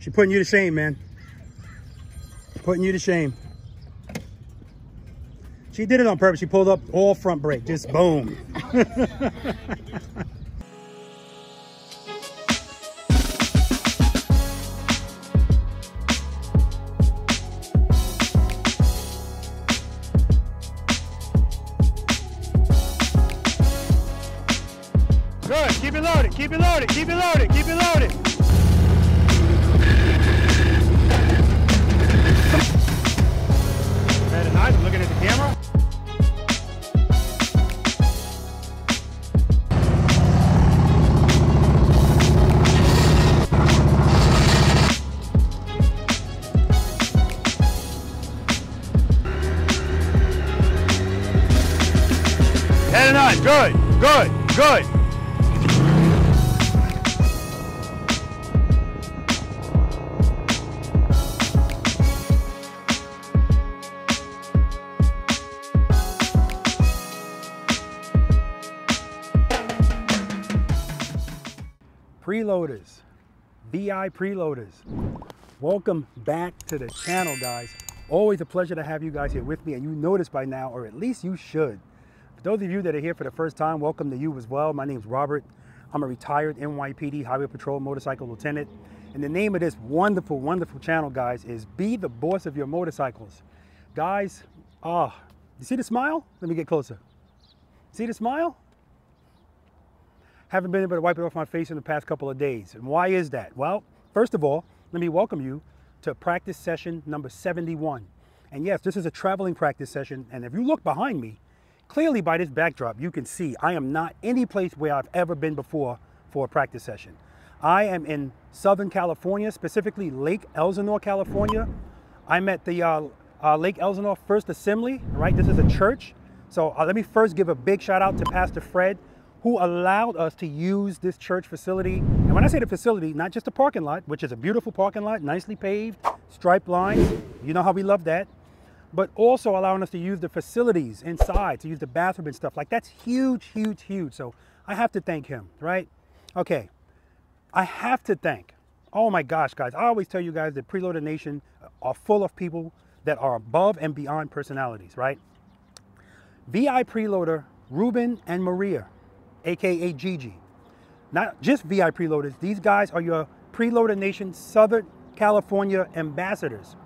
She putting you to shame, man. Putting you to shame. She did it on purpose. She pulled up all front brake, just boom. Good. Keep it loaded. Keep it loaded. Keep it loaded. Keep it loaded. Good. Preloaders, VI preloaders. Welcome back to the channel, guys. Always a pleasure to have you guys here with me, and you notice by now, or at least you should. For those of you that are here for the first time, welcome to you as well. My name is Robert. I'm a retired NYPD Highway Patrol motorcycle lieutenant. And the name of this wonderful, wonderful channel, guys, is Be the Boss of Your Motorcycles. Guys, ah, you see the smile? Let me get closer. See the smile? haven't been able to wipe it off my face in the past couple of days. And why is that? Well, first of all, let me welcome you to practice session number 71. And yes, this is a traveling practice session. And if you look behind me, clearly by this backdrop, you can see I am not any place where I've ever been before for a practice session. I am in Southern California, specifically Lake Elsinore, California. I'm at the uh, uh, Lake Elsinore First Assembly, right? This is a church. So uh, let me first give a big shout out to Pastor Fred who allowed us to use this church facility. And when I say the facility, not just the parking lot, which is a beautiful parking lot, nicely paved, striped lines, you know how we love that, but also allowing us to use the facilities inside, to use the bathroom and stuff. Like that's huge, huge, huge. So I have to thank him, right? Okay, I have to thank, oh my gosh, guys, I always tell you guys that Preloader Nation are full of people that are above and beyond personalities, right? VI Preloader, Ruben and Maria, aka Gigi. Not just VI preloaders, these guys are your Preloader Nation Southern California ambassadors.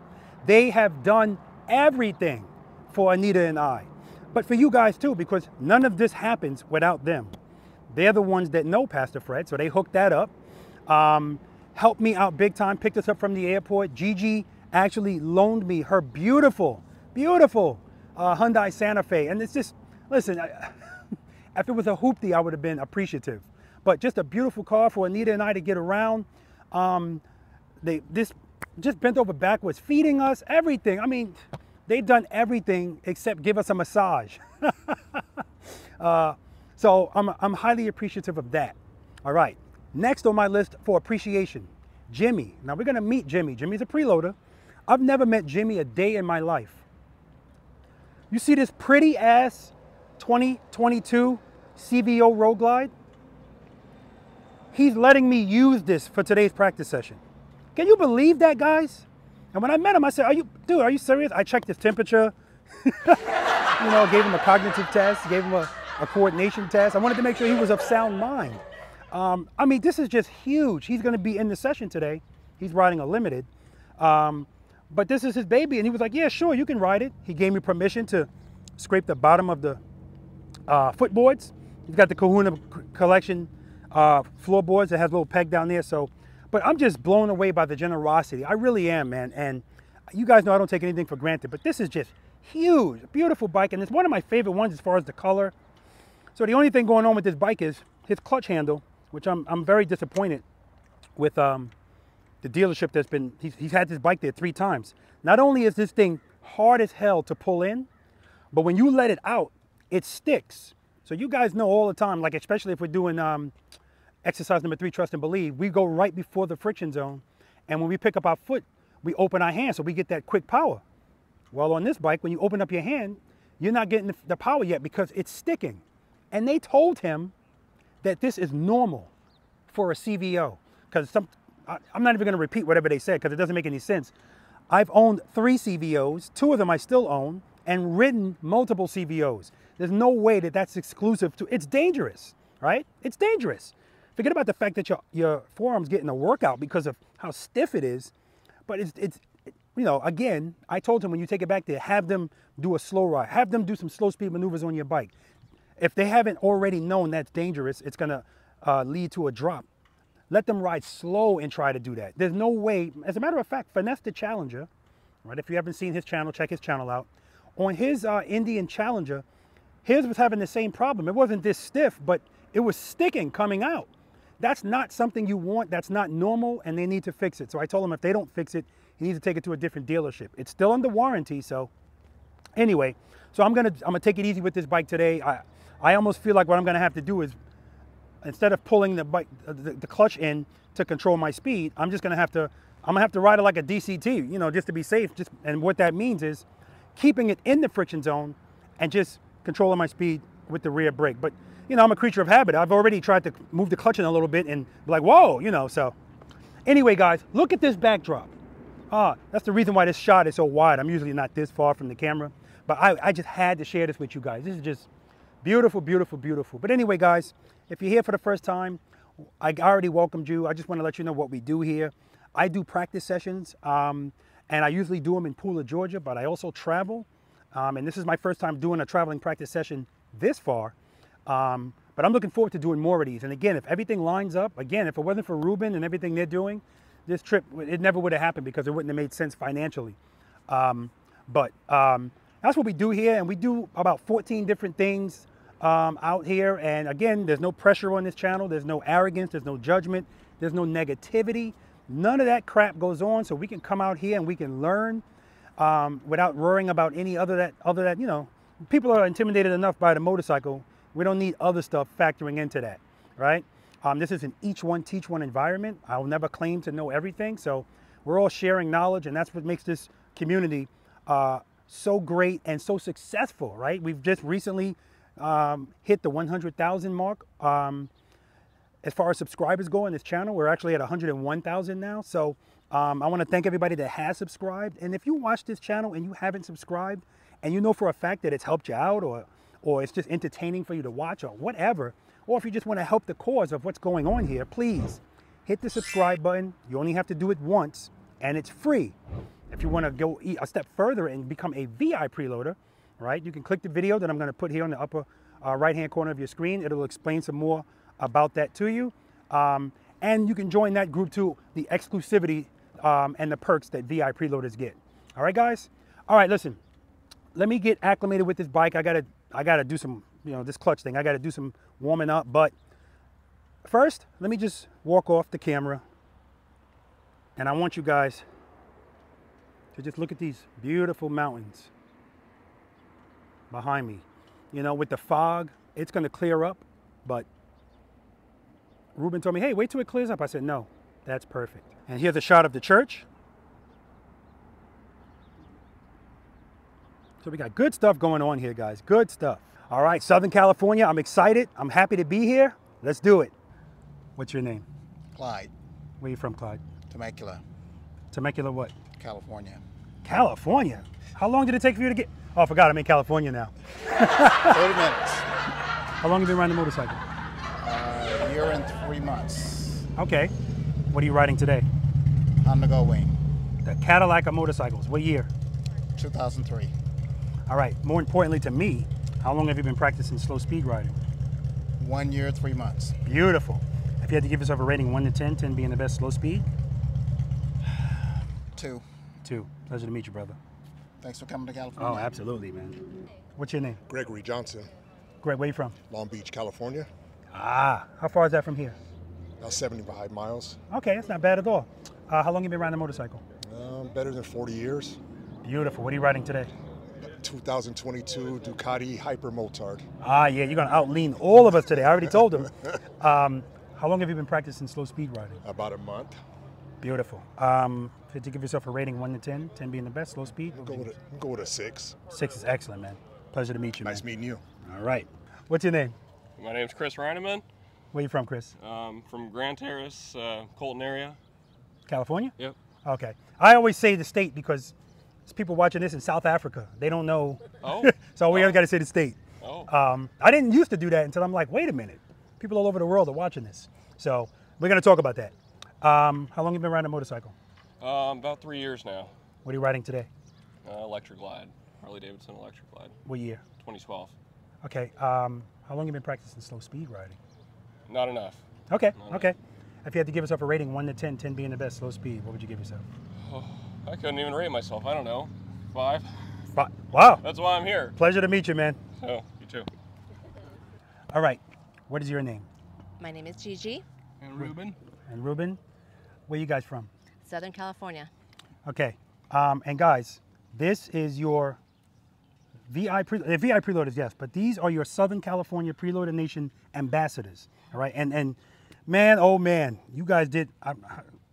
They have done everything for Anita and I, but for you guys too, because none of this happens without them. They're the ones that know Pastor Fred, so they hooked that up. Um, helped me out big time, picked us up from the airport. Gigi actually loaned me her beautiful, beautiful uh, Hyundai Santa Fe. And it's just, listen, I, if it was a hoopty, I would have been appreciative. But just a beautiful car for Anita and I to get around. Um, they this just bent over backwards, feeding us everything. I mean, they've done everything except give us a massage. uh, so I'm, I'm highly appreciative of that. All right, next on my list for appreciation, Jimmy. Now we're gonna meet Jimmy. Jimmy's a preloader. I've never met Jimmy a day in my life. You see this pretty ass 2022 CVO Road Glide. He's letting me use this for today's practice session. Can you believe that, guys? And when I met him, I said, "Are you, dude? Are you serious?" I checked his temperature. you know, gave him a cognitive test, gave him a, a, coordination test. I wanted to make sure he was of sound mind. Um, I mean, this is just huge. He's going to be in the session today. He's riding a limited, um, but this is his baby, and he was like, "Yeah, sure, you can ride it." He gave me permission to scrape the bottom of the uh, footboards. He's got the Kahuna collection uh, floorboards that has a little peg down there. So, but I'm just blown away by the generosity. I really am, man. And you guys know I don't take anything for granted, but this is just huge, beautiful bike, and it's one of my favorite ones as far as the color. So the only thing going on with this bike is his clutch handle, which I'm, I'm very disappointed with um, the dealership that's been, he's, he's had this bike there three times. Not only is this thing hard as hell to pull in, but when you let it out, it sticks. So you guys know all the time, like especially if we're doing um, exercise number three, trust and believe, we go right before the friction zone. And when we pick up our foot, we open our hand so we get that quick power. Well, on this bike, when you open up your hand, you're not getting the power yet because it's sticking. And they told him that this is normal for a CVO because some I, I'm not even going to repeat whatever they said because it doesn't make any sense. I've owned three CVOs, two of them I still own, and ridden multiple CVOs. There's no way that that's exclusive to, it's dangerous, right? It's dangerous. Forget about the fact that your, your forearm's getting a workout because of how stiff it is, but it's, it's, you know, again, I told him when you take it back there, have them do a slow ride, have them do some slow speed maneuvers on your bike. If they haven't already known that's dangerous, it's gonna uh, lead to a drop. Let them ride slow and try to do that. There's no way, as a matter of fact, Finesse the Challenger, right? If you haven't seen his channel, check his channel out. On his uh, Indian Challenger, his was having the same problem. It wasn't this stiff, but it was sticking coming out. That's not something you want. That's not normal, and they need to fix it. So I told him if they don't fix it, he needs to take it to a different dealership. It's still under warranty, so anyway. So I'm gonna I'm gonna take it easy with this bike today. I I almost feel like what I'm gonna have to do is instead of pulling the bike uh, the, the clutch in to control my speed, I'm just gonna have to I'm gonna have to ride it like a DCT, you know, just to be safe. Just and what that means is keeping it in the friction zone and just controlling my speed with the rear brake. But you know, I'm a creature of habit. I've already tried to move the clutch in a little bit and be like, whoa, you know. So anyway, guys, look at this backdrop. Ah, that's the reason why this shot is so wide. I'm usually not this far from the camera, but I, I just had to share this with you guys. This is just beautiful, beautiful, beautiful. But anyway, guys, if you're here for the first time, I already welcomed you. I just want to let you know what we do here. I do practice sessions, um, and I usually do them in Pooler, Georgia, but I also travel. Um, and this is my first time doing a traveling practice session this far. Um, but I'm looking forward to doing more of these. And again, if everything lines up, again, if it wasn't for Ruben and everything they're doing, this trip, it never would have happened because it wouldn't have made sense financially. Um, but um, that's what we do here. And we do about 14 different things um, out here. And again, there's no pressure on this channel. There's no arrogance. There's no judgment. There's no negativity. None of that crap goes on. So we can come out here and we can learn um, without worrying about any other that, other that, you know, people are intimidated enough by the motorcycle. We don't need other stuff factoring into that, right? Um, this is an each one teach one environment. I'll never claim to know everything. So we're all sharing knowledge, and that's what makes this community uh, so great and so successful, right? We've just recently um, hit the 100,000 mark. Um, as far as subscribers go on this channel, we're actually at 101,000 now. So um, I want to thank everybody that has subscribed. And if you watch this channel and you haven't subscribed, and you know for a fact that it's helped you out, or or it's just entertaining for you to watch, or whatever, or if you just want to help the cause of what's going on here, please hit the subscribe button. You only have to do it once and it's free. If you want to go a step further and become a VI preloader, right, you can click the video that I'm going to put here on the upper uh, right hand corner of your screen. It'll explain some more about that to you. Um, and you can join that group too, the exclusivity um, and the perks that VI preloaders get. All right, guys? All right, listen. Let me get acclimated with this bike. I gotta, I gotta do some you know, this clutch thing. I got to do some warming up. But first, let me just walk off the camera. And I want you guys to just look at these beautiful mountains behind me. You know, with the fog, it's going to clear up. But Ruben told me, hey, wait till it clears up. I said, no, that's perfect. And here's a shot of the church. So we got good stuff going on here, guys. Good stuff. All right, Southern California, I'm excited. I'm happy to be here. Let's do it. What's your name? Clyde. Where are you from, Clyde? Temecula. Temecula what? California. California? How long did it take for you to get? Oh, I forgot, I'm in California now. 30 minutes. How long have you been riding the motorcycle? Uh, a year and three months. Okay. What are you riding today? On the Gold Wing. The Cadillac of motorcycles. What year? 2003. All right. More importantly to me, how long have you been practicing slow speed riding? One year, three months. Beautiful. If you had to give yourself a rating, 1 to 10, 10 being the best slow speed? Two. Two. Pleasure to meet you, brother. Thanks for coming to California. Oh, absolutely, man. What's your name? Gregory Johnson, Greg, where you from? Long Beach, California. Ah, how far is that from here? About 75 miles. Okay, that's not bad at all. Uh, how long have you been riding a motorcycle? Um, better than 40 years. Beautiful. What are you riding today? 2022 Ducati Hyper Motard. Ah, yeah, you're going to outlean all of us today. I already told him. Um, how long have you been practicing slow speed riding? About a month. Beautiful. Um, if you had to give yourself a rating, 1 to 10, 10 being the best, slow speed? Go with, a, go with a six. Six is excellent, man. Pleasure to meet you, Nice man. meeting you. All right. What's your name? My name's Chris Reineman. Where you from, Chris? Um, from Grand Terrace, uh, Colton area. California? Yep. Okay. I always say the state because there's people watching this in South Africa. They don't know. Oh. so we got to say the state. Oh. Um, I didn't used to do that until I'm like, wait a minute. People all over the world are watching this. So we're going to talk about that. Um, how long you been riding a motorcycle? Um, about three years now. What are you riding today? Uh, electric Glide. Harley Davidson Electric Glide. What year? 2012. Okay. Um, how long you been practicing slow speed riding? Not enough. Okay. Okay. If you had to give yourself a rating, one to 10, 10 being the best, slow speed, what would you give yourself? I couldn't even rate myself. I don't know. Five. Fi- Wow. That's why I'm here. Pleasure to meet you, man. Oh, you too. All right. What is your name? My name is Gigi, And Ruben? And Ruben, where you guys from? Southern California. Okay. Um, and guys, this is your VI pre- uh, VI preloaders, yes, but these are your Southern California Preloader Nation ambassadors. All right, and and man, oh man, you guys did. I,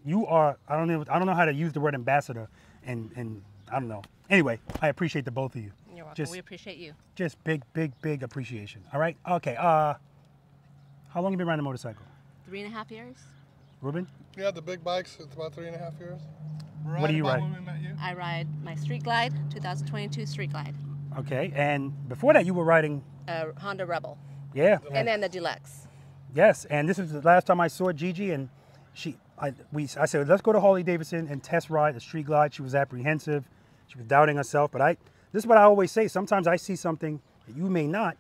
you are. I don't know. I don't know how to use the word ambassador, and and I don't know. Anyway, I appreciate the both of you. You're welcome. Just we appreciate you. just big, big, big appreciation. All right. Okay. Uh, how long have you been riding a motorcycle, Three and a half years. Ruben? Yeah, the big bikes. It's about three and a half years. What do you about ride? when we met you. I ride my Street Glide, 2022 Street Glide, Okay. And before that, you were riding. uh, Honda Rebel, Yeah. and then the Deluxe. Yes, and this is the last time I saw Gigi, and she, I, we, I said, let's go to Harley Davidson and test ride the Street Glide. She was apprehensive, she was doubting herself, but I, this is what I always say. Sometimes I see something that you may not,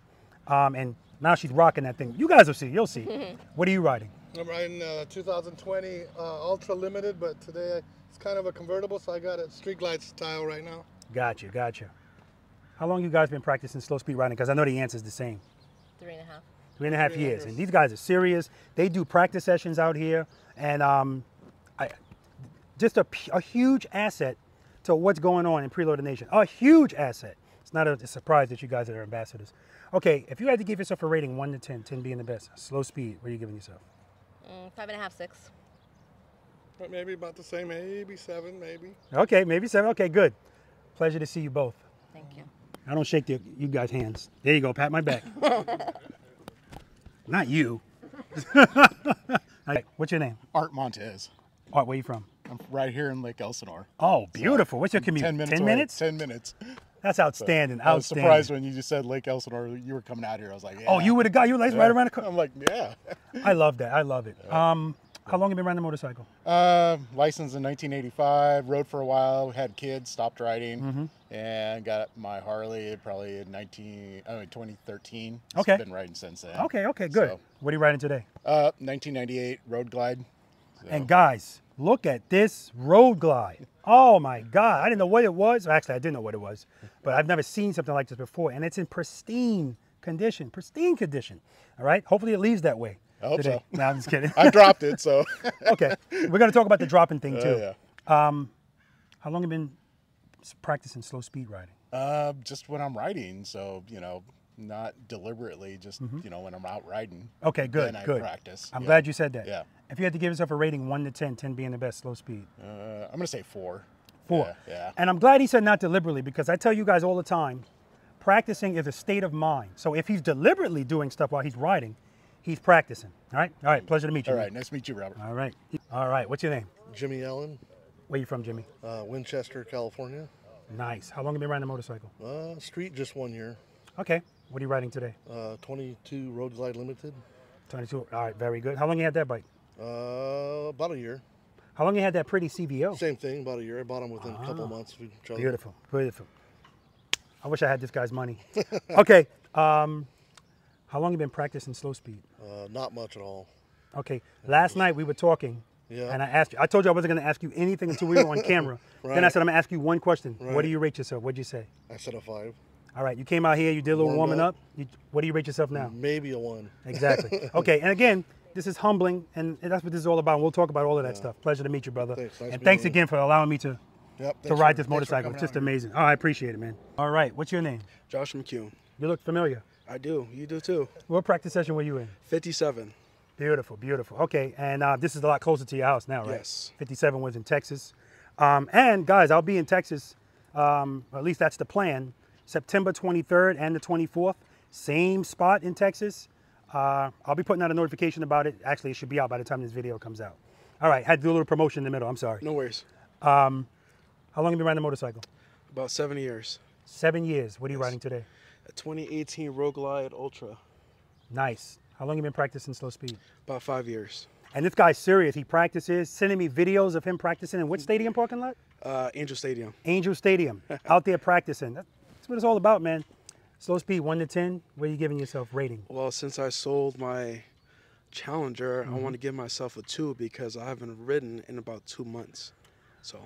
um, and now she's rocking that thing. You guys will see. You'll see. what are you riding? I'm riding uh, 2020 uh, Ultra Limited, but today it's kind of a convertible, so I got it street glide style right now. Gotcha, gotcha. How long you guys been practicing slow speed riding? Because I know the answer is the same. Three and a half. Three and a half Three years. years. And these guys are serious. They do practice sessions out here. And um, I, just a huge asset to what's going on in Preloader Nation. A huge asset. It's not a, a surprise that you guys are ambassadors. Okay, if you had to give yourself a rating 1 to 10, 10 being the best, slow speed, what are you giving yourself? Mm, five and a half, six. But maybe about the same, maybe seven, maybe. Okay, maybe 7. Okay, good. Pleasure to see you both. Thank you. I don't shake the, you guys' hands. There you go, pat my back. Not you. Okay, what's your name? Art Montez. Art, where you from? I'm right here in Lake Elsinore. Oh, beautiful. What's your commute? 10 minutes. 10 away. minutes? 10 minutes. That's outstanding. I was outstanding. surprised when you just said Lake Elsinore. You were coming out here. I was like, yeah. Oh, you were the guy. You were like right around the corner. I'm like, yeah. I love that. I love it. Um, how long have you been riding a motorcycle? Uh, licensed in 1985. Rode for a while. Had kids. Stopped riding. Mm-hmm. And got my Harley probably in 19, oh, 2013. Okay. Been riding since then. Okay, okay, good. So, What are you riding today? uh, 1998 Road Glide. And guys, look at this road glide. Oh my God. I didn't know what it was. Actually, I didn't know what it was, but I've never seen something like this before. And it's in pristine condition, pristine condition. All right. Hopefully it leaves that way. I hope today. so. No, I'm just kidding. I dropped it, so. okay. We're going to talk about the dropping thing Oh, too. yeah. How long have you been practicing slow speed riding? Uh, just when I'm riding, so you know, not deliberately, just you know, when I'm out riding. Mm-hmm. Okay, good, good. practice. I'm yeah. glad you said that. Yeah. If you had to give yourself a rating, one to 10, 10 being the best, slow speed. Uh, I'm gonna say four. Four. Yeah. yeah. And I'm glad he said not deliberately because I tell you guys all the time, practicing is a state of mind. So if he's deliberately doing stuff while he's riding, he's practicing. All right. All right. Pleasure to meet you. All right. Nice to meet you, Robert. All right. All right. What's your name? Jimmy Allen, Where you from, Jimmy? uh, Winchester, California. Nice. How long have you been riding a motorcycle? Uh, street just one year. Okay. What are you riding today? Uh, 22 Road Glide Limited. 22. All right. Very good. How long you had that bike? Uh, about a year. How long you had that pretty CVO? Same thing, about a year. I bought them within a couple months of each other. Beautiful. Beautiful. I wish I had this guy's money. okay. Um, how long you been practicing slow speed? Uh, not much at all. Okay. Last night we were talking, Yeah. and I asked you. I told you I wasn't going to ask you anything until we were on camera. Then I said I'm going to ask you one question. What do you rate yourself? What'd you say? I said a five. All right. You came out here. You did a little Warmed warming up. up. You, what do you rate yourself now? Maybe a one. Exactly. okay. And again, this is humbling, and that's what this is all about. And We'll talk about all of that stuff. Pleasure to meet you, brother. Thanks. Nice and thanks you. again for allowing me to Yep. to ride for- this motorcycle. It's just amazing. Oh, I appreciate it, man. All right. What's your name? Josh McCune. You look familiar. I do. You do too. What practice session were you in? 57. Beautiful, beautiful. Okay, and uh, this is a lot closer to your house now, right? Yes. 57 was in Texas. Um, and guys, I'll be in Texas, um, at least that's the plan, September 23rd and the 24th. Same spot in Texas. Uh, I'll be putting out a notification about it. Actually, it should be out by the time this video comes out. All right, had to do a little promotion in the middle. I'm sorry. No worries. How long have you been riding a motorcycle? About seven years. Seven years. What are you riding today? A 2018 Road Glide Ultra. Nice. How long have you been practicing slow speed? About five years. And this guy's serious. He practices, sending me videos of him practicing in what stadium parking lot? Uh, Angel Stadium. Angel Stadium. out there practicing. That's what it's all about, man. Slow speed, one to ten. What are you giving yourself rating? Well, since I sold my Challenger, Mm-hmm. I want to give myself a two because I haven't ridden in about two months. So,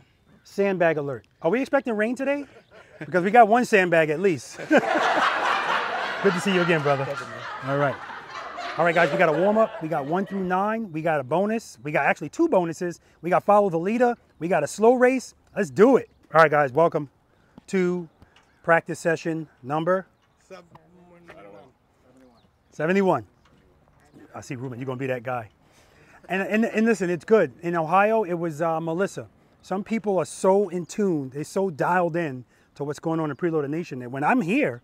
Sandbag alert. Are we expecting rain today? Because we got one sandbag at least. Good to see you again, brother. All right. All right, guys, we got a warm up. We got one through nine. We got a bonus. We got actually two bonuses. We got follow the leader. We got a slow race. Let's do it. All right, guys, welcome to practice session number 71. I see Ruben, you're going to be that guy. And, and, and listen, it's good. In Ohio, it was uh, Melissa. Some people are so in tune, they're so dialed in to what's going on in Preloader Nation that when I'm here,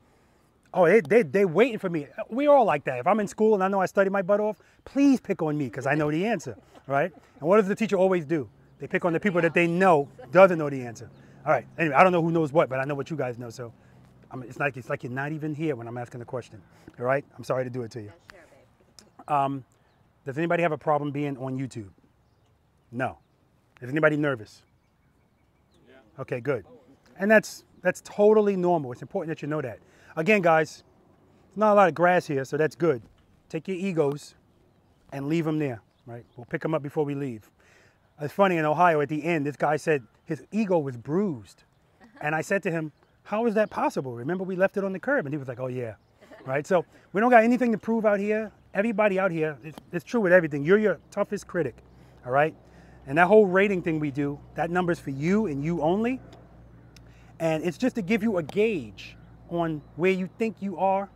oh, they, they, they're waiting for me. We're all like that. If I'm in school and I know I study my butt off, please pick on me because I know the answer, right? And what does the teacher always do? They pick on the people that they know doesn't know the answer. All right. Anyway, I don't know who knows what, but I know what you guys know. So I'm, it's like it's like you're not even here when I'm asking the question. All right. I'm sorry to do it to you. Um, does anybody have a problem being on YouTube? No. Is anybody nervous? Yeah. Okay, good. And that's that's totally normal. It's important that you know that. Again, guys, not a lot of grass here, so that's good. Take your egos and leave them there, right? We'll pick them up before we leave. It's funny in Ohio at the end, this guy said his ego was bruised. Uh-huh. And I said to him, How is that possible? Remember, we left it on the curb. And he was like, Oh, yeah. Right? So we don't got anything to prove out here. Everybody out here, it's, it's true with everything. You're your toughest critic. All right? And that whole rating thing we do, that number's for you and you only. And it's just to give you a gauge on where you think you are.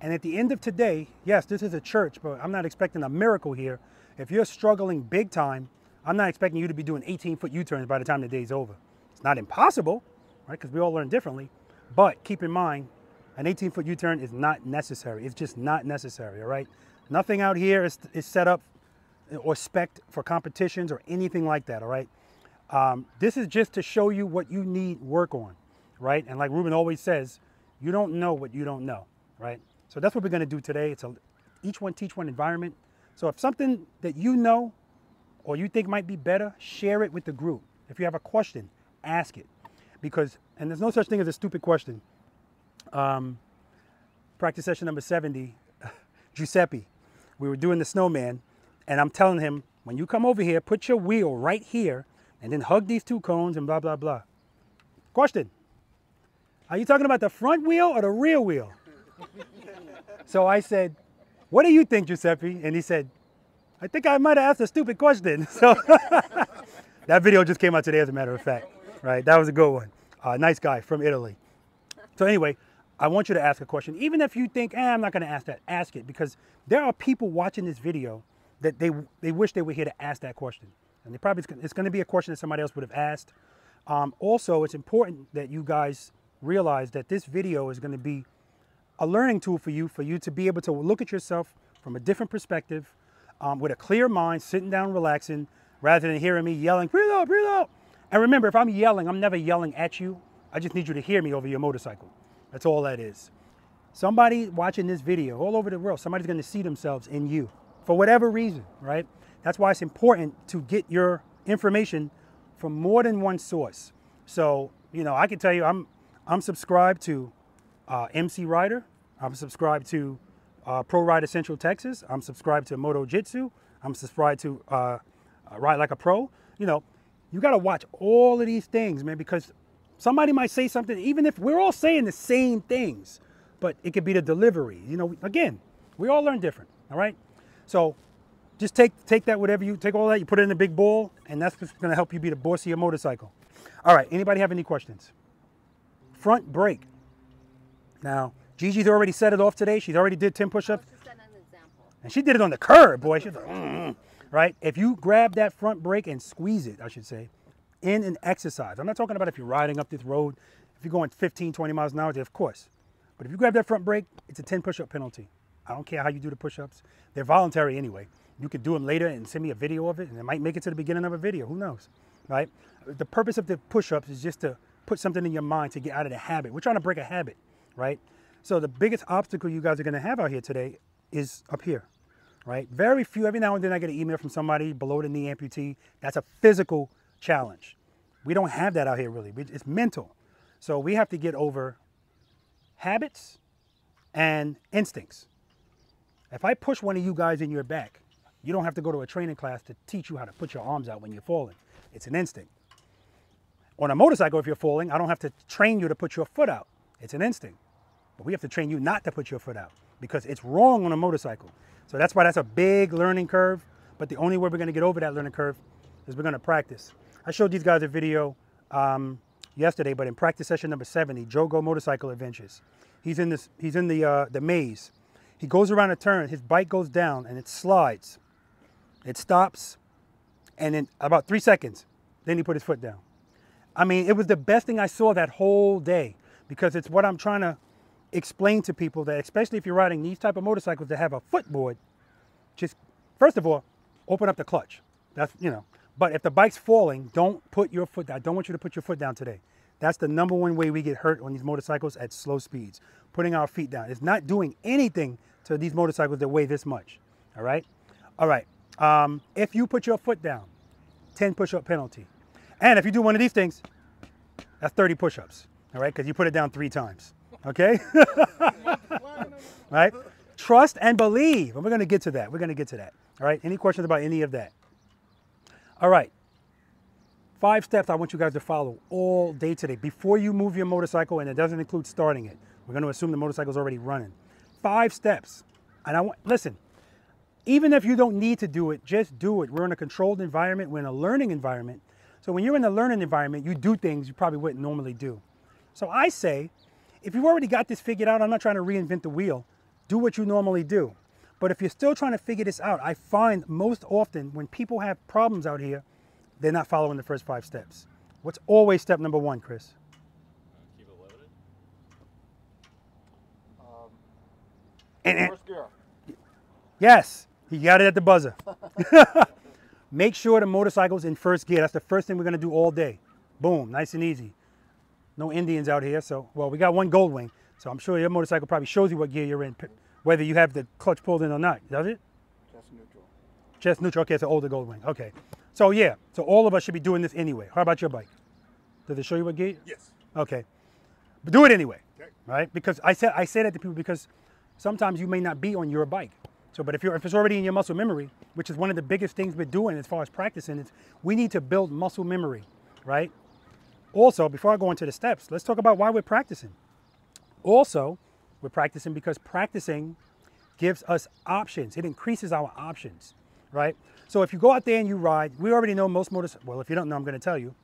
And at the end of today, yes, this is a church, but I'm not expecting a miracle here. If you're struggling big time, I'm not expecting you to be doing 18 foot U turns by the time the day's over. It's not impossible, right? Because we all learn differently. But keep in mind, an 18 foot U turn is not necessary. It's just not necessary, all right? Nothing out here is, is set up or spec for competitions or anything like that, all right? Um, this is just to show you what you need work on, right? And like Ruben always says, you don't know what you don't know, right? So that's what we're gonna do today. It's a each one teach one environment. So if something that you know or you think might be better, share it with the group. If you have a question, ask it. Because, and there's no such thing as a stupid question. Um, practice session number 70, Giuseppe, we were doing the snowman, and I'm telling him, when you come over here, put your wheel right here, and then hug these two cones and blah, blah, blah. Question Are you talking about the front wheel or the rear wheel? so I said, What do you think, Giuseppe? And he said, I think I might have asked a stupid question. So that video just came out today, as a matter of fact. Right? That was a good one. Uh, nice guy from Italy. So anyway, I want you to ask a question. Even if you think, eh, I'm not going to ask that, ask it because there are people watching this video that they they wish they were here to ask that question, and they probably it's going to be a question that somebody else would have asked. Um, also, it's important that you guys realize that this video is going to be a learning tool for you, for you to be able to look at yourself from a different perspective, um, with a clear mind, sitting down, relaxing, rather than hearing me yelling, preload, preload. And remember, if I'm yelling, I'm never yelling at you. I just need you to hear me over your motorcycle. That's all that is. Somebody watching this video all over the world, somebody's going to see themselves in you for whatever reason, right? That's why it's important to get your information from more than one source. So, you know, I can tell you I'm I'm subscribed to uh, MC Rider. I'm subscribed to uh, Pro Rider Central Texas. I'm subscribed to Moto Jitsu. I'm subscribed to uh, uh, Ride Like a Pro. You know, you got to watch all of these things, man, because somebody might say something, even if we're all saying the same things, but it could be the delivery. You know, again, we all learn different, all right? So just take take that whatever you take all that, you put it in a big bowl, and that's what's gonna help you be the boss of your motorcycle. All right, anybody have any questions? Front brake. Now, Gigi's already set it off today. She's already did 10 push-ups. And she did it on the curb, boy. She's like, mm, right? If you grab that front brake and squeeze it, I should say, in an exercise. I'm not talking about if you're riding up this road, if you're going 15, 20 miles an hour, of course. But if you grab that front brake, it's a 10 push-up penalty. I don't care how you do the push-ups. They're voluntary anyway. You could do them later and send me a video of it, and it might make it to the beginning of a video. Who knows, right? The purpose of the push-ups is just to put something in your mind to get out of the habit. We're trying to break a habit, right? So the biggest obstacle you guys are going to have out here today is up here, right? Very few. Every now and then I get an email from somebody below the knee amputee. That's a physical challenge. We don't have that out here really. It's mental. So we have to get over habits and instincts. If I push one of you guys in your back, you don't have to go to a training class to teach you how to put your arms out when you're falling. It's an instinct. On a motorcycle, if you're falling, I don't have to train you to put your foot out. It's an instinct. But we have to train you not to put your foot out because it's wrong on a motorcycle. So that's why that's a big learning curve. But the only way we're going to get over that learning curve is we're going to practice. I showed these guys a video um, yesterday, but in practice session number 70, Jogo Motorcycle Adventures. He's in this. He's in the uh, the maze. He goes around a turn. His bike goes down and it slides. It stops, and in about three seconds, then he put his foot down. I mean, it was the best thing I saw that whole day because it's what I'm trying to explain to people that, especially if you're riding these type of motorcycles that have a footboard, just first of all, open up the clutch. That's you know. But if the bike's falling, don't put your foot down. I don't want you to put your foot down today. That's the number one way we get hurt on these motorcycles at slow speeds. Putting our feet down. It's not doing anything to these motorcycles that weigh this much. All right? All right. Um, if you put your foot down, 10 push-up penalty. And if you do one of these things, that's 30 push-ups. All right? Because you put it down three times. Okay? right? Trust and believe. And we're going to get to that. We're going to get to that. All right? Any questions about any of that? All right. Five steps I want you guys to follow all day today before you move your motorcycle, and it doesn't include starting it. We're going to assume the motorcycle's already running. Five steps. And I want, listen, even if you don't need to do it, just do it. We're in a controlled environment, we're in a learning environment. So when you're in a learning environment, you do things you probably wouldn't normally do. So I say, if you've already got this figured out, I'm not trying to reinvent the wheel. Do what you normally do. But if you're still trying to figure this out, I find most often when people have problems out here, they're not following the first five steps. What's always step number one, Chris? Keep it loaded. Um, and- and- First gear. yes, he got it at the buzzer. Make sure the motorcycle's in first gear. That's the first thing we're gonna do all day. Boom, nice and easy. No Indians out here, so well, we got one gold wing, so I'm sure your motorcycle probably shows you what gear you're in, whether you have the clutch pulled in or not. Does it? Just neutral. Just neutral. Okay, it's an older gold wing. Okay, so yeah, so all of us should be doing this anyway. How about your bike? Does it show you what gear? Yes. Okay, but do it anyway, Okay. right? Because I said I say that to people because sometimes you may not be on your bike. So, but if you're if it's already in your muscle memory, which is one of the biggest things we're doing as far as practicing, is we need to build muscle memory, right? Also, before I go into the steps, let's talk about why we're practicing. Also, we're practicing because practicing gives us options. It increases our options, right? So if you go out there and you ride, we already know most motorcycle. Well, if you don't know, I'm going to tell you.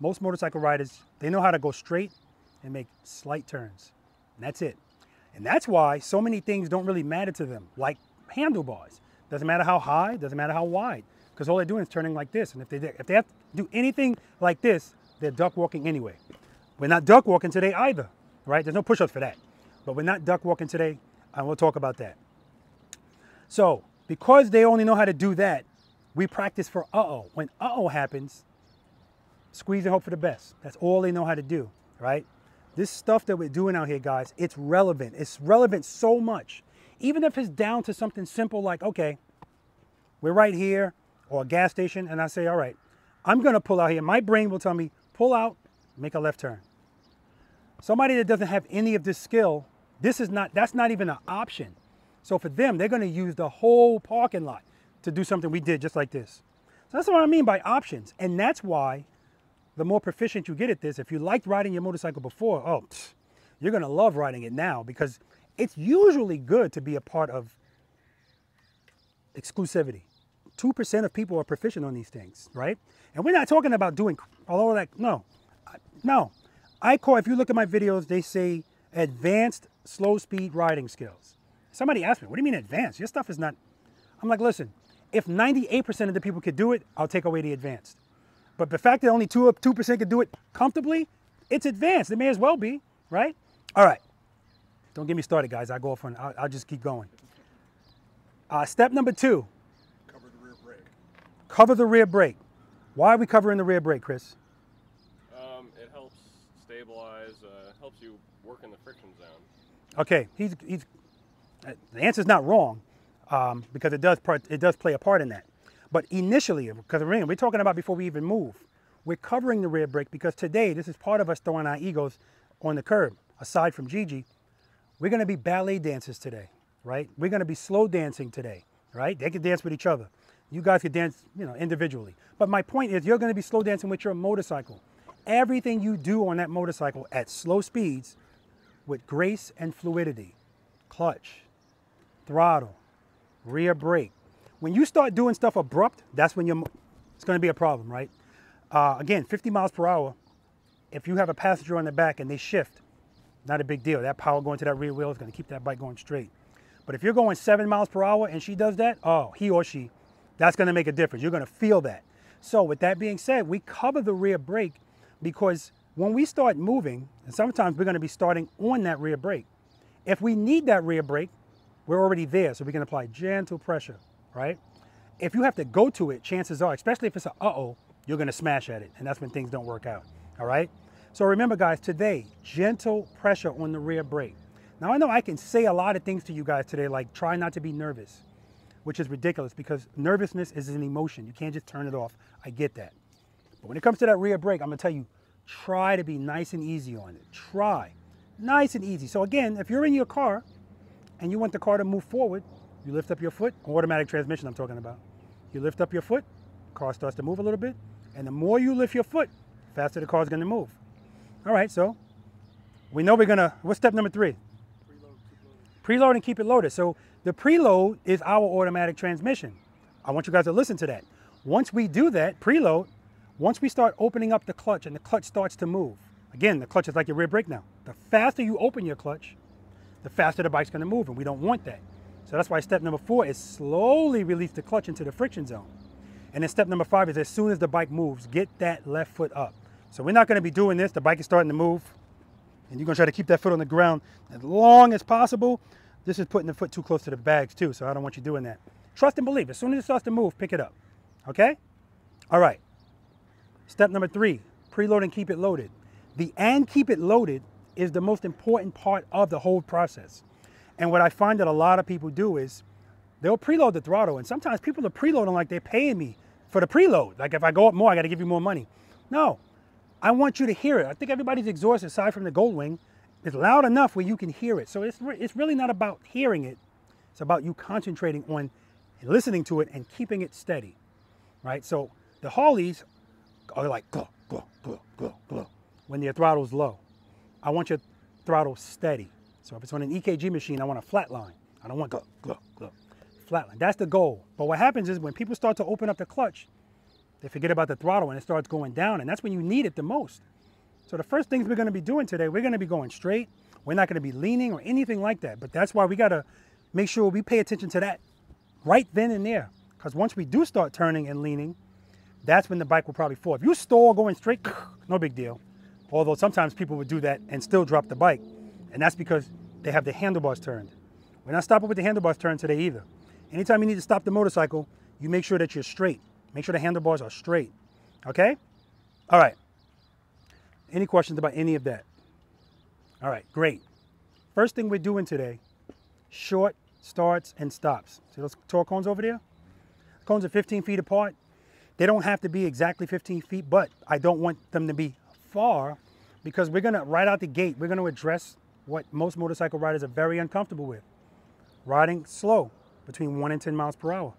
Most motorcycle riders, they know how to go straight and make slight turns. And that's it. And that's why so many things don't really matter to them, like handlebars. Doesn't matter how high, doesn't matter how wide, because all they're doing is turning like this. And if they if they have to do anything like this, they're duck walking anyway. We're not duck walking today either, right? There's no push-ups for that. But we're not duck walking today, and we'll talk about that. So, because they only know how to do that, we practice for uh-oh. When uh-oh happens, squeeze and hope for the best. That's all they know how to do, right? This stuff that we're doing out here, guys, it's relevant. It's relevant so much. Even if it's down to something simple like, okay, we're right here or a gas station, and I say, all right, I'm gonna pull out here. My brain will tell me, pull out, make a left turn. Somebody that doesn't have any of this skill, this is not, that's not even an option. So for them, they're gonna use the whole parking lot to do something we did just like this. So that's what I mean by options. And that's why the more proficient you get at this, if you liked riding your motorcycle before, oh, you're gonna love riding it now because it's usually good to be a part of exclusivity. 2% of people are proficient on these things, right? And we're not talking about doing all of that. No, no. I call, if you look at my videos, they say advanced slow speed riding skills. Somebody asked me, what do you mean advanced? Your stuff is not. I'm like, listen, if 98% of the people could do it, I'll take away the advanced. But the fact that only 2 2% could do it comfortably, it's advanced. It may as well be, right? All right. Don't get me started, guys. I go off on, I'll, I'll just keep going. Uh, step number two, Cover the rear brake. cover the rear brake. Why are we covering the rear brake, Chris? Um, it helps stabilize, uh, helps you work in the friction zone. Okay, he's, he's uh, the answer's not wrong um, because it does part, it does play a part in that. But initially, because remember, we're talking about before we even move, we're covering the rear brake because today this is part of us throwing our egos on the curb. Aside from Gigi, we're going to be ballet dancers today, right? We're going to be slow dancing today, right? They can dance with each other. You guys can dance, you know, individually. But my point is, you're going to be slow dancing with your motorcycle. Everything you do on that motorcycle at slow speeds with grace and fluidity, clutch, throttle, rear brake. When you start doing stuff abrupt, that's when you're, it's going to be a problem, right? Uh, again, 50 miles per hour. If you have a passenger on the back and they shift, not a big deal. That power going to that rear wheel is going to keep that bike going straight. But if you're going seven miles per hour and she does that, oh, he or she, that's going to make a difference. You're going to feel that. So with that being said, we cover the rear brake because when we start moving, and sometimes we're going to be starting on that rear brake. If we need that rear brake, we're already there, so we can apply gentle pressure, right? If you have to go to it, chances are, especially if it's a uh-oh, you're gonna smash at it, and that's when things don't work out, all right? So remember guys, today, gentle pressure on the rear brake. Now I know I can say a lot of things to you guys today, like try not to be nervous, which is ridiculous because nervousness is an emotion. You can't just turn it off. I get that. But when it comes to that rear brake, I'm gonna tell you, try to be nice and easy on it. Try, nice and easy. So again, if you're in your car and you want the car to move forward, you lift up your foot, automatic transmission I'm talking about. You lift up your foot, car starts to move a little bit, and the more you lift your foot, faster the car's gonna move. All right, so we know we're gonna, what's step number three? Preload and keep it loaded. So the preload is our automatic transmission. I want you guys to listen to that. Once we do that, preload, once we start opening up the clutch and the clutch starts to move, again, the clutch is like your rear brake now. The faster you open your clutch, the faster the bike's gonna move, and we don't want that. So that's why step number four is slowly release the clutch into the friction zone. And then step number five is as soon as the bike moves, get that left foot up. So we're not gonna be doing this, the bike is starting to move, and you're gonna try to keep that foot on the ground as long as possible. This is putting the foot too close to the bags too, so I don't want you doing that. Trust and believe, as soon as it starts to move, pick it up, okay? All right, step number three, preload and keep it loaded. The and keep it loaded is the most important part of the whole process. And what I find that a lot of people do is they'll preload the throttle, and sometimes people are preloading like they're paying me for the preload. Like if I go up more, I got to give you more money. No, I want you to hear it. I think everybody's exhaust, aside from the Goldwing, is loud enough where you can hear it. So it's re- it's really not about hearing it. It's about you concentrating on listening to it and keeping it steady, right? So the Harleys are like glow, glow, glow, glow, glow when their throttle's low. I want your throttle steady. So if it's on an EKG machine, I want a flat line. I don't want glow, glow, glow. Flat line. That's the goal. But what happens is when people start to open up the clutch, they forget about the throttle and it starts going down, and that's when you need it the most. So the first things we're going to be doing today, we're going to be going straight. We're not going to be leaning or anything like that. But that's why we got to make sure we pay attention to that right then and there. Because once we do start turning and leaning, that's when the bike will probably fall. If you stall going straight, no big deal. Although sometimes people would do that and still drop the bike. And that's because they have the handlebars turned. We're not stopping with the handlebars turned today either. Anytime you need to stop the motorcycle, you make sure that you're straight. Make sure the handlebars are straight. Okay? All right. Any questions about any of that? All right, great. First thing we're doing today, short starts and stops. See those torque cones over there? Cones are 15 feet apart. They don't have to be exactly 15 feet, but I don't want them to be far because we're gonna, right out the gate, we're gonna address what most motorcycle riders are very uncomfortable with. Riding slow, between one and 10 miles per hour,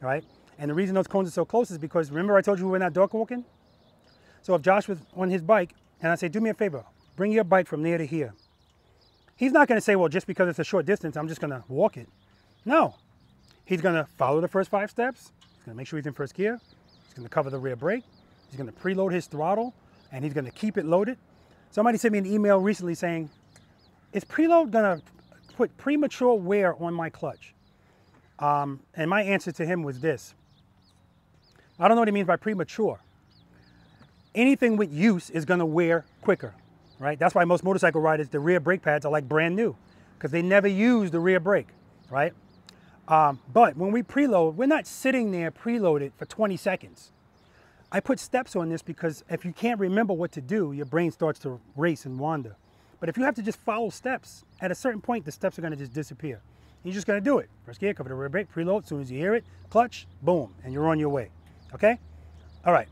right? And the reason those cones are so close is because, remember I told you we were not duck walking? So if Josh was on his bike, and I say, do me a favor, bring your bike from there to here. He's not gonna say, well, just because it's a short distance, I'm just gonna walk it. No, he's gonna follow the first five steps. He's gonna make sure he's in first gear. He's gonna cover the rear brake. He's gonna preload his throttle and he's gonna keep it loaded. Somebody sent me an email recently saying, is preload gonna put premature wear on my clutch? Um, and my answer to him was this. I don't know what he means by premature. Anything with use is gonna wear quicker, right? That's why most motorcycle riders, the rear brake pads are like brand new because they never use the rear brake, right? Um, but when we preload, we're not sitting there preloaded for 20 seconds. I put steps on this because if you can't remember what to do, your brain starts to race and wander. But if you have to just follow steps, at a certain point, the steps are to just disappear. You're just to do it. First gear, cover the rear brake, preload. As soon as you hear it, clutch, boom, and you're on your way. Okay? All right.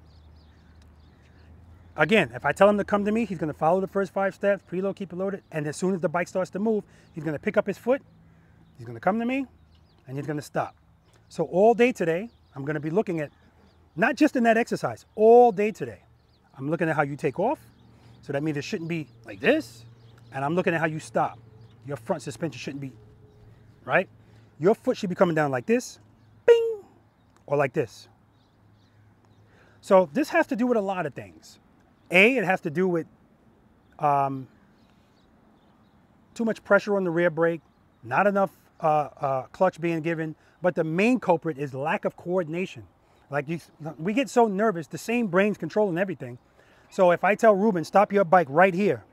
Again, if I tell him to come to me, he's going to follow the first five steps, preload, keep it loaded, and as soon as the bike starts to move, he's going to pick up his foot, he's going to come to me, and he's going to stop. So all day today, I'm going to be looking at, not just in that exercise, all day today, I'm looking at how you take off. So that means it shouldn't be like this, and I'm looking at how you stop. Your front suspension shouldn't be, right? Your foot should be coming down like this, bing, or like this. So this has to do with a lot of things. A, it has to do with um, too much pressure on the rear brake, not enough uh, uh, clutch being given, but the main culprit is lack of coordination. Like you, we get so nervous, the same brain's controlling everything. So if I tell Ruben, stop your bike right here,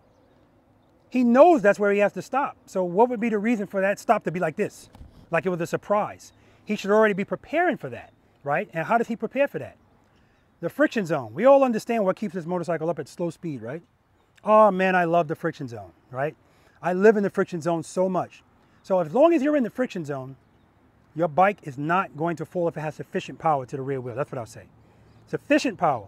he knows that's where he has to stop. So what would be the reason for that stop to be like this? Like it was a surprise. He should already be preparing for that, right? And how does he prepare for that? The friction zone. We all understand what keeps this motorcycle up at slow speed, right? Oh man, I love the friction zone, right? I live in the friction zone so much. So as long as you're in the friction zone, your bike is not going to fall if it has sufficient power to the rear wheel. That's what I'll say. Sufficient power,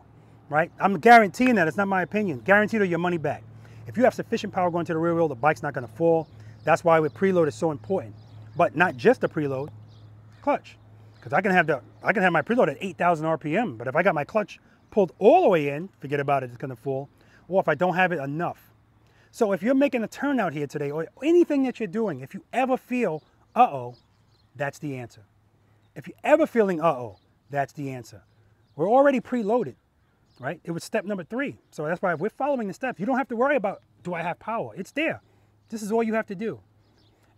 right? I'm guaranteeing that. It's not my opinion. Guaranteed or your money back. If you have sufficient power going to the rear wheel, the bike's not going to fall. That's why with preload is so important. But not just the preload, clutch. Because I can have the I can have my preload at 8,000 RPM, but if I got my clutch pulled all the way in, forget about it, it's to fall. Or if I don't have it enough. So if you're making a turn out here today, or anything that you're doing, if you ever feel, uh-oh, that's the answer. If you're ever feeling, uh-oh, that's the answer. We're already preloaded, right? It was step number three. So that's why if we're following the steps, you don't have to worry about, do I have power? It's there. This is all you have to do.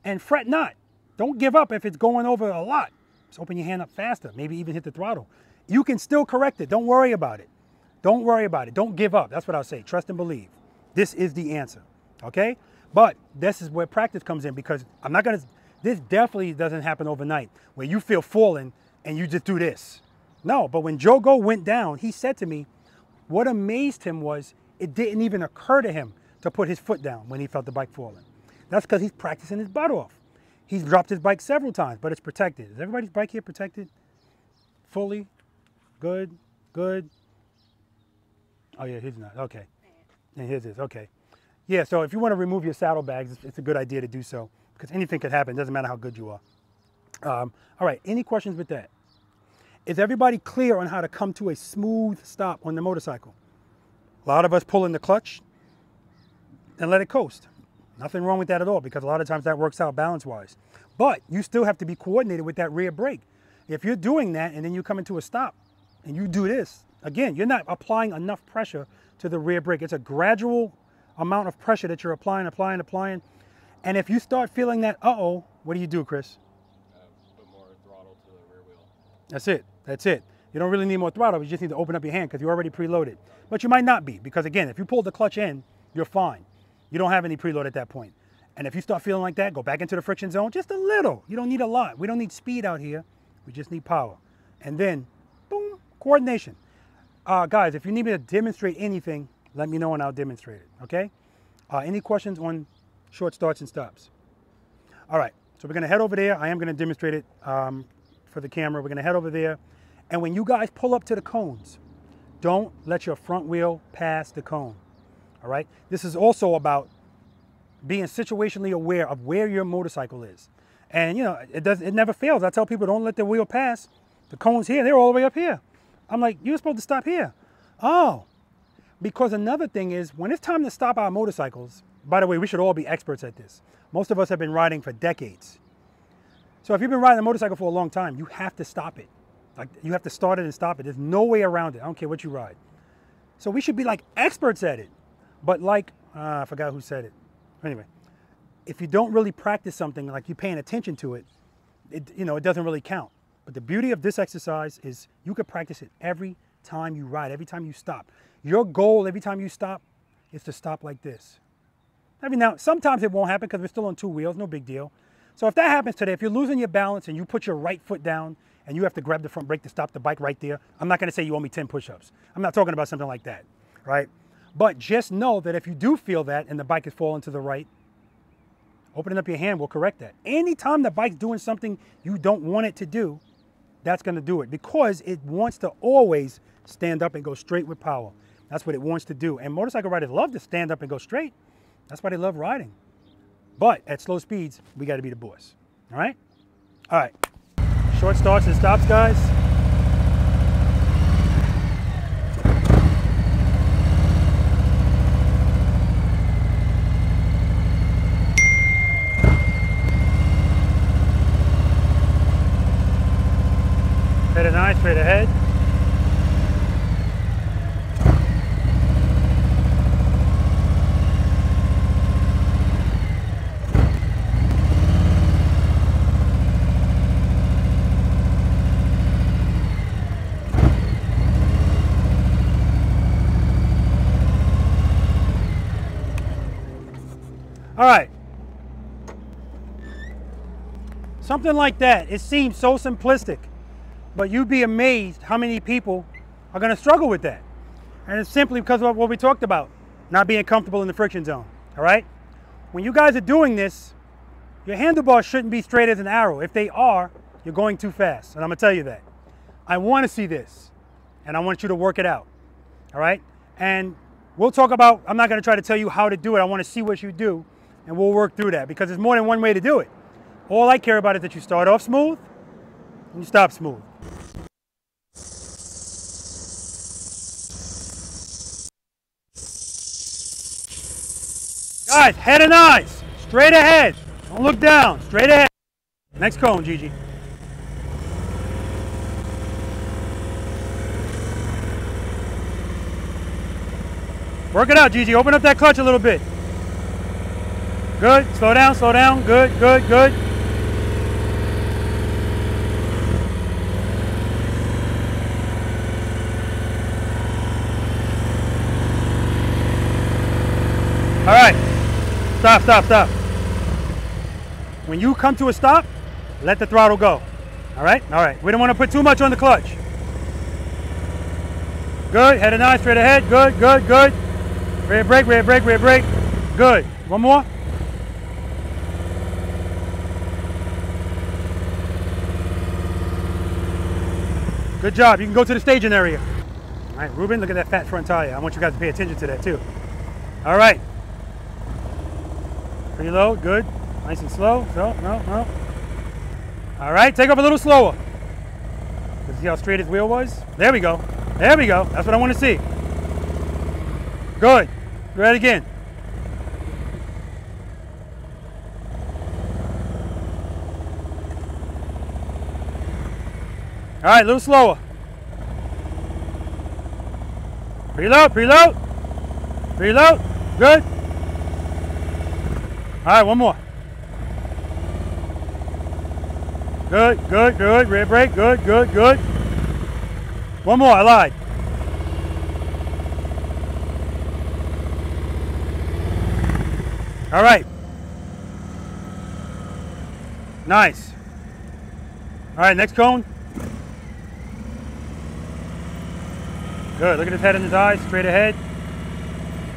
And fret not. Don't give up if it's going over a lot. Just open your hand up faster, maybe even hit the throttle. You can still correct it. Don't worry about it. Don't worry about it. Don't give up. That's what I'll say. Trust and believe. This is the answer. Okay? But this is where practice comes in because I'm not going to, this definitely doesn't happen overnight where you feel falling and you just do this. No, but when Joe Go went down, he said to me, what amazed him was it didn't even occur to him to put his foot down when he felt the bike falling. That's because he's practicing his butt off. He's dropped his bike several times, but it's protected. Is everybody's bike here protected? Fully? Good? Good? Oh yeah, he's not. Okay. And his. Okay. Yeah, so if you want to remove your saddlebags, it's, a good idea to do so because anything could happen. Doesn't matter how good you are. Um, all right, any questions with that? Is everybody clear on how to come to a smooth stop on the motorcycle? A lot of us pull in the clutch and let it coast. Nothing wrong with that at all because a lot of times that works out balance wise. But you still have to be coordinated with that rear brake. If you're doing that and then you come into a stop and you do this, again, you're not applying enough pressure to the rear brake. It's a gradual amount of pressure that you're applying, applying, applying. And if you start feeling that, uh-oh, what do you do, Chris? Uh, put more throttle to the rear wheel. That's it. That's it. You don't really need more throttle. You just need to open up your hand because you're already preloaded. But you might not be because, again, if you pull the clutch in, you're fine. You don't have any preload at that point. And if you start feeling like that, go back into the friction zone just a little. You don't need a lot. We don't need speed out here. We just need power. And then, boom, coordination. Uh, guys, if you need me to demonstrate anything, let me know and I'll demonstrate it, okay? Uh, any questions on short starts and stops? All right, so we're gonna head over there. I am gonna demonstrate it um, for the camera. We're gonna head over there. And when you guys pull up to the cones, don't let your front wheel pass the cone, all right? This is also about being situationally aware of where your motorcycle is. And you know, it does it never fails. I tell people don't let the wheel pass. The cones here, they're all the way up here. I'm like, you're supposed to stop here. Oh, because another thing is when it's time to stop our motorcycles, by the way, we should all be experts at this. Most of us have been riding for decades. So if you've been riding a motorcycle for a long time, you have to stop it. Like you have to start it and stop it. There's no way around it. I don't care what you ride. So we should be like experts at it. But like, uh, I forgot who said it. Anyway, if you don't really practice something, like you're paying attention to it, it, you know, it doesn't really count. But the beauty of this exercise is you could practice it every time you ride, every time you stop. Your goal every time you stop is to stop like this. Every now, sometimes it won't happen because we're still on two wheels, no big deal. So if that happens today, if you're losing your balance and you put your right foot down and you have to grab the front brake to stop the bike right there, I'm not gonna say you owe me 10 push-ups. I'm not talking about something like that, right? But just know that if you do feel that and the bike is falling to the right, opening up your hand will correct that. Anytime the bike's doing something you don't want it to do, that's gonna do it because it wants to always stand up and go straight with power. That's what it wants to do. And motorcycle riders love to stand up and go straight. That's why they love riding. But at slow speeds, we gotta be the boss. All right? All right. Short starts and stops, guys. Nice, straight ahead. All right. Something like that. It seems so simplistic, but you'd be amazed how many people are going to struggle with that. And it's simply because of what we talked about, not being comfortable in the friction zone. All right? When you guys are doing this, your handlebars shouldn't be straight as an arrow. If they are, you're going too fast. And I'm going to tell you that. I want to see this, and I want you to work it out. All right? And we'll talk about, I'm not going to try to tell you how to do it. I want to see what you do, and we'll work through that because there's more than one way to do it. All I care about is that you start off smooth and you stop smooth. Guys, head and eyes, straight ahead. Don't look down, straight ahead. Next cone, Gigi. Work it out, Gigi. Open up that clutch a little bit. Good. Slow down, slow down. Good, good, good. All right. Stop, stop, stop. When you come to a stop, let the throttle go. All right? All right. We don't want to put too much on the clutch. Good. Head and eye straight ahead. Good, good, good. Rear brake, rear brake, rear brake. Good. One more. Good job. You can go to the staging area. All right, Ruben, look at that fat front tire. I want you guys to pay attention to that too. All right. Preload, good. Nice and slow. So, no, no. All right, take off a little slower. See how straight his wheel was? There we go. There we go. That's what I want to see. Good. Go ahead again. All right, a little slower. Preload, preload. Preload. Good. All right, one more. Good, good, good. Rear brake. Good, good, good. One more. I lied. All right. Nice. All right, next cone. Good. Look at his head and his eyes. Straight ahead.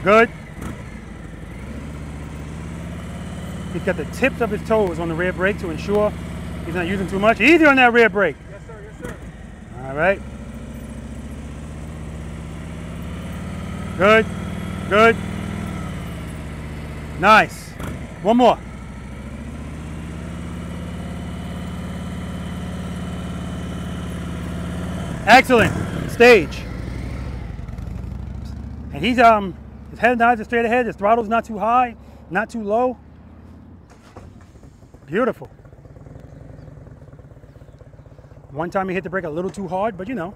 Good. He's got the tips of his toes on the rear brake to ensure he's not using too much. Easy on that rear brake. Yes, sir. Yes, sir. All right. Good. Good. Nice. One more. Excellent. Stage. And he's um his head and eyes are straight ahead. His throttle's not too high, not too low. Beautiful. One time he hit the brake a little too hard, but you know,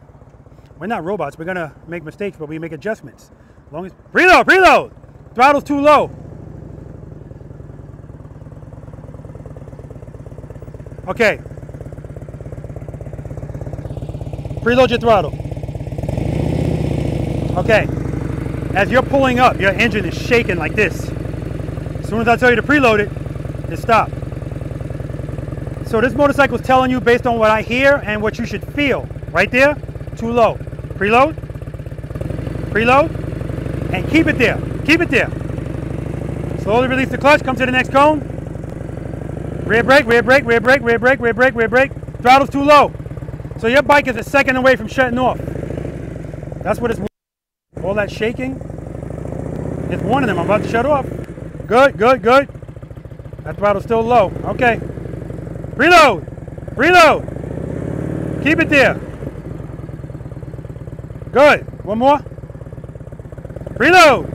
we're not robots. We're gonna make mistakes, but we make adjustments. As long as preload, preload. Throttle's too low. Okay. Preload your throttle. Okay. As you're pulling up, your engine is shaking like this. As soon as I tell you to preload it, it stop. So this motorcycle is telling you based on what I hear and what you should feel. Right there, too low. Preload, preload, and keep it there. Keep it there. Slowly release the clutch, come to the next cone. Rear brake, rear brake, rear brake, rear brake, rear brake, rear brake. Throttle's too low. So your bike is a second away from shutting off. That's what it's all that shaking. It's warning them I'm about to shut off. Good, good, good. That throttle's still low. Okay. Reload. Reload. Keep it there. Good. One more. Reload.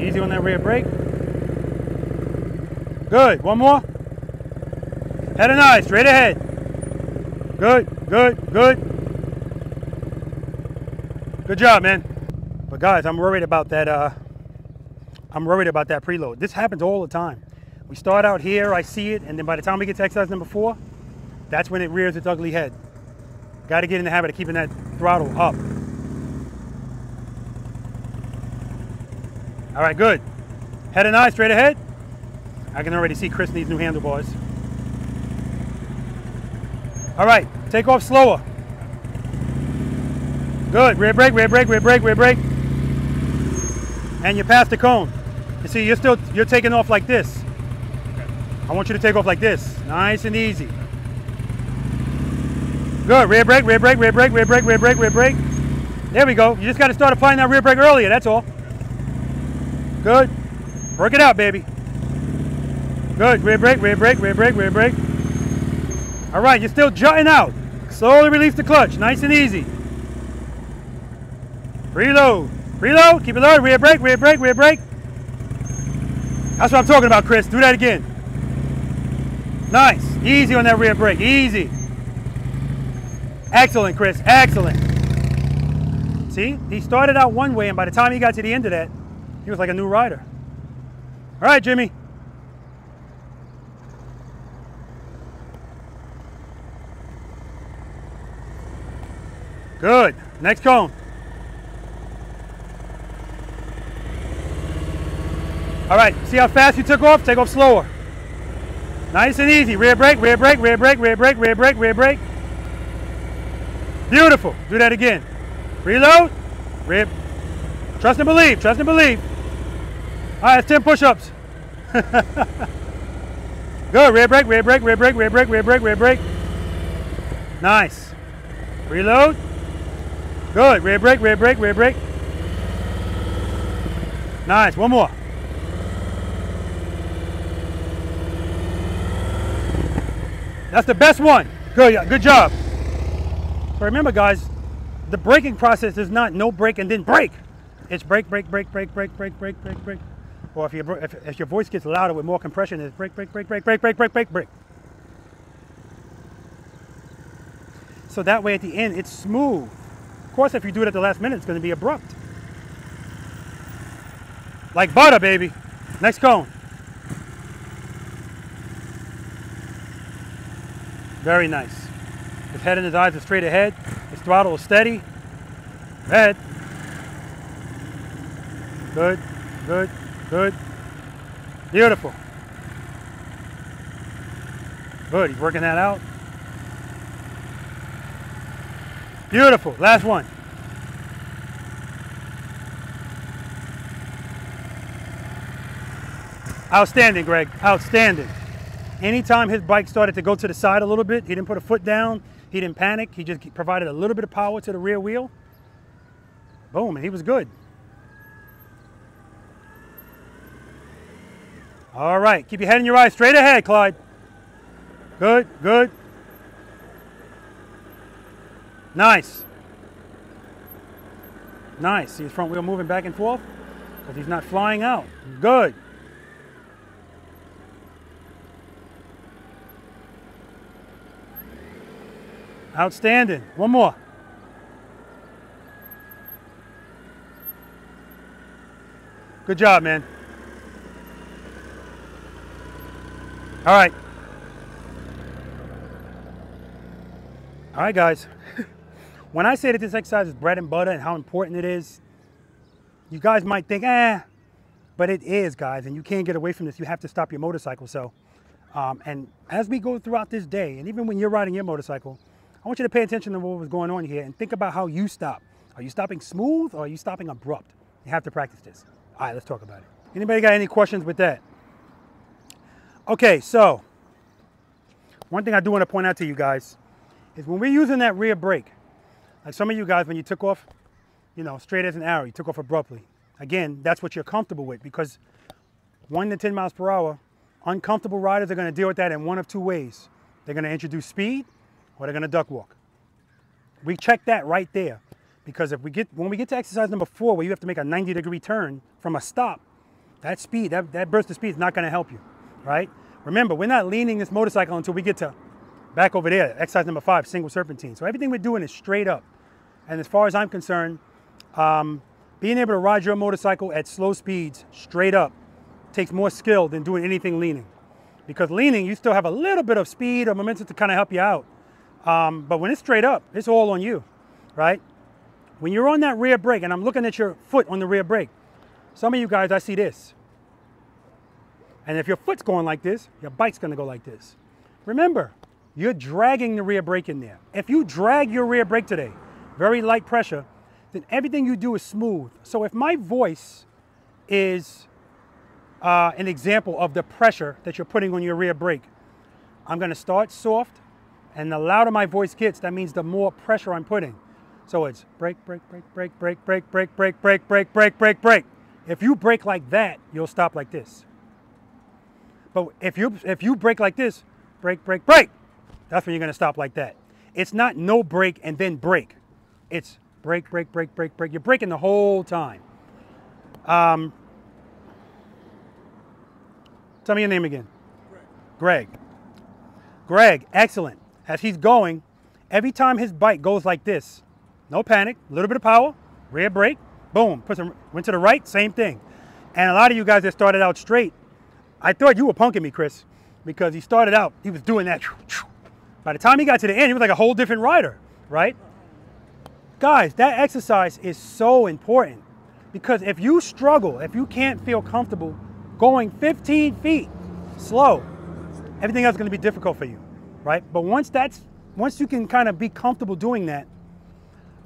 Easy on that rear brake. Good. One more. Head and eye, straight ahead. Good, good, good. Good job, man. But guys, I'm worried about that. Uh, I'm worried about that preload. This happens all the time. We start out here, I see it, and then by the time we get to exercise number four, that's when it rears its ugly head. Got to get in the habit of keeping that throttle up. All right, good. Head and eye straight ahead. I can already see Chris needs new handlebars. All right, take off slower. Good, rear brake, rear brake, rear brake, rear brake. And you pass the cone. You see, you're still, you're taking off like this. I want you to take off like this. Nice and easy. Good, rear brake, rear brake, rear brake, rear brake, rear brake, rear brake. There we go. You just got to start applying that rear brake earlier, that's all. Good. Work it out, baby. Good, rear brake, rear brake, rear brake, rear brake. All right, you're still jutting out. Slowly release the clutch, nice and easy. Reload, reload, keep it low, rear brake, rear brake, rear brake. That's what I'm talking about, Chris. Do that again. Nice, easy on that rear brake, easy. Excellent, Chris, excellent. See, he started out one way, and by the time he got to the end of that, he was like a new rider. All right, Jimmy. Good. Next cone. All right, see how fast you took off? Take off slower. Nice and easy. Rear brake, rear brake, rear brake, rear brake, rear brake, rear brake. Beautiful. Do that again. Reload. Rear. Trust and believe. Trust and believe. All right, that's 10 push-ups. Good. Rear brake, rear brake, rear brake, rear brake, rear brake, rear brake. Nice. Reload. Good. Rear brake, rear brake, rear brake. Nice. One more. That's the best one. Good. Good job. So remember, guys, the braking process is not no brake and then brake. It's brake, brake, brake, brake, brake, brake, brake, brake, brake. Or if, you, if, if your voice gets louder with more compression, it's brake, brake, brake, brake, brake, brake, brake, brake, brake. So that way at the end, it's smooth. Of course, if you do it at the last minute, it's going to be abrupt. Like butter, baby. Next cone. Very nice. His head and his eyes are straight ahead. His throttle is steady. Head. Good, good, good. Beautiful. Good, he's working that out. Beautiful. Last one. Outstanding, Greg. Outstanding. Anytime his bike started to go to the side a little bit, he didn't put a foot down, he didn't panic, he just provided a little bit of power to the rear wheel. Boom, and he was good. All right, keep your head and your eyes straight ahead, Clyde. Good, good. Nice. Nice. See his front wheel moving back and forth? Because he's not flying out. Good. Outstanding. One more. Good job, man. All right. All right, guys. when I say that this exercise is bread and butter and how important it is, you guys might think, eh, but it is, guys, and you can't get away from this. You have to stop your motorcycle. So Um, and as we go throughout this day, and even when you're riding your motorcycle, I want you to pay attention to what was going on here and think about how you stop. Are you stopping smooth or are you stopping abrupt? You have to practice this. All right, let's talk about it. Anybody got any questions with that? Okay, so one thing I do want to point out to you guys is when we're using that rear brake, like some of you guys, when you took off, you know, straight as an arrow, you took off abruptly. Again, that's what you're comfortable with because one to 10 miles per hour, uncomfortable riders are going to deal with that in one of two ways. They're going to introduce speed or they're to duck walk. We check that right there because if we get when we get to exercise number four, where you have to make a 90 degree turn from a stop, that speed, that, that burst of speed is not going to help you, right? Remember, we're not leaning this motorcycle until we get to back over there, exercise number five, single serpentine. So everything we're doing is straight up. And as far as I'm concerned, um, being able to ride your motorcycle at slow speeds straight up takes more skill than doing anything leaning. Because leaning, you still have a little bit of speed or momentum to kind of help you out. Um, but when it's straight up, it's all on you, right? When you're on that rear brake, and I'm looking at your foot on the rear brake, some of you guys, I see this. And if your foot's going like this, your bike's gonna go like this. Remember, you're dragging the rear brake in there. If you drag your rear brake today, very light pressure, then everything you do is smooth. So if my voice is uh, an example of the pressure that you're putting on your rear brake, I'm gonna start soft, and the louder my voice gets, that means the more pressure I'm putting. So it's brake, brake, brake, brake, brake, brake, brake, brake, brake, brake, brake, brake, brake. If you brake like that, you'll stop like this. But if you if you brake like this, brake, brake, brake, that's when you're gonna stop like that. It's not no brake and then brake. It's brake, brake, brake, brake, brake. You're braking the whole time. Um, tell me your name again. Greg. Greg, excellent. As he's going, every time his bike goes like this, no panic, a little bit of power, rear brake, boom, puts him, went to the right, same thing. And a lot of you guys that started out straight, I thought you were punking me, Chris, because he started out, he was doing that. By the time he got to the end, he was like a whole different rider, right? Guys, that exercise is so important because if you struggle, if you can't feel comfortable going 15 feet slow, everything else is going to be difficult for you, right? But once that's once you can kind of be comfortable doing that,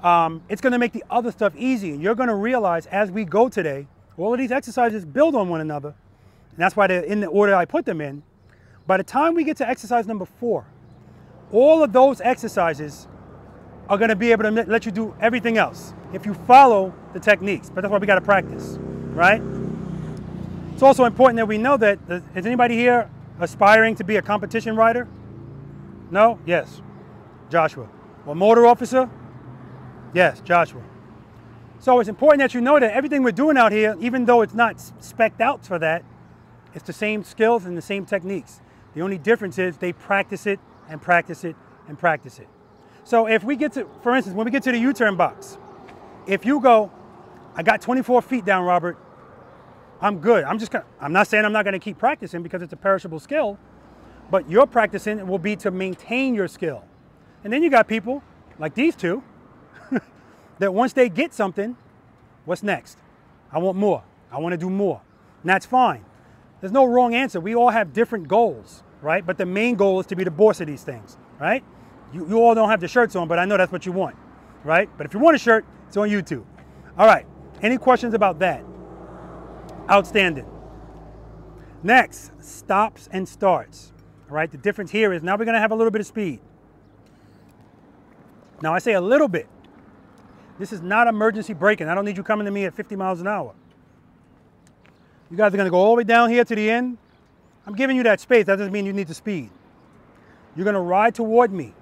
um, it's going to make the other stuff easy. And you're going to realize as we go today, all of these exercises build on one another. And that's why they're in the order I put them in. By the time we get to exercise number four, all of those exercises are going to be able to let you do everything else if you follow the techniques. But that's why we got to practice, right? It's also important that we know that, is anybody here aspiring to be a competition rider? No? Yes. Joshua. Well, motor officer? Yes, Joshua. So it's important that you know that everything we're doing out here, even though it's not specced out for that, it's the same skills and the same techniques. The only difference is they practice it and practice it and practice it. So if we get to, for instance, when we get to the U-turn box, if you go, I got 24 feet down, Robert, I'm good. I'm just gonna, I'm not saying I'm not gonna keep practicing because it's a perishable skill, but your practicing will be to maintain your skill. And then you got people like these two that once they get something, what's next? I want more. I want to do more. And that's fine. There's no wrong answer. We all have different goals, right? But the main goal is to be the boss of these things, right? You, you all don't have the shirts on, but I know that's what you want, right? But if you want a shirt, it's on YouTube. All right. Any questions about that? Outstanding. Next, stops and starts. Right, the difference here is now we're gonna have a little bit of speed. Now I say a little bit. This is not emergency braking. I don't need you coming to me at 50 miles an hour. You guys are gonna go all the way down here to the end. I'm giving you that space. That doesn't mean you need the speed. You're gonna ride toward me.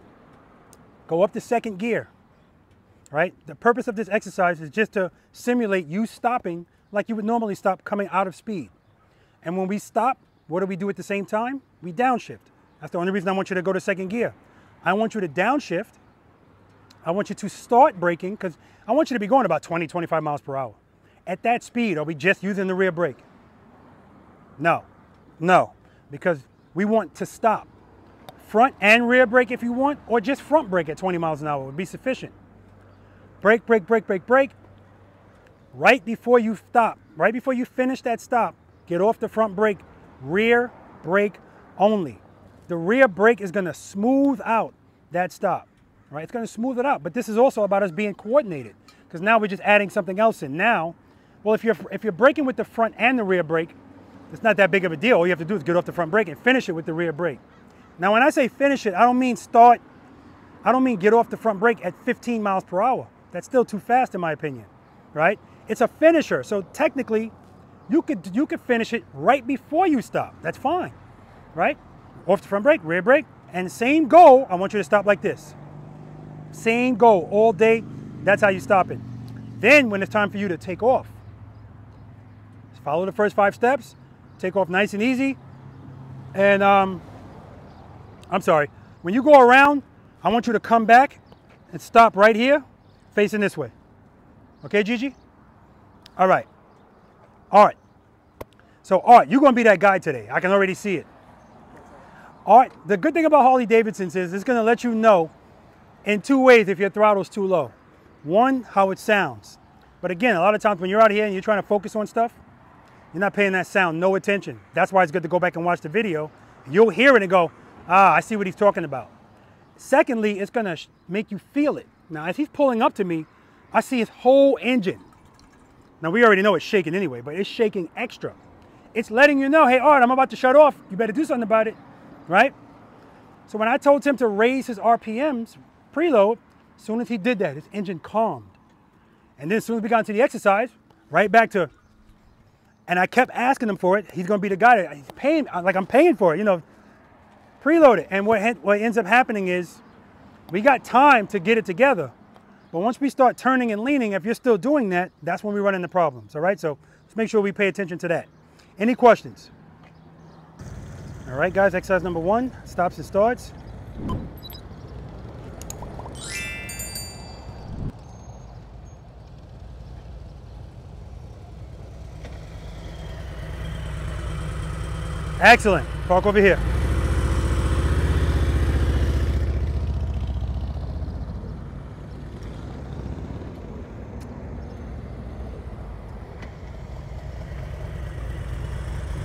Go up to second gear, right? The purpose of this exercise is just to simulate you stopping like you would normally stop coming out of speed. And when we stop, what do we do at the same time? We downshift. That's the only reason I want you to go to second gear. I want you to downshift. I want you to start braking because I want you to be going about 20, 25 miles per hour. At that speed, are we just using the rear brake? No, no, because we want to stop. Front and rear brake if you want, or just front brake at 20 miles an hour would be sufficient. Brake, brake, brake, brake, brake. Right before you stop, right before you finish that stop, get off the front brake, rear brake only. The rear brake is going to smooth out that stop. Right? It's going to smooth it out. But this is also about us being coordinated because now we're just adding something else in. Now, well, if you're if you're braking with the front and the rear brake, it's not that big of a deal. All you have to do is get off the front brake and finish it with the rear brake. Now, when I say finish it, I don't mean start. I don't mean get off the front brake at 15 miles per hour. That's still too fast, in my opinion. Right? It's a finisher. So technically, you could you could finish it right before you stop. That's fine. Right? Off the front brake, rear brake, and same goal. I want you to stop like this. Same goal all day. That's how you stop it. Then, when it's time for you to take off, follow the first five steps, take off nice and easy. And um, I'm sorry, when you go around, I want you to come back and stop right here, facing this way. Okay, Gigi? All right. Right. So, Art, you're going to be that guy today. I can already see it. Art, the good thing about Harley Davidson's is it's going to let you know in two ways if your throttle's too low. One, how it sounds. But again, a lot of times when you're out here and you're trying to focus on stuff, you're not paying that sound no attention. That's why it's good to go back and watch the video. You'll hear it and go, ah, I see what he's talking about. Secondly, it's gonna make you feel it. Now, as he's pulling up to me, I see his whole engine. Now, we already know it's shaking anyway, but it's shaking extra. It's letting you know, hey, Art, I'm about to shut off. You better do something about it, right? So when I told him to raise his RPMs, preload, as soon as he did that, his engine calmed. And then as soon as we got into the exercise, right back to, and I kept asking him for it. He's going to be the guy that he's paying, uh, like I'm paying for it, you know, preload it. And what, what ends up happening is we got time to get it together. But once we start turning and leaning, if you're still doing that, that's when we run into problems, all right? So let's make sure we pay attention to that. Any questions? All right, guys, exercise number one, stops and starts. Excellent. Park over here.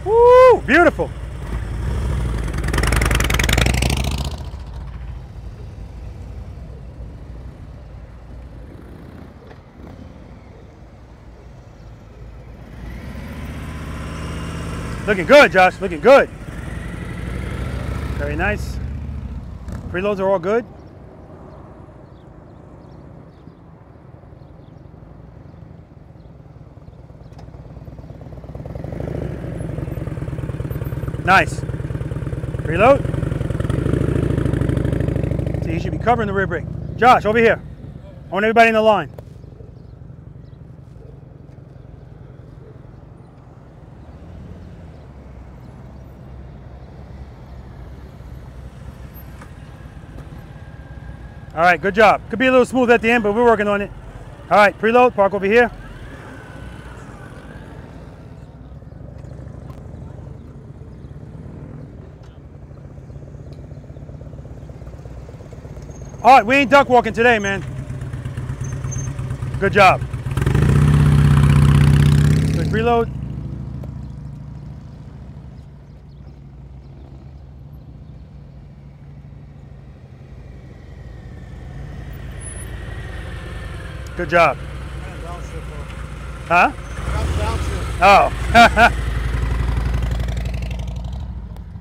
Woo! Beautiful. Looking good, Josh. Looking good. Very nice. Preloads are all good. Nice. Reload. So you should be covering the rear brake. Josh, over here. I want everybody in the line. All right, good job. Could be a little smooth at the end, but we're working on it. All right, preload, park over here. All right, we ain't duck walking today, man. Good job. Good preload. Good job. Huh? Oh.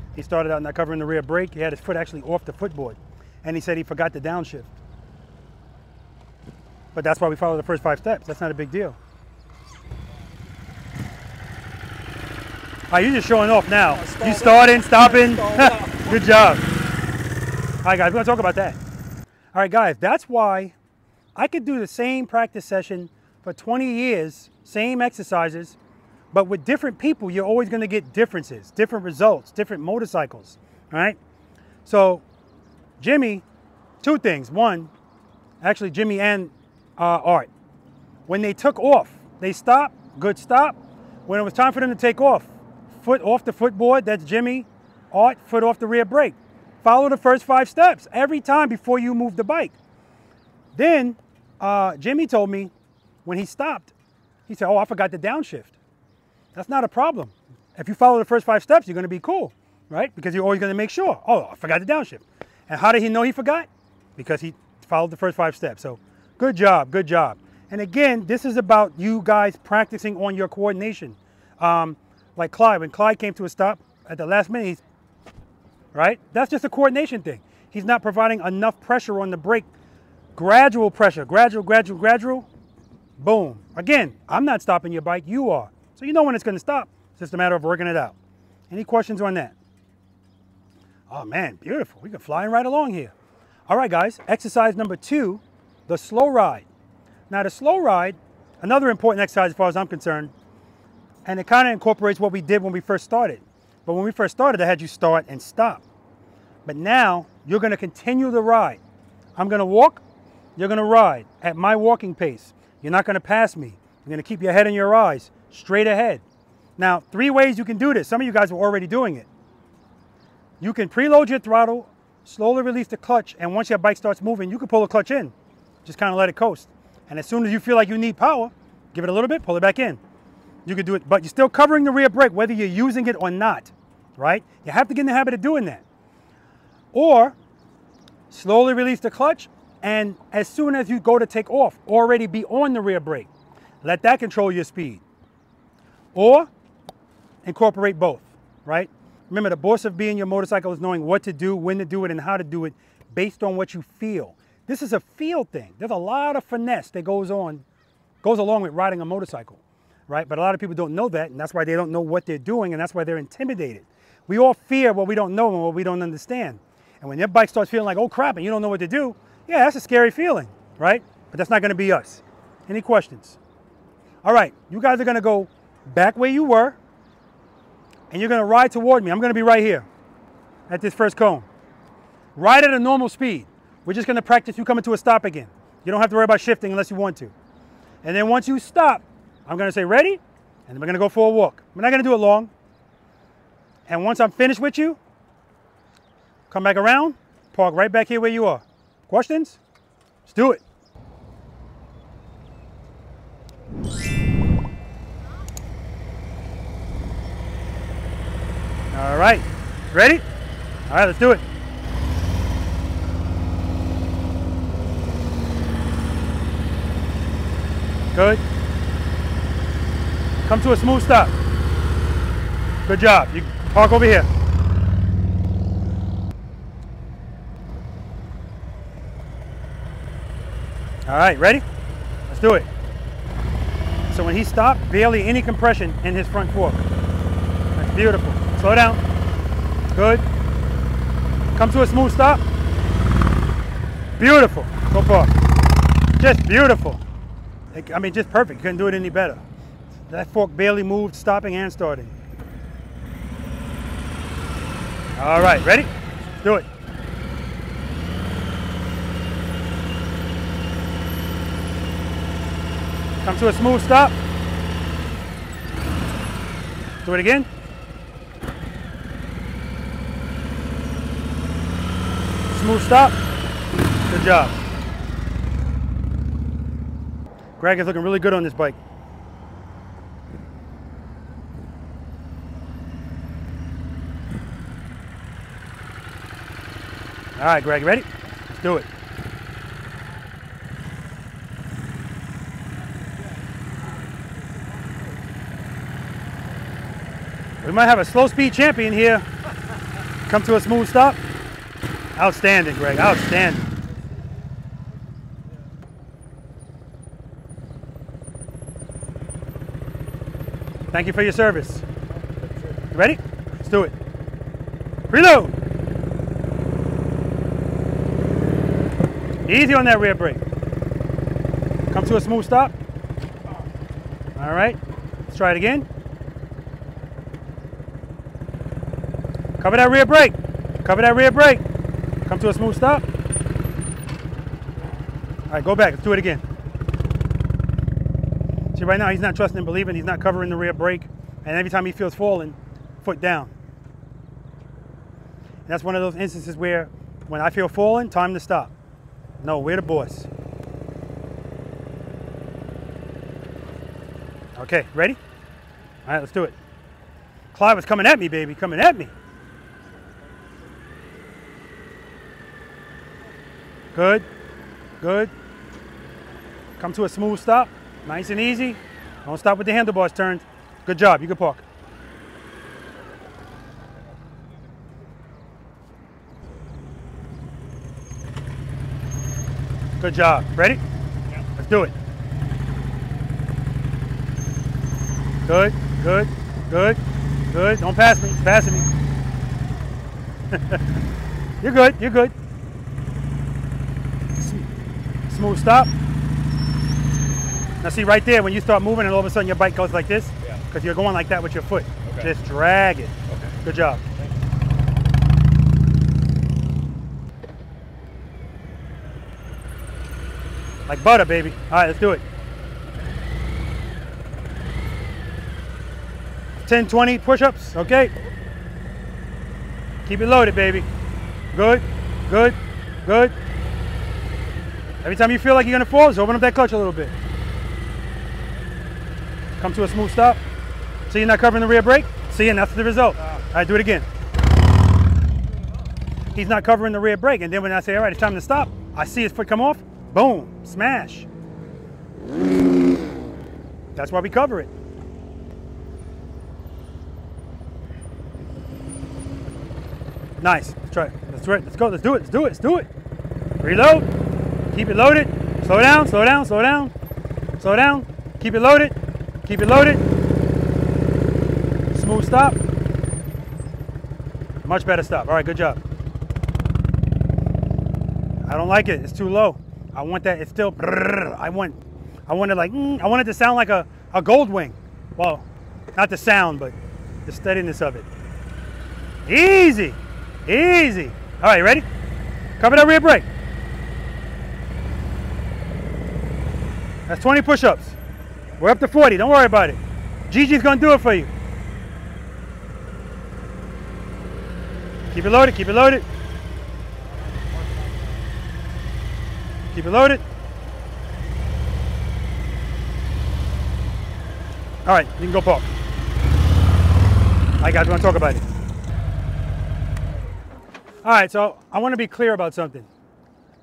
he started out not covering the rear brake. He had his foot actually off the footboard. And he said he forgot the downshift. But that's why we follow the first five steps. That's not a big deal. All right, you're just showing off now. You starting, stopping. Good job. All right, guys, we're going to talk about that. All right, guys, that's why I could do the same practice session for 20 years, same exercises, but with different people, you're always going to get differences, different results, different motorcycles, all right? So, Jimmy, two things. One, actually, Jimmy and uh, Art, when they took off, they stopped, good stop. When it was time for them to take off, foot off the footboard, that's Jimmy, Art, foot off the rear brake. Follow the first five steps every time before you move the bike. Then uh, Jimmy told me when he stopped, he said, oh, I forgot the downshift. That's not a problem. If you follow the first five steps, you're going to be cool. right? Because you're always going to make sure. Oh, I forgot the downshift. And how did he know he forgot? Because he followed the first five steps. So good job, good job. And again, this is about you guys practicing on your coordination. Um, like Clyde, when Clyde came to a stop at the last minute, he's, right? That's just a coordination thing. He's not providing enough pressure on the brake. Gradual pressure, gradual, gradual, gradual. Boom. Again, I'm not stopping your bike, you are. So you know when it's going to stop. It's just a matter of working it out. Any questions on that? Oh man, beautiful. We can flying right along here. All right, guys, exercise number two, the slow ride. Now the slow ride, another important exercise as far as I'm concerned, and it kind of incorporates what we did when we first started. But when we first started, I had you start and stop. But now you're gonna continue the ride. I'm gonna walk, you're gonna ride at my walking pace. You're not gonna pass me. You're gonna keep your head in your eyes, straight ahead. Now, three ways you can do this. Some of you guys were already doing it. You can preload your throttle, slowly release the clutch, and once your bike starts moving, you can pull the clutch in. Just kind of let it coast. And as soon as you feel like you need power, give it a little bit, pull it back in. You can do it, but you're still covering the rear brake whether you're using it or not, right? You have to get in the habit of doing that. Or slowly release the clutch, and as soon as you go to take off, already be on the rear brake. Let that control your speed. Or incorporate both, right? Remember, the boss of being your motorcycle is knowing what to do, when to do it, and how to do it based on what you feel. This is a feel thing. There's a lot of finesse that goes on, goes along with riding a motorcycle, right? But a lot of people don't know that, and that's why they don't know what they're doing, and that's why they're intimidated. We all fear what we don't know and what we don't understand. And when your bike starts feeling like, oh crap, and you don't know what to do, yeah, that's a scary feeling, right? But that's not gonna be us. Any questions? All right, you guys are gonna go back where you were, and you're gonna ride toward me. I'm gonna be right here at this first cone. Ride at a normal speed. We're just gonna practice you coming to a stop again. You don't have to worry about shifting unless you want to. And then once you stop, I'm gonna say ready, and then we're gonna go for a walk. We're not gonna do it long. And once I'm finished with you, come back around, park right back here where you are. Questions? Let's do it. All right, ready? All right, let's do it. Good. Come to a smooth stop. Good job. You park over here. All right, ready? Let's do it. So when he stopped, barely any compression in his front fork. That's beautiful. Slow down. Good. Come to a smooth stop. Beautiful. So far. Just beautiful. I mean, just perfect. Couldn't do it any better. That fork barely moved, stopping and starting. All right, ready? Do it. Come to a smooth stop. Do it again. Smooth stop. Good job. Greg is looking really good on this bike. All right, Greg, ready? Let's do it. We might have a slow speed champion here. Come to a smooth stop. Outstanding, Greg, outstanding. Thank you for your service. You ready? Let's do it. Reload. Easy on that rear brake. Come to a smooth stop. All right, let's try it again. Cover that rear brake. Cover that rear brake. To a smooth stop. All right, go back. Let's do it again. See, right now he's not trusting and believing. He's not covering the rear brake. And every time he feels falling, foot down. And that's one of those instances where when I feel falling, time to stop. No, we're the boss. Okay, ready? All right, let's do it. Clyde was coming at me, baby, coming at me. Good. Good. Come to a smooth stop. Nice and easy. Don't stop with the handlebars turned. Good job. You can park. Good job. Ready? Let's do it. Good, good, good, good. Don't pass me. It's passing me. you're good. You're good. Smooth stop. Now see right there when you start moving and all of a sudden your bike goes like this Yeah. because you're going like that with your foot. Okay. Just drag it. Okay. Good job. Like butter, baby. All right, let's do it. 10, 20 push-ups, okay? Keep it loaded, baby. Good, good, good. Every time you feel like you're gonna fall, just open up that clutch a little bit. Come to a smooth stop. See you're not covering the rear brake? See, and that's the result. All right, do it again. He's not covering the rear brake, and then when I say, all right, it's time to stop, I see his foot come off, boom, smash. That's why we cover it. Nice. Let's try it. Let's try it. Let's go. Let's do it. Let's do it. Let's do it. Reload. Keep it loaded. Slow down. Slow down. Slow down. Slow down. Keep it loaded. Keep it loaded. Smooth stop. Much better stop. All right. Good job. I don't like it. It's too low. I want that. It's still. I want. I want it like. mm, I want it to sound like a a Gold Wing. Well, not the sound, but the steadiness of it. Easy. Easy. All right, ready? Cover that rear brake. That's 20 push-ups. We're up to 40. Don't worry about it. Gigi's gonna do it for you. Keep it loaded. Keep it loaded. Keep it loaded. All right, you can go park. I guys We want to talk about it. All right, so I want to be clear about something.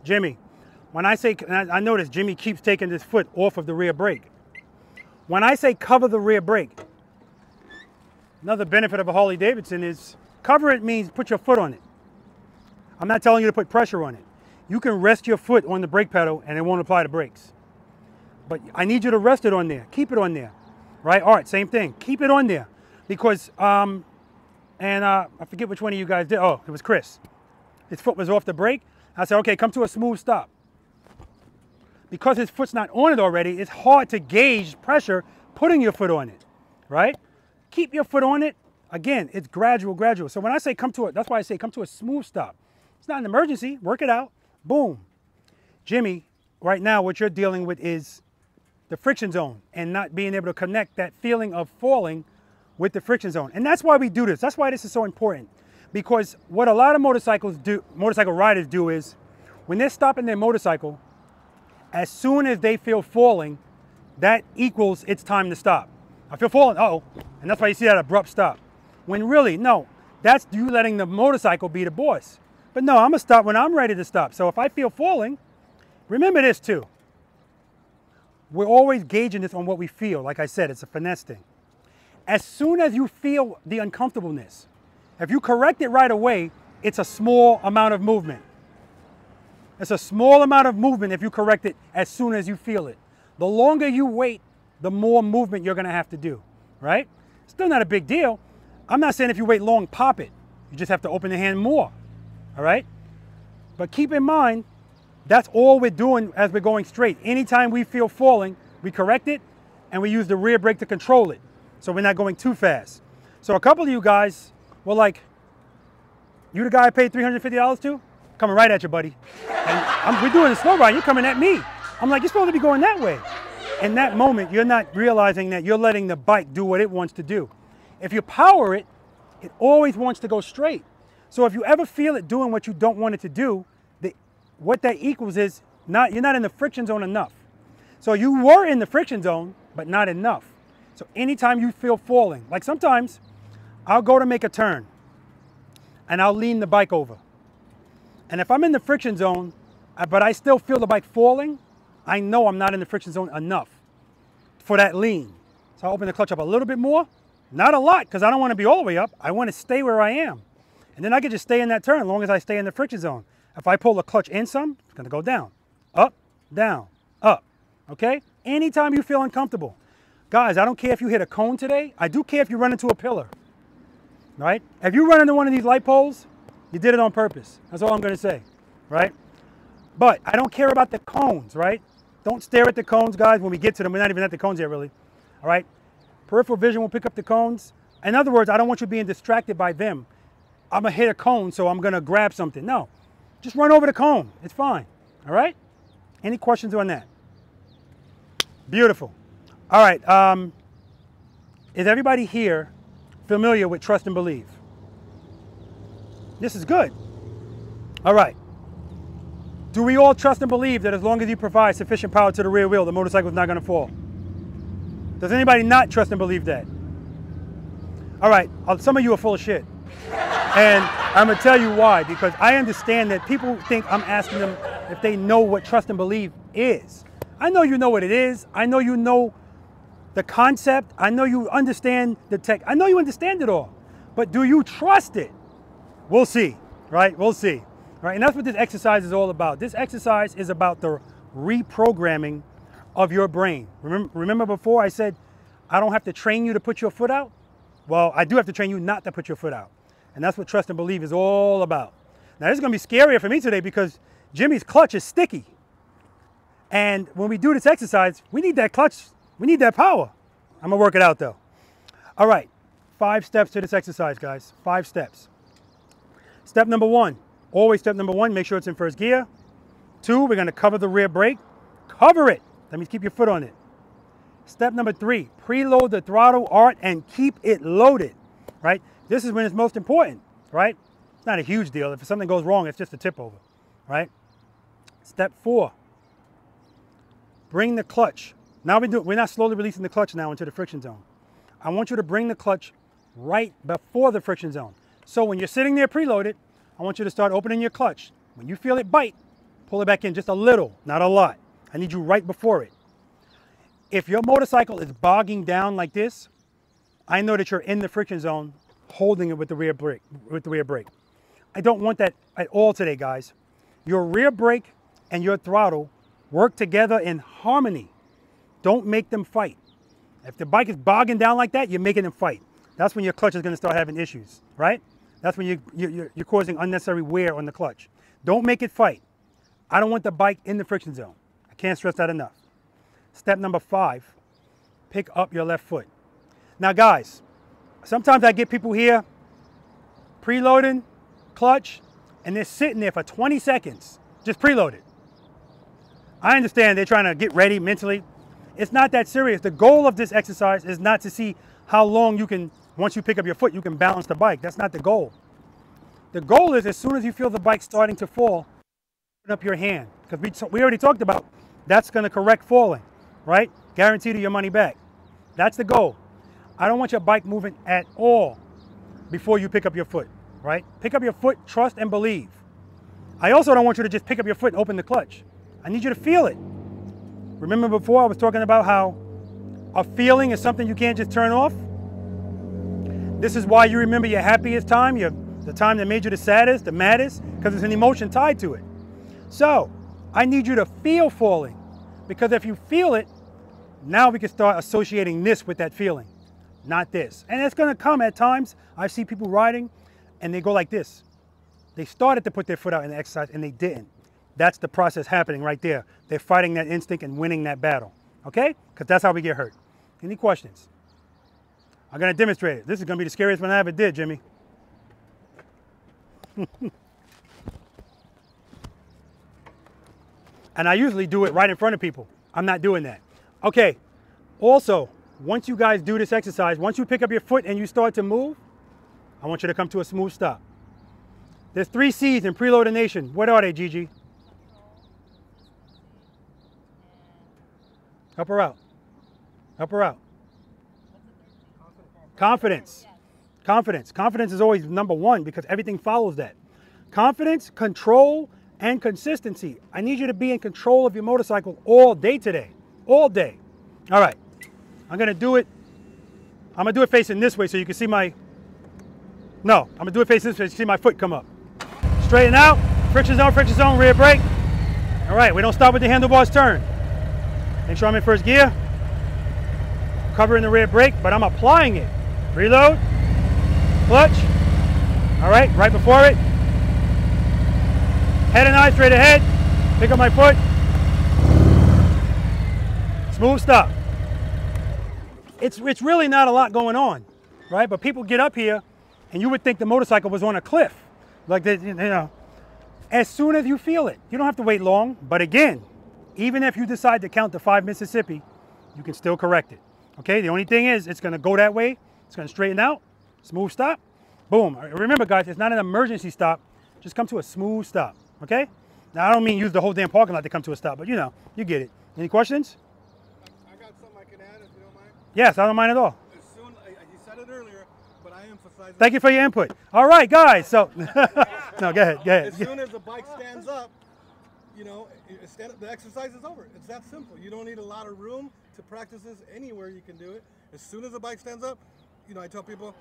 Jimmy, when I say, I notice Jimmy keeps taking his foot off of the rear brake. When I say cover the rear brake, another benefit of a Harley Davidson is cover it means put your foot on it. I'm not telling you to put pressure on it. You can rest your foot on the brake pedal and it won't apply to brakes. But I need you to rest it on there. Keep it on there. Right? All right, same thing. Keep it on there. Because, um, and uh, I forget which one of you guys did. Oh, it was Chris. His foot was off the brake. I said, okay, come to a smooth stop. Because his foot's not on it already, it's hard to gauge pressure putting your foot on it, right? Keep your foot on it. Again, it's gradual, gradual. So when I say come to it, that's why I say come to a smooth stop. It's not an emergency. Work it out. Boom. Jimmy, right now, what you're dealing with is the friction zone and not being able to connect that feeling of falling with the friction zone. And that's why we do this. That's why this is so important. Because what a lot of motorcycles do, motorcycle riders do is when they're stopping their motorcycle, as soon as they feel falling, that equals it's time to stop. I feel falling, oh, and that's why you see that abrupt stop. When really, no, that's you letting the motorcycle be the boss. But no, I'm gonna stop when I'm ready to stop. So if I feel falling, remember this too. We're always gauging this on what we feel. Like I said, it's a finesse thing. As soon as you feel the uncomfortableness, if you correct it right away, it's a small amount of movement. It's a small amount of movement if you correct it as soon as you feel it. The longer you wait, the more movement you're gonna have to do, right? Still not a big deal. I'm not saying if you wait long, pop it. You just have to open the hand more, all right? But keep in mind, that's all we're doing as we're going straight. Anytime we feel falling, we correct it and we use the rear brake to control it. So we're not going too fast. So a couple of you guys were like, you the guy I paid $350 to? Coming right at you, buddy. We're doing a slow ride, you're coming at me. I'm like, you're supposed to be going that way. In that moment, you're not realizing that you're letting the bike do what it wants to do. If you power it, it always wants to go straight. So if you ever feel it doing what you don't want it to do, the, what that equals is not you're not in the friction zone enough. So you were in the friction zone, but not enough. So anytime you feel falling, like sometimes I'll go to make a turn and I'll lean the bike over. And if I'm in the friction zone, uh, but I still feel the bike falling, I know I'm not in the friction zone enough for that lean. So I open the clutch up a little bit more, not a lot, because I don't want to be all the way up. I want to stay where I am. And then I can just stay in that turn as long as I stay in the friction zone. If I pull the clutch in some, it's gonna go down, up, down, up, okay? Anytime you feel uncomfortable. Guys, I don't care if you hit a cone today. I do care if you run into a pillar, right? If you run into one of these light poles, you did it on purpose. That's all I'm gonna say, right? But I don't care about the cones, right? Don't stare at the cones, guys, when we get to them. We're not even at the cones yet, really, all right? Peripheral vision will pick up the cones. In other words, I don't want you being distracted by them. I'm gonna hit a cone, so I'm gonna grab something. No, just run over the cone. It's fine, all right? Any questions on that? Beautiful. All right, um, is everybody here familiar with trust and believe? This is good. All right. Do we all trust and believe that as long as you provide sufficient power to the rear wheel, the motorcycle is not going to fall? Does anybody not trust and believe that? All right, uh, some of you are full of shit. And I'm going to tell you why, because I understand that people think I'm asking them if they know what trust and believe is. I know you know what it is. I know you know the concept. I know you understand the tech. I know you understand it all. But do you trust it? We'll see, right? We'll see. Right? And that's what this exercise is all about. This exercise is about the reprogramming of your brain. Remember, remember before I said I don't have to train you to put your foot out? Well, I do have to train you not to put your foot out. And that's what trust and believe is all about. Now, this is going to be scarier for me today because Jimmy's clutch is sticky. And when we do this exercise, we need that clutch, we need that power. I'm going to work it out though. All right, five steps to this exercise, guys. Five steps. Step number one, always step number one, make sure it's in first gear. Two, we're to cover the rear brake. Cover it. That means keep your foot on it. Step number three, preload the throttle art and keep it loaded, right? This is when it's most important, right? It's not a huge deal. If something goes wrong, it's just a tip over, right? Step four, bring the clutch. Now we do, we're not slowly releasing the clutch now into the friction zone. I want you to bring the clutch right before the friction zone. So when you're sitting there preloaded, I want you to start opening your clutch. When you feel it bite, pull it back in just a little, not a lot. I need you right before it. If your motorcycle is bogging down like this, I know that you're in the friction zone holding it with the rear brake, with the rear brake. I don't want that at all today, guys. Your rear brake and your throttle work together in harmony. Don't make them fight. If the bike is bogging down like that, you're making them fight. That's when your clutch is going to start having issues, right? That's when you, you, you're causing unnecessary wear on the clutch. Don't make it fight. I don't want the bike in the friction zone. I can't stress that enough. Step number five, pick up your left foot. Now, guys, sometimes I get people here preloading clutch and they're sitting there for 20 seconds, just preloaded. I understand they're trying to get ready mentally. It's not that serious. The goal of this exercise is not to see how long you can, once you pick up your foot, you can balance the bike. That's not the goal. The goal is as soon as you feel the bike starting to fall, open up your hand. Because we, we already talked about that's going to correct falling, right? Guaranteed your money back. That's the goal. I don't want your bike moving at all before you pick up your foot, right? Pick up your foot, trust and believe. I also don't want you to just pick up your foot and open the clutch. I need you to feel it. Remember before I was talking about how a feeling is something you can't just turn off? This is why you remember your happiest time, your, the time that made you the saddest, the maddest, because there's an emotion tied to it. So, I need you to feel falling, because if you feel it, now we can start associating this with that feeling, not this. And it's gonna come at times. I see people riding and they go like this. They started to put their foot out in the exercise and they didn't. That's the process happening right there. They're fighting that instinct and winning that battle, okay? Because that's how we get hurt. Any questions? I'm gonna demonstrate it. This is gonna be the scariest one I ever did, Jimmy. and I usually do it right in front of people. I'm not doing that. Okay, also, once you guys do this exercise, once you pick up your foot and you start to move, I want you to come to a smooth stop. There's three C's in Preloader Nation. What are they, Gigi? Help her out. Help her out. Confidence. Confidence. Confidence is always number one because everything follows that. Confidence, control, and consistency. I need you to be in control of your motorcycle all day today. All day. All right. I'm going to do it. I'm going to do it facing this way so you can see my. No, I'm going to do it facing this way so you can see my foot come up. Straighten out. Friction zone, friction zone, rear brake. All right, we don't stop with the handlebars turn. Make sure I'm in first gear. Covering the rear brake, but I'm applying it. Reload. Clutch. All right, right before it. Head and eye straight ahead. Pick up my foot. Smooth stop. It's, it's really not a lot going on, right? But people get up here and you would think the motorcycle was on a cliff. Like, they, you know, as soon as you feel it, you don't have to wait long. But again, even if you decide to count to five Mississippi, you can still correct it. Okay, the only thing is it's gonna go that way, it's gonna straighten out, smooth stop, boom. Remember guys, it's not an emergency stop, just come to a smooth stop, okay? Now I don't mean use the whole damn parking lot to come to a stop, but you know, you get it. Any questions? I got something I can add if you don't mind. Yes, I don't mind at all. As soon, I, you said it earlier, but I emphasize. Thank you for your input. All right, guys, so, no, go ahead, go ahead. As soon as the bike stands up, you know, stand, the exercise is over. It's that simple. You don't need a lot of room to practice this anywhere you can do it. As soon as the bike stands up, you know, I tell people,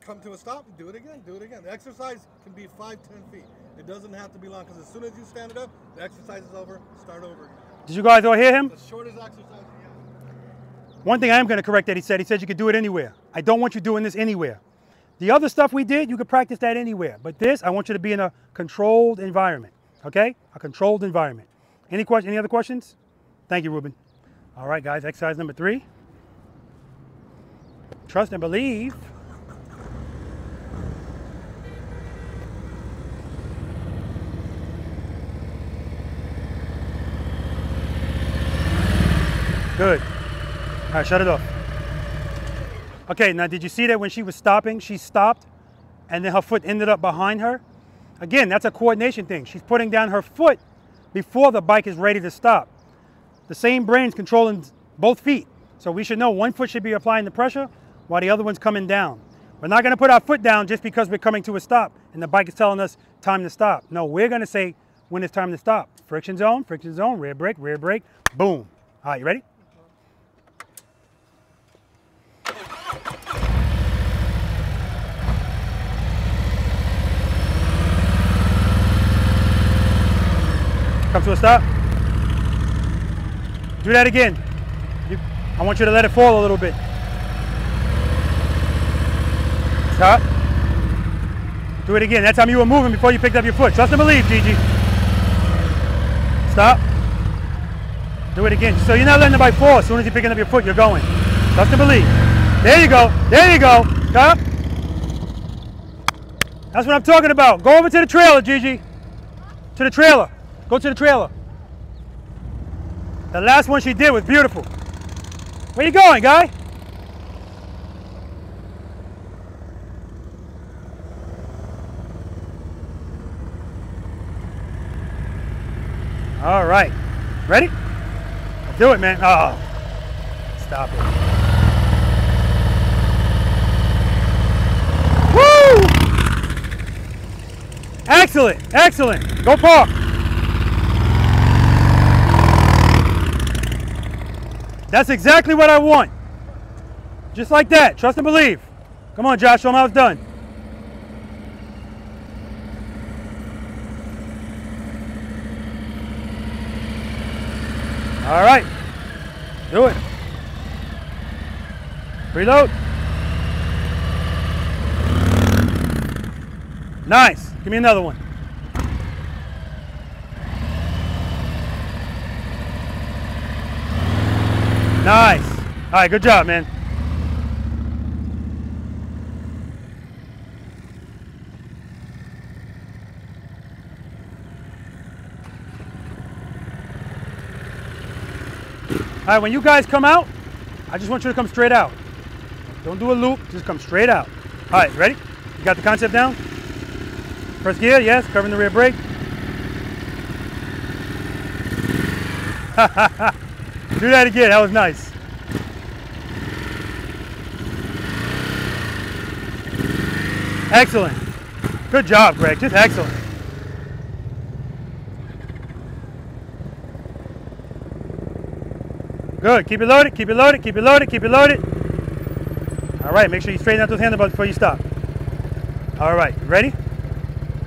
come to a stop, do it again, do it again. The exercise can be five, ten feet. It doesn't have to be long because as soon as you stand it up, the exercise is over. Start over again. Did you guys all hear him? The shortest exercise. One thing I am going to correct that he said, he said you could do it anywhere. I don't want you doing this anywhere. The other stuff we did, you could practice that anywhere. But this, I want you to be in a controlled environment, okay? A controlled environment. Any question? Any other questions? Thank you, Ruben. All right, guys, exercise number three. Trust and believe. Good. All right, shut it off. Okay, now did you see that when she was stopping, she stopped and then her foot ended up behind her? Again, that's a coordination thing. She's putting down her foot before the bike is ready to stop. The same brain's controlling both feet. So we should know one foot should be applying the pressure while the other one's coming down. We're not going to put our foot down just because we're coming to a stop and the bike is telling us time to stop. No, we're going to say when it's time to stop. Friction zone, friction zone, rear brake, rear brake, boom. All right, you ready? Come to a stop. Do that again. You, I want you to let it fall a little bit. Stop. Do it again. That time you were moving before you picked up your foot. Trust and believe, Gigi. Stop. Do it again. So you're not letting the bike fall. As soon as you're picking up your foot, you're going. Trust and believe. There you go. There you go. Stop. That's what I'm talking about. Go over to the trailer, Gigi. To the trailer. Go to the trailer. The last one she did was beautiful. Where you going, guy? All right. Ready? Let's do it, man. Oh, stop it. Woo! Excellent, excellent. Go park. That's exactly what I want. Just like that. Trust and believe. Come on, Josh. Show them how it's done. All right. Do it. Reload. Nice. Give me another one. Nice. All right, good job, man. All right, when you guys come out, I just want you to come straight out. Don't do a loop, just come straight out. All right, ready? You got the concept down? First gear, yes, covering the rear brake. Do that again, that was nice. Excellent. Good job, Greg, just excellent. Good. Keep it loaded. Keep it loaded. Keep it loaded. Keep it loaded. All right. Make sure you straighten out those handlebars before you stop. All right. Ready?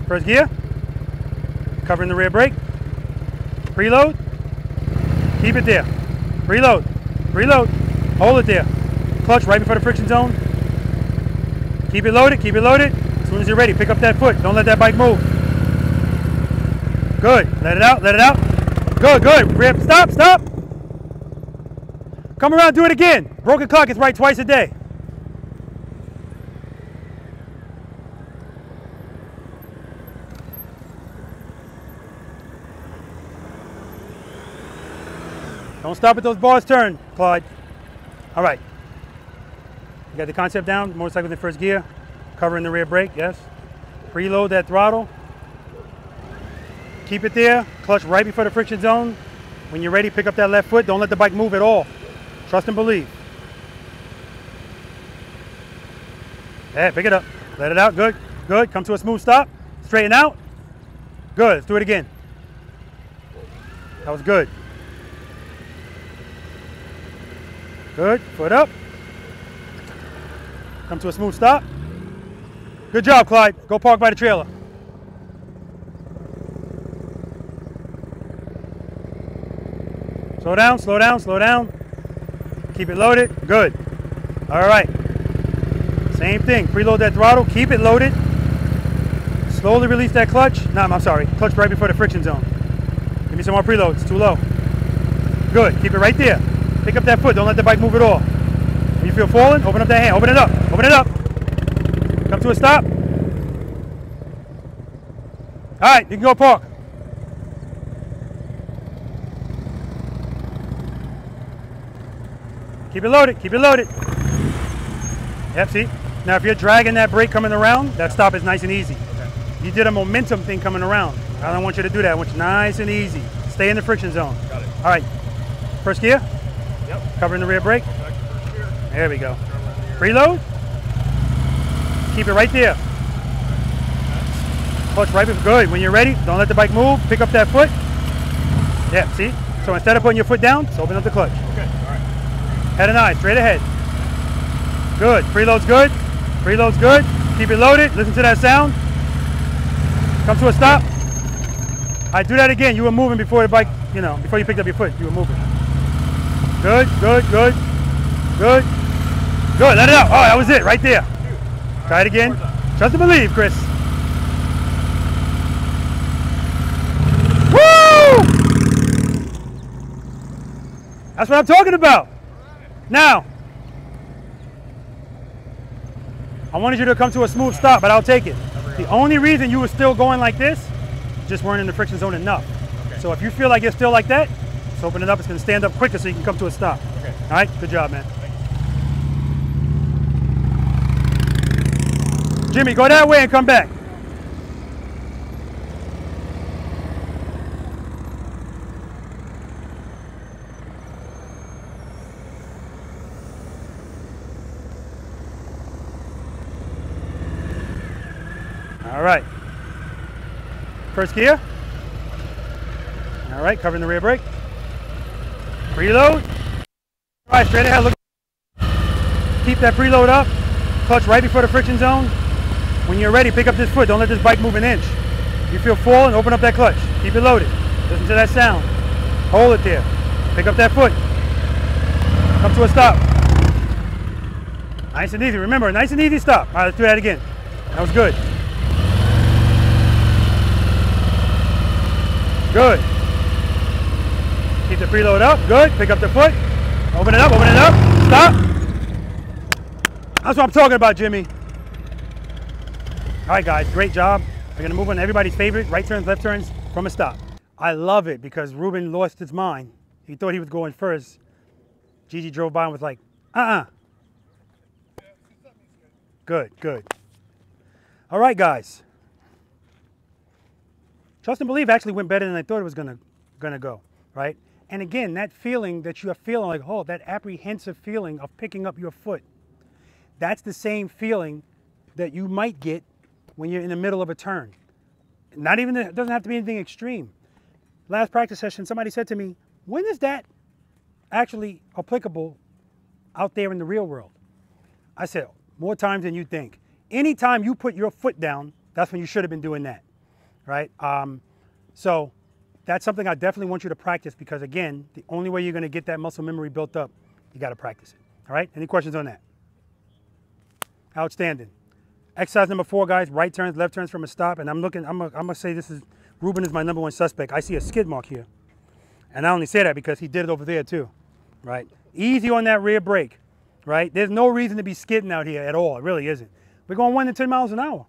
First gear. Covering the rear brake. Preload. Keep it there. Reload. Reload. Hold it there. Clutch right before the friction zone. Keep it loaded. Keep it loaded. As soon as you're ready, pick up that foot. Don't let that bike move. Good. Let it out. Let it out. Good. Good. Rip. Stop. Stop. Come around. Do it again. Broken clock is right twice a day. Don't stop at those bars turn, Claude. All right. You got the concept down, motorcycle in first gear, covering the rear brake, yes. Preload that throttle. Keep it there, clutch right before the friction zone. When you're ready, pick up that left foot. Don't let the bike move at all. Trust and believe. Yeah, pick it up. Let it out, good, good. Come to a smooth stop. Straighten out. Good, let's do it again. That was good. Good. Foot up. Come to a smooth stop. Good job, Clyde. Go park by the trailer. Slow down, slow down, slow down. Keep it loaded. Good. All right. Same thing. Preload that throttle. Keep it loaded. Slowly release that clutch. No, I'm sorry. Clutch right before the friction zone. Give me some more preload. It's too low. Good. Keep it right there. Pick up that foot. Don't let the bike move at all. When you feel falling, open up that hand. Open it up. Open it up. Come to a stop. All right, you can go park. Keep it loaded. Keep it loaded. Yep, see? Now, if you're dragging that brake coming around, that stop is nice and easy. You did a momentum thing coming around. I don't want you to do that. I want you nice and easy. Stay in the friction zone. Got it. All right. First gear. Yep. Covering the rear brake. Back to first gear. There we go. Preload. Keep it right there. Clutch right before. Good. When you're ready, don't let the bike move. Pick up that foot. Yeah, see? So instead of putting your foot down, just open up the clutch. Okay. All right. Head and eye, straight ahead. Good. Preload's good. Preload's good. Keep it loaded. Listen to that sound. Come to a stop. I do that again. You were moving before the bike, you know, before you picked up your foot. You were moving. Good, good, good, good, good. Let it out. Oh, that was it, right there. Try it again. Trust and believe, Chris. Woo! That's what I'm talking about. Now, I wanted you to come to a smooth stop, but I'll take it. The only reason you were still going like this, just weren't in the friction zone enough. So if you feel like you're still like that, just open it up. It's going to stand up quicker so you can come to a stop. Okay. All right? Good job, man. Jimmy, go that way and come back. All right. First gear. All right, covering the rear brake. Preload. All right, straight ahead. Look. Keep that preload up. Clutch right before the friction zone. When you're ready, pick up this foot. Don't let this bike move an inch. You feel full and open up that clutch. Keep it loaded. Listen to that sound. Hold it there. Pick up that foot. Come to a stop. Nice and easy. Remember, nice and easy stop. All right, let's do that again. That was good. Good. Keep the preload up. Good. Pick up the foot. Open it up. Open it up. Stop. That's what I'm talking about, Jimmy. All right, guys. Great job. We're going to move on to everybody's favorite right turns, left turns from a stop. I love it because Ruben lost his mind. He thought he was going first. Gigi drove by and was like, uh-uh. Good, good. All right, guys. Trust and believe actually went better than I thought it was gonna gonna go, right? And again, that feeling that you are feeling like, oh, that apprehensive feeling of picking up your foot, that's the same feeling that you might get when you're in the middle of a turn. Not even it doesn't have to be anything extreme. Last practice session, somebody said to me, when is that actually applicable out there in the real world? I said, more times than you think. Anytime you put your foot down, that's when you should have been doing that, right? Um, so that's something I definitely want you to practice because, again, the only way you're going to get that muscle memory built up, you got to practice it. All right? Any questions on that? Outstanding. Exercise number four, guys, right turns, left turns from a stop. And I'm looking, I'm to say this is, Ruben is my number one suspect. I see a skid mark here. And I only say that because he did it over there too, right? Easy on that rear brake, right? There's no reason to be skidding out here at all. It really isn't. We're going one to 10 miles an hour.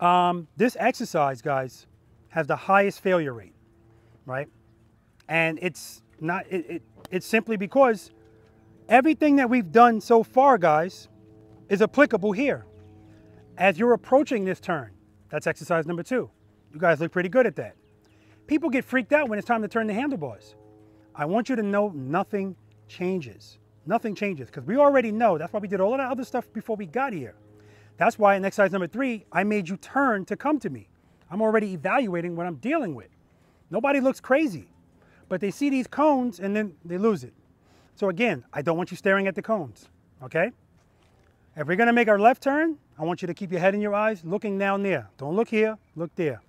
Um, this exercise, guys, has the highest failure rate, right? And it's not, it, it, it's simply because everything that we've done so far, guys, is applicable here. As you're approaching this turn, that's exercise number two. You guys look pretty good at that. People get freaked out when it's time to turn the handlebars. I want you to know nothing changes. Nothing changes because we already know. That's why we did all of that other stuff before we got here. That's why in exercise number three, I made you turn to come to me. I'm already evaluating what I'm dealing with. Nobody looks crazy, but they see these cones and then they lose it. So again, I don't want you staring at the cones, okay? If we're gonna make our left turn, I want you to keep your head in your eyes, looking down there. Don't look here, look there.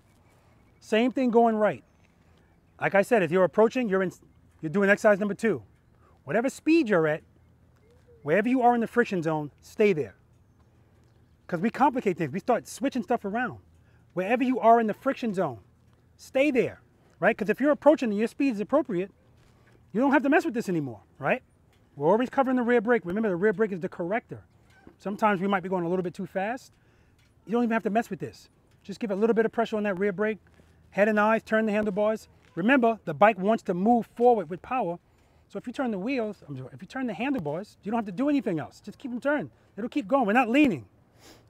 Same thing going right. Like I said, if you're approaching, you're in, you're doing exercise number two. Whatever speed you're at, wherever you are in the friction zone, stay there. Because we complicate things. We start switching stuff around. Wherever you are in the friction zone, stay there, right? Because if you're approaching and your speed is appropriate, you don't have to mess with this anymore, right? We're always covering the rear brake. Remember, the rear brake is the corrector. Sometimes we might be going a little bit too fast. You don't even have to mess with this. Just give a little bit of pressure on that rear brake, head and eyes, turn the handlebars. Remember, the bike wants to move forward with power. So if you turn the wheels, if you turn the handlebars, you don't have to do anything else. Just keep them turned. It'll keep going. We're not leaning,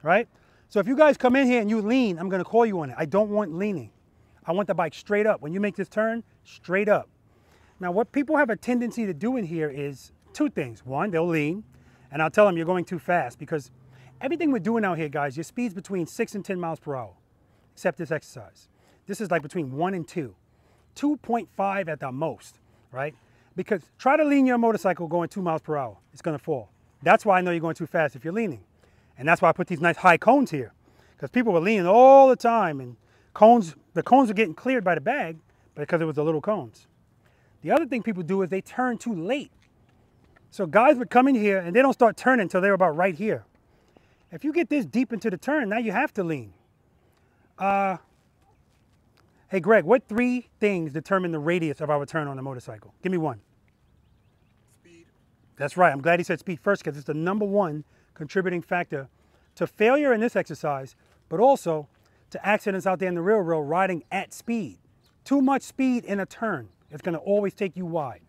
right? So if you guys come in here and you lean, I'm going to call you on it. I don't want leaning. I want the bike straight up. When you make this turn, straight up. Now, what people have a tendency to do in here is two things. One, they'll lean, and I'll tell them you're going too fast because everything we're doing out here, guys, your speed's between 6 and 10 miles per hour, except this exercise. This is like between 1 and 2. 2.5 at the most, right? Because try to lean your motorcycle going 2 miles per hour. It's going to fall. That's why I know you're going too fast if you're leaning. And that's why I put these nice high cones here. Because people were leaning all the time and cones, the cones were getting cleared by the bag because it was the little cones. The other thing people do is they turn too late. So guys would come in here and they don't start turning until they're about right here. If you get this deep into the turn, now you have to lean. Uh, hey Greg, what three things determine the radius of our turn on a motorcycle? Give me one. Speed. That's right. I'm glad he said speed first because it's the number one contributing factor to failure in this exercise, but also to accidents out there in the real world riding at speed. Too much speed in a turn is going to always take you wide.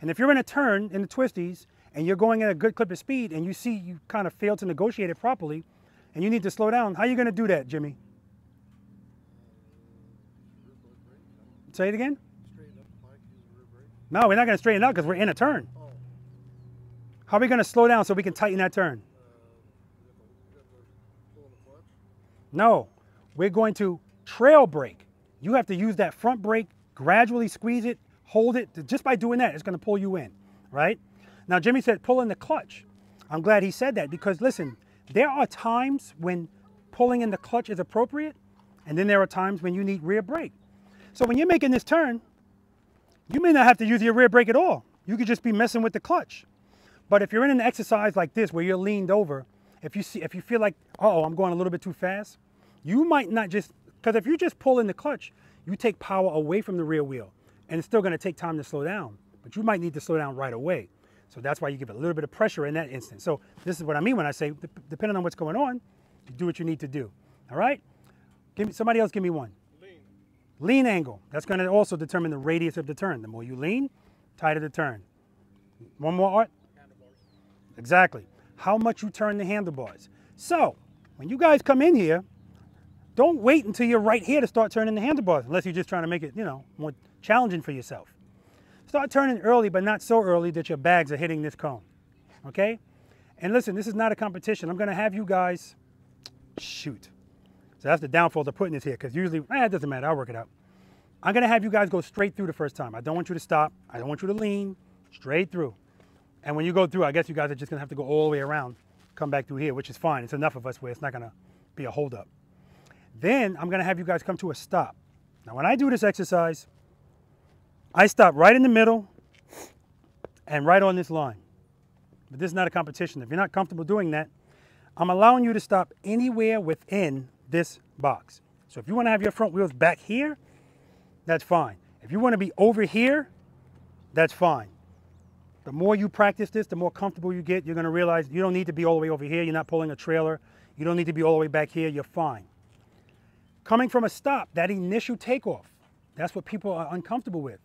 And if you're in a turn in the twisties and you're going at a good clip of speed and you see you kind of fail to negotiate it properly and you need to slow down, how are you going to do that, Jimmy? Say it again? No, we're not going to straighten out because we're in a turn. How are we going to slow down so we can tighten that turn? you got the, you got the pull in the clutch. No, we're going to trail brake. You have to use that front brake, gradually squeeze it, hold it. Just by doing that, it's going to pull you in, right? Now, Jimmy said pull in the clutch. I'm glad he said that because listen, there are times when pulling in the clutch is appropriate, and then there are times when you need rear brake. So when you're making this turn, you may not have to use your rear brake at all. You could just be messing with the clutch. But if you're in an exercise like this where you're leaned over, if you see if you feel like, oh, I'm going a little bit too fast, you might not just because if you're just pull in the clutch, you take power away from the rear wheel. And it's still going to take time to slow down. But you might need to slow down right away. So that's why you give it a little bit of pressure in that instance. So this is what I mean when I say, depending on what's going on, you do what you need to do. All right? Give me somebody else. Give me one. Lean. Lean angle. That's going to also determine the radius of the turn. The more you lean, tighter the turn. One more art. Exactly. How much you turn the handlebars. So when you guys come in here, don't wait until you're right here to start turning the handlebars, unless you're just trying to make it, you know, more challenging for yourself. Start turning early, but not so early that your bags are hitting this cone. Okay? And listen, this is not a competition. I'm going to have you guys shoot. So that's the downfall to putting this here, because usually, eh, it doesn't matter. I'll work it out. I'm to have you guys go straight through the first time. I don't want you to stop. I don't want you to lean. straight through. And when you go through, I guess you guys are just gonna have to go all the way around, come back through here, which is fine. It's enough of us where it's not gonna be a holdup. Then I'm gonna have you guys come to a stop. Now, when I do this exercise, I stop right in the middle and right on this line. But this is not a competition. If you're not comfortable doing that, I'm allowing you to stop anywhere within this box. So if you want to have your front wheels back here, that's fine. If you want to be over here, that's fine. The more you practice this, the more comfortable you get. You're going to realize you don't need to be all the way over here. You're not pulling a trailer. You don't need to be all the way back here. You're fine. Coming from a stop, that initial takeoff, that's what people are uncomfortable with.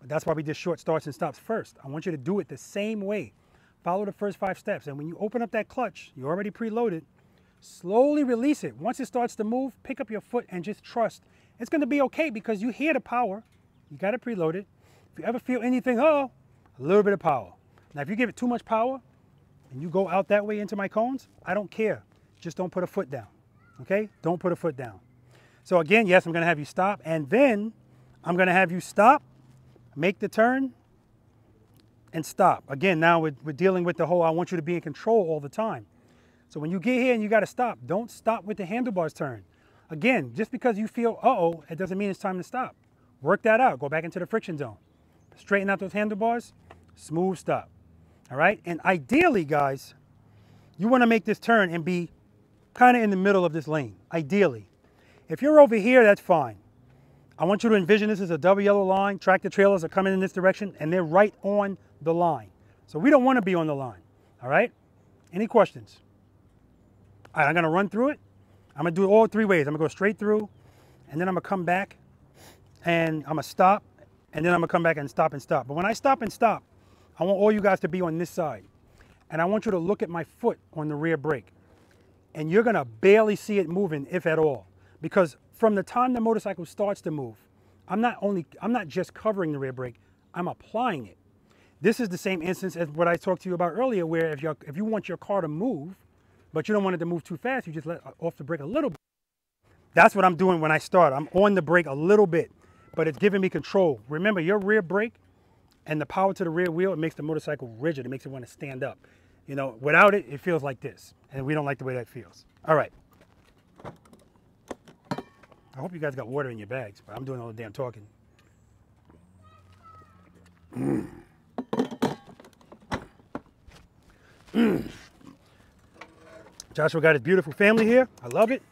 But that's why we did short starts and stops first. I want you to do it the same way. Follow the first five steps. And when you open up that clutch, you're already preloaded, slowly release it. Once it starts to move, pick up your foot and just trust. It's going to be okay because you hear the power. You got it preloaded. If you ever feel anything, oh, a little bit of power. Now, if you give it too much power and you go out that way into my cones, I don't care. Just don't put a foot down. Okay? Don't put a foot down. So again, yes, I'm going to have you stop. And then I'm going to have you stop, make the turn, and stop. Again, now we're, we're dealing with the whole I want you to be in control all the time. So when you get here and you got to stop, don't stop with the handlebars turn. Again, just because you feel, uh-oh, it doesn't mean it's time to stop. Work that out. Go back into the friction zone. Straighten out those handlebars, smooth stop. All right? And ideally, guys, you want to make this turn and be kind of in the middle of this lane, ideally. If you're over here, that's fine. I want you to envision this as a double yellow line. Tractor trailers are coming in this direction, and they're right on the line. So we don't want to be on the line. All right? Any questions? All right, I'm going to run through it. I'm going to do it all three ways. I'm going to go straight through, and then I'm going to come back, and I'm going to stop, and then I'm going to come back and stop and stop. But when I stop and stop, I want all you guys to be on this side. And I want you to look at my foot on the rear brake. And you're going to barely see it moving, if at all. Because from the time the motorcycle starts to move, I'm not only I'm not just covering the rear brake, I'm applying it. This is the same instance as what I talked to you about earlier, where if you if you want your car to move, but you don't want it to move too fast, you just let uh, off the brake a little bit. That's what I'm doing when I start. I'm on the brake a little bit, but it's giving me control. Remember, your rear brake and the power to the rear wheel, it makes the motorcycle rigid. It makes it want to stand up. You know, without it, it feels like this, and we don't like the way that feels. All right. I hope you guys got water in your bags, but I'm doing all the damn talking. Mm. Mm. Joshua got his beautiful family here. I love it.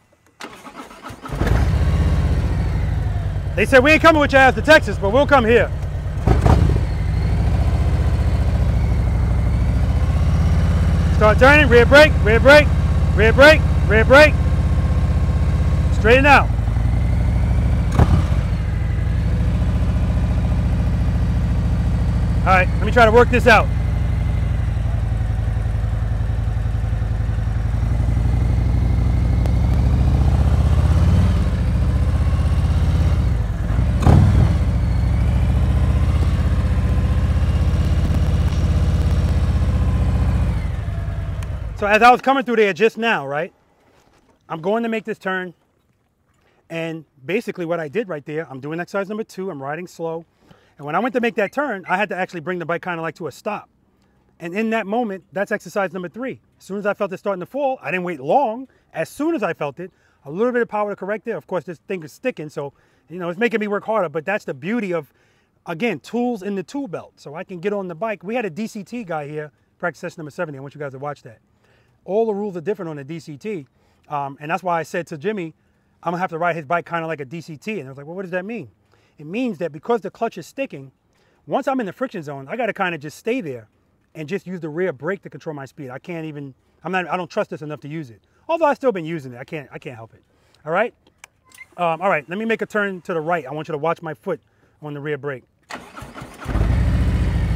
They said we ain't coming with your ass to Texas, but we'll come here. Start turning, rear brake, rear brake, rear brake, rear brake. Straighten out. All right, let me try to work this out. So as I was coming through there just now, right, I'm going to make this turn. And basically what I did right there, I'm doing exercise number two, I'm riding slow. And when I went to make that turn, I had to actually bring the bike kind of like to a stop. And in that moment, that's exercise number three. As soon as I felt it starting to fall, I didn't wait long. As soon as I felt it, a little bit of power to correct it. Of course, this thing is sticking, so you know it's making me work harder. But that's the beauty of, again, tools in the tool belt. So I can get on the bike. We had a DCT guy here, practice session number 70. I want you guys to watch that. All the rules are different on the DCT, um, and that's why I said to Jimmy, I'm gonna have to ride his bike kind of like a DCT. And I was like, well, what does that mean? It means that because the clutch is sticking, once I'm in the friction zone, I got to kind of just stay there and just use the rear brake to control my speed. I can't even, I'm not, I don't trust this enough to use it. Although I've still been using it, I can't, I can't help it. All right. Um, all right, let me make a turn to the right. I want you to watch my foot on the rear brake.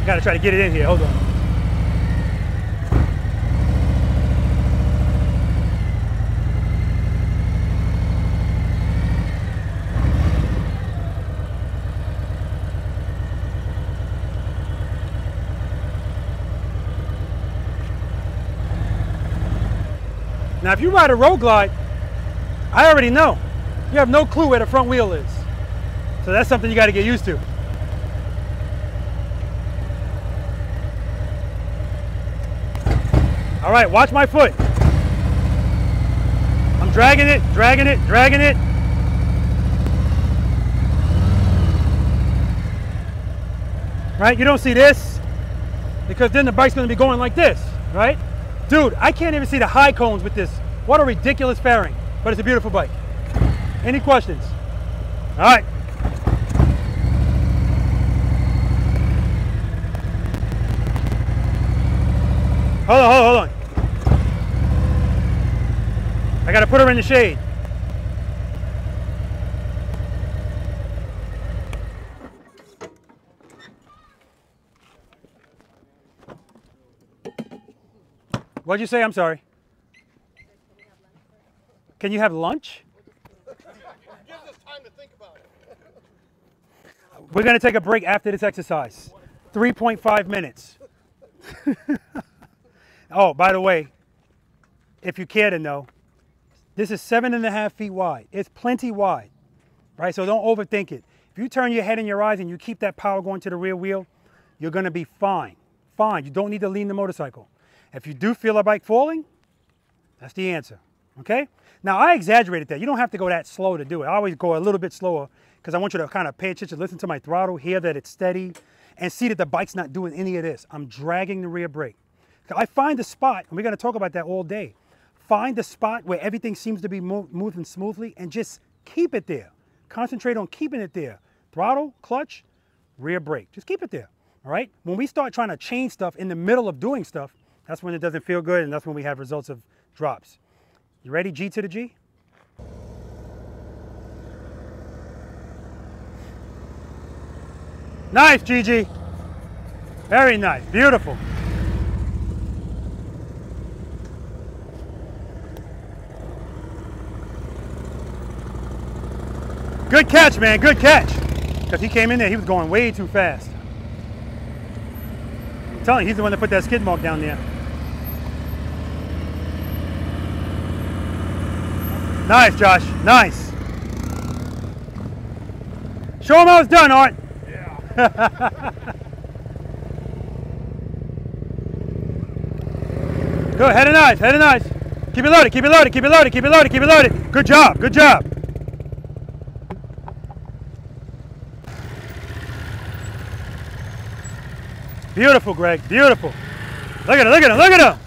Got to try to get it in here. Hold on. Now, if you ride a Road Glide, I already know. You have no clue where the front wheel is. So that's something you got to get used to. All right, watch my foot. I'm dragging it, dragging it, dragging it. Right, you don't see this because then the bike's gonna be going like this, right? Dude, I can't even see the high cones with this. What a ridiculous fairing, but it's a beautiful bike. Any questions? All right. Hold on, hold on, hold on. I gotta put her in the shade. What'd you say? I'm sorry. Can you have lunch? We're gonna take a break after this exercise. 3.5 minutes. oh, by the way, if you care to know, this is seven and a half feet wide. It's plenty wide, right? So don't overthink it. If you turn your head and your eyes and you keep that power going to the rear wheel, you're gonna be fine. Fine, you don't need to lean the motorcycle. If you do feel a bike falling, that's the answer, okay? Now I exaggerated that. You don't have to go that slow to do it. I always go a little bit slower because I want you to kind of pay attention, listen to my throttle, hear that it's steady, and see that the bike's not doing any of this. I'm dragging the rear brake. I find the spot, and we're gonna talk about that all day. Find the spot where everything seems to be mo moving smoothly and just keep it there. Concentrate on keeping it there. Throttle, clutch, rear brake. Just keep it there, all right? When we start trying to change stuff in the middle of doing stuff, that's when it doesn't feel good and that's when we have results of drops. You ready, G to the G? Nice, Gigi. Very nice, beautiful. Good catch, man, good catch. Because he came in there, he was going way too fast. I'm telling you, he's the one that put that skid mark down there. Nice, Josh, nice. Show him how it's done, Art. Yeah. Good, head and eyes, head and eyes. Keep it loaded, keep it loaded, keep it loaded, keep it loaded, keep it loaded. Good job, good job. Beautiful, Greg, beautiful. Look at him, look at him, look at him.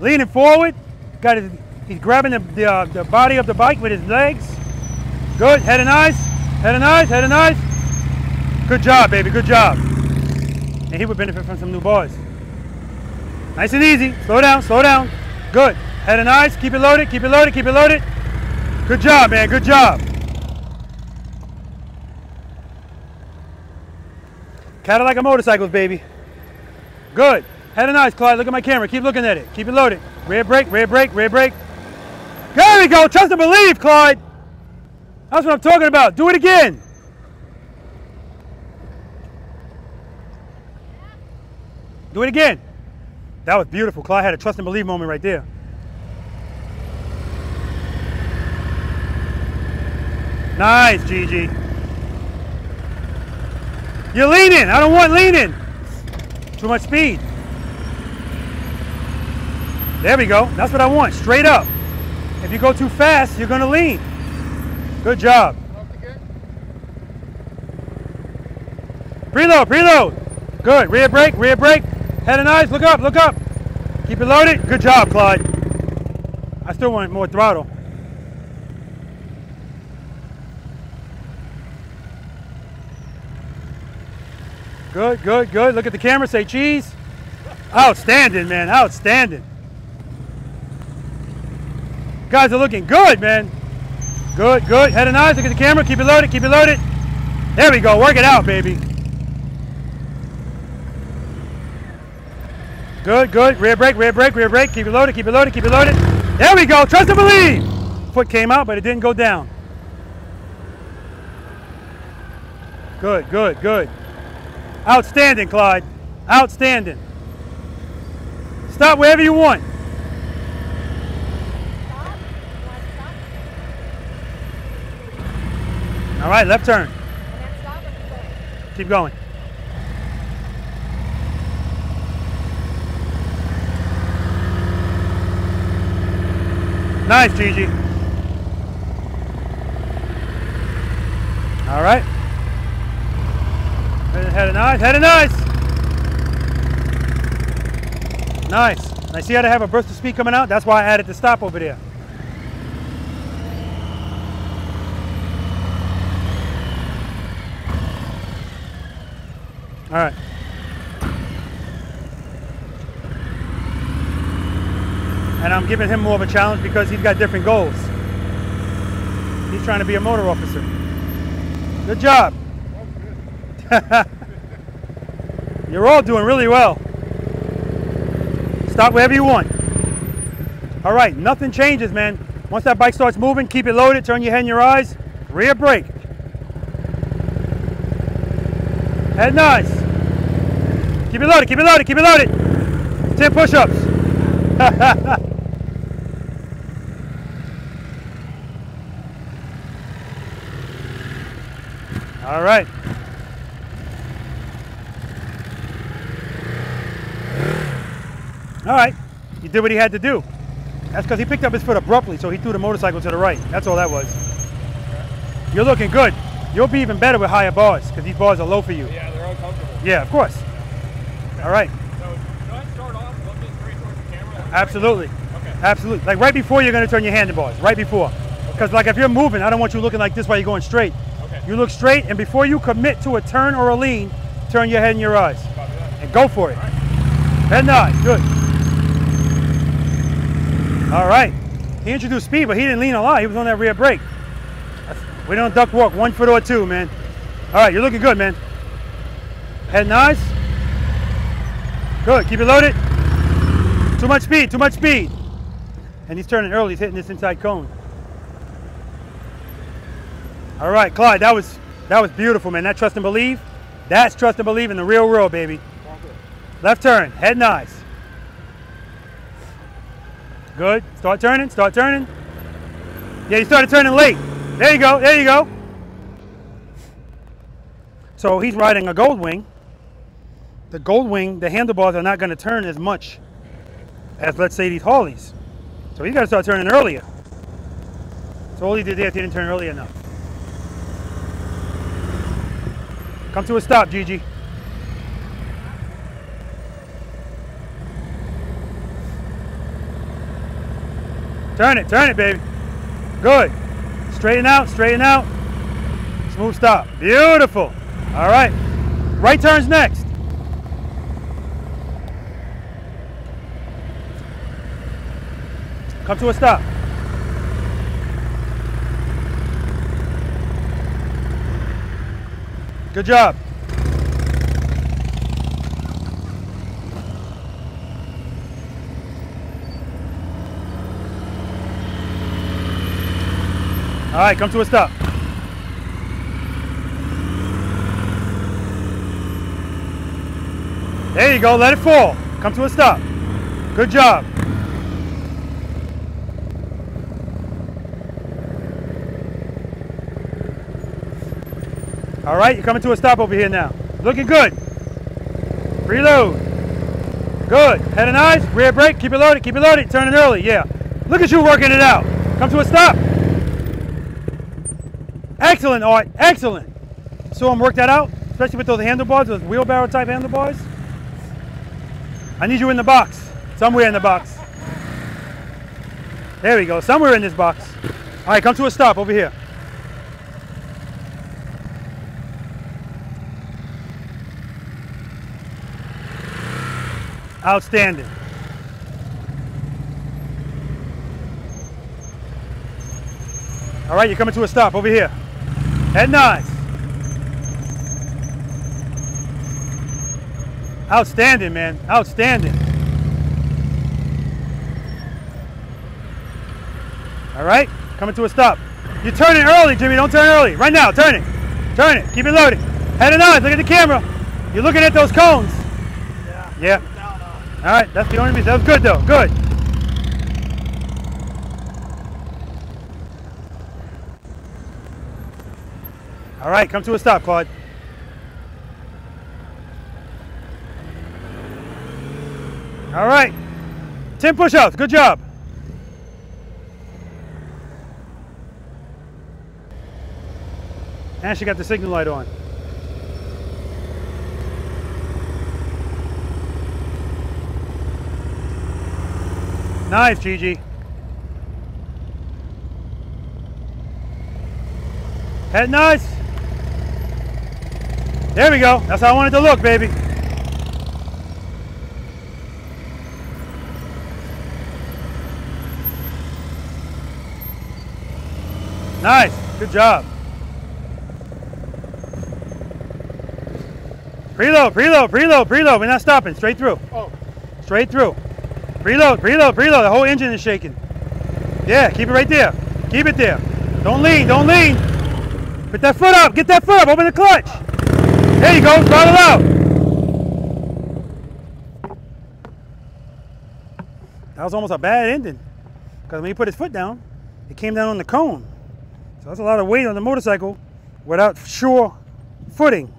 Leaning forward, got his, he's grabbing the, the, uh, the body of the bike with his legs. Good, head and eyes, head and eyes, head and eyes. Good job, baby, good job. And he would benefit from some new bars. Nice and easy. Slow down, slow down. Good. Head and eyes. Keep it loaded, keep it loaded, keep it loaded. Good job, man. Good job. Cadillac of motorcycles, baby. Good. Head and eyes, Clyde. Look at my camera. Keep looking at it. Keep it loaded. Rear brake, rear brake, rear brake. There we go. Trust and believe, Clyde. That's what I'm talking about. Do it again. Do it again. That was beautiful. Clyde had a trust and believe moment right there. Nice, Gigi. You're leaning. I don't want leaning. Too much speed. There we go. That's what I want. Straight up. If you go too fast, you're going to lean. Good job. Preload, preload. Good. Rear brake, rear brake. Head and eyes, look up, look up. Keep it loaded. Good job, Clyde. I still want more throttle. Good, good, good. Look at the camera, say cheese. Outstanding, man, outstanding. Guys are looking good, man. Good, good. Head and eyes, look at the camera. Keep it loaded, keep it loaded. There we go, work it out, baby. Good, good. Rear brake, rear brake, rear brake. Keep it loaded, keep it loaded, keep it loaded. There we go. Trust and believe. Foot came out, but it didn't go down. Good, good, good. Outstanding, Clyde. Outstanding. Stop wherever you want. All right, left turn. Keep going. Nice, Gigi. All right. Head of nice, head of nice. Nice. I see how to have a burst of speed coming out? That's why I added the stop over there. All right. And I'm giving him more of a challenge because he's got different goals. He's trying to be a motor officer. Good job. You're all doing really well. Stop wherever you want. All right, nothing changes, man. Once that bike starts moving, keep it loaded, turn your head and your eyes, rear brake. Head nice. Keep it loaded, keep it loaded, keep it loaded. 10 push-ups. All right. All right. He did what he had to do. That's because he picked up his foot abruptly, so he threw the motorcycle to the right. That's all that was. You're looking good. You'll be even better with higher bars because these bars are low for you. Yeah, they're uncomfortable. Yeah, of course. All right. So, should I start off looking straight towards the camera? Absolutely. Okay. Absolutely. Like right before you're going to turn your handlebars. Right before. Because like if you're moving, I don't want you looking like this while you're going straight. Okay. You look straight, and before you commit to a turn or a lean, turn your head and your eyes. And go for it. Head nod. Good. All right. He introduced speed, but he didn't lean a lot. He was on that rear brake. We don't duck walk one foot or two, man. All right, you're looking good, man. Head nice. Good. Keep it loaded. Too much speed. Too much speed. And he's turning early. He's hitting this inside cone. All right, Clyde, that was that was beautiful, man. That trust and believe. That's trust and believe in the real world, baby. Left turn, head nice. Good. Start turning, start turning. Yeah, you started turning late. There you go, there you go. So he's riding a Gold Wing. The Gold Wing, the handlebars are not going to turn as much as, let's say, these Harleys. So he's got to start turning earlier. So he did there, he didn't turn early enough. Come to a stop, Gigi. Turn it, turn it, baby. Good. Straighten out, straighten out. Smooth stop. Beautiful. All right. Right turns next. Come to a stop. Good job. All right, come to a stop. There you go, let it fall. Come to a stop. Good job. All right, you're coming to a stop over here now. Looking good. Preload. Good. Head and eyes, rear brake, keep it loaded, keep it loaded, turning early, yeah. Look at you working it out. Come to a stop. Excellent, Art, excellent. So I'm work that out, especially with those handlebars, those wheelbarrow type handlebars. I need you in the box, somewhere in the box. There we go, somewhere in this box. All right, come to a stop over here. Outstanding. All right, you're coming to a stop over here. Head nice. Outstanding, man. Outstanding. All right, coming to a stop. You're turning early, Jimmy. Don't turn early. Right now, turn it. Turn it. Keep it loaded. Head and eyes. Look at the camera. You're looking at those cones. Yeah. All right, that's the only reason. That was good though. Good. All right, come to a stop, Claude. All right, 10 push-ups, good job. And she got the signal light on. Nice, Gigi. Head nice. There we go. That's how I want it to look, baby. Nice. Good job. Preload, preload, preload, preload. We're not stopping. Straight through. Oh. Straight through. Preload, preload, preload. The whole engine is shaking. Yeah, keep it right there. Keep it there. Don't lean, don't lean. Put that foot up. Get that foot up. Open the clutch. There you go. Throttle out. That was almost a bad ending. Because when he put his foot down, it came down on the cone. So that's a lot of weight on the motorcycle without sure footing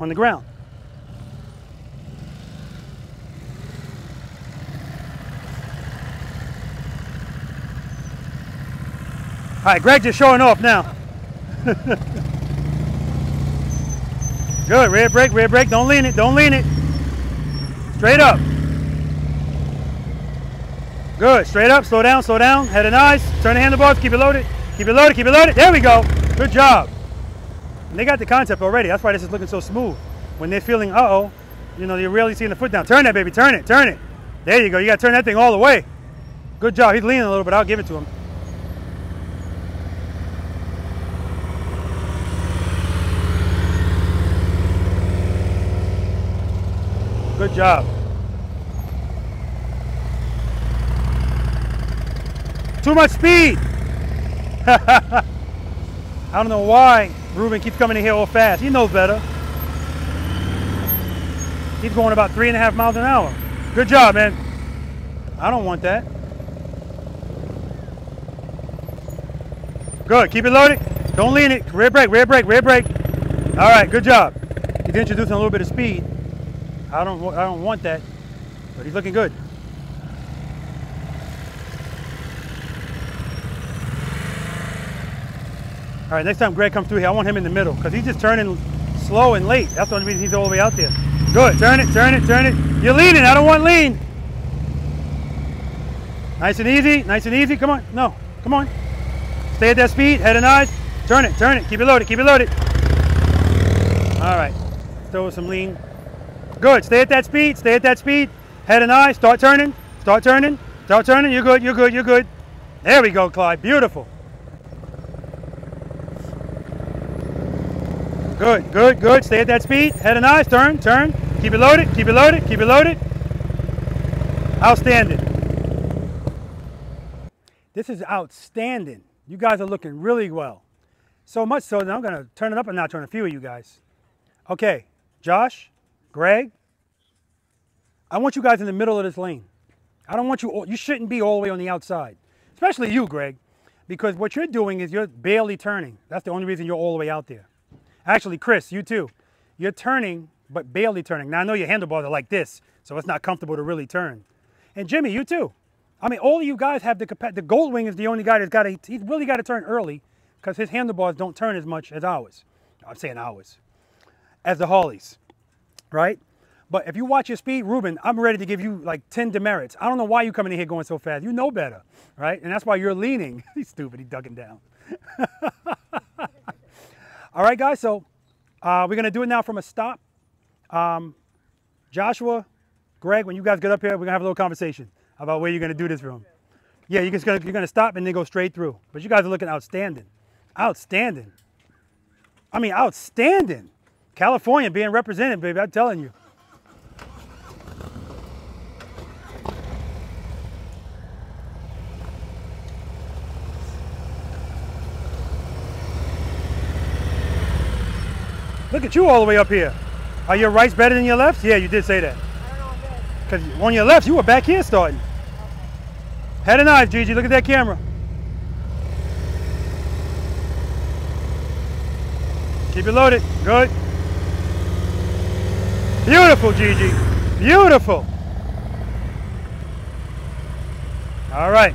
on the ground. All right, Greg just showing off now. Good, rear brake, rear brake. Don't lean it, don't lean it. Straight up. Good, straight up, slow down, slow down. Head and eyes, turn the handlebars, keep it loaded. Keep it loaded, keep it loaded. There we go. Good job. And they got the concept already. That's why this is looking so smooth. When they're feeling, uh-oh, you know, you're really seeing the foot down. Turn that, baby, turn it, turn it. There you go. You got to turn that thing all the way. Good job. He's leaning a little bit. I'll give it to him. Job. Too much speed. I don't know why Ruben keeps coming in here all fast. He knows better. He's going about three and a half miles an hour. Good job, man. I don't want that. Good. Keep it loaded. Don't lean it. Rear brake, rear brake, rear brake. All right. Good job. He's introducing a little bit of speed. I don't. I don't want that, but he's looking good. All right, next time Greg comes through here, I want him in the middle because he's just turning slow and late. That's the only reason he's all the way out there. Good, turn it, turn it, turn it. You're leaning, I don't want lean. Nice and easy, nice and easy. Come on, no, come on. Stay at that speed, head and eyes. Turn it, turn it, keep it loaded, keep it loaded. All right, throw some lean. Good, stay at that speed, stay at that speed. Head and eyes, start turning, start turning, start turning. You're good, you're good, you're good. There we go, Clyde, beautiful. Good, good, good. Stay at that speed. Head and eyes, turn, turn. Keep it loaded, keep it loaded, keep it loaded. Outstanding. This is outstanding. You guys are looking really well. So much so that I'm going to turn it up a notch on a few of you guys. Okay, Josh, Greg, I want you guys in the middle of this lane. I don't want you, you shouldn't be all the way on the outside, especially you, Greg, because what you're doing is you're barely turning. That's the only reason you're all the way out there. Actually, Chris, you too. You're turning, but barely turning. Now, I know your handlebars are like this, so it's not comfortable to really turn. And Jimmy, you too. I mean, all of you guys have the capacity. The Goldwing is the only guy that's got to, he's really got to turn early because his handlebars don't turn as much as ours. I'm saying ours, as the Harleys, right? But if you watch your speed, Ruben, I'm ready to give you like 10 demerits. I don't know why you're coming in here going so fast. You know better, right? And that's why you're leaning. He's stupid. He's ducking down. All right, guys, so uh, we're going to do it now from a stop. Um, Joshua, Greg, when you guys get up here, we're going to have a little conversation about where you're going to do this from. Yeah, you're to, you're going to stop and then go straight through. But you guys are looking outstanding. Outstanding. I mean, outstanding. California being represented, baby, I'm telling you. Look at you all the way up here. Are your rights better than your lefts? Yeah, you did say that. Because on your left, you were back here starting. Head and eyes, Gigi. Look at that camera. Keep it loaded. Good. Beautiful, Gigi. Beautiful. All right.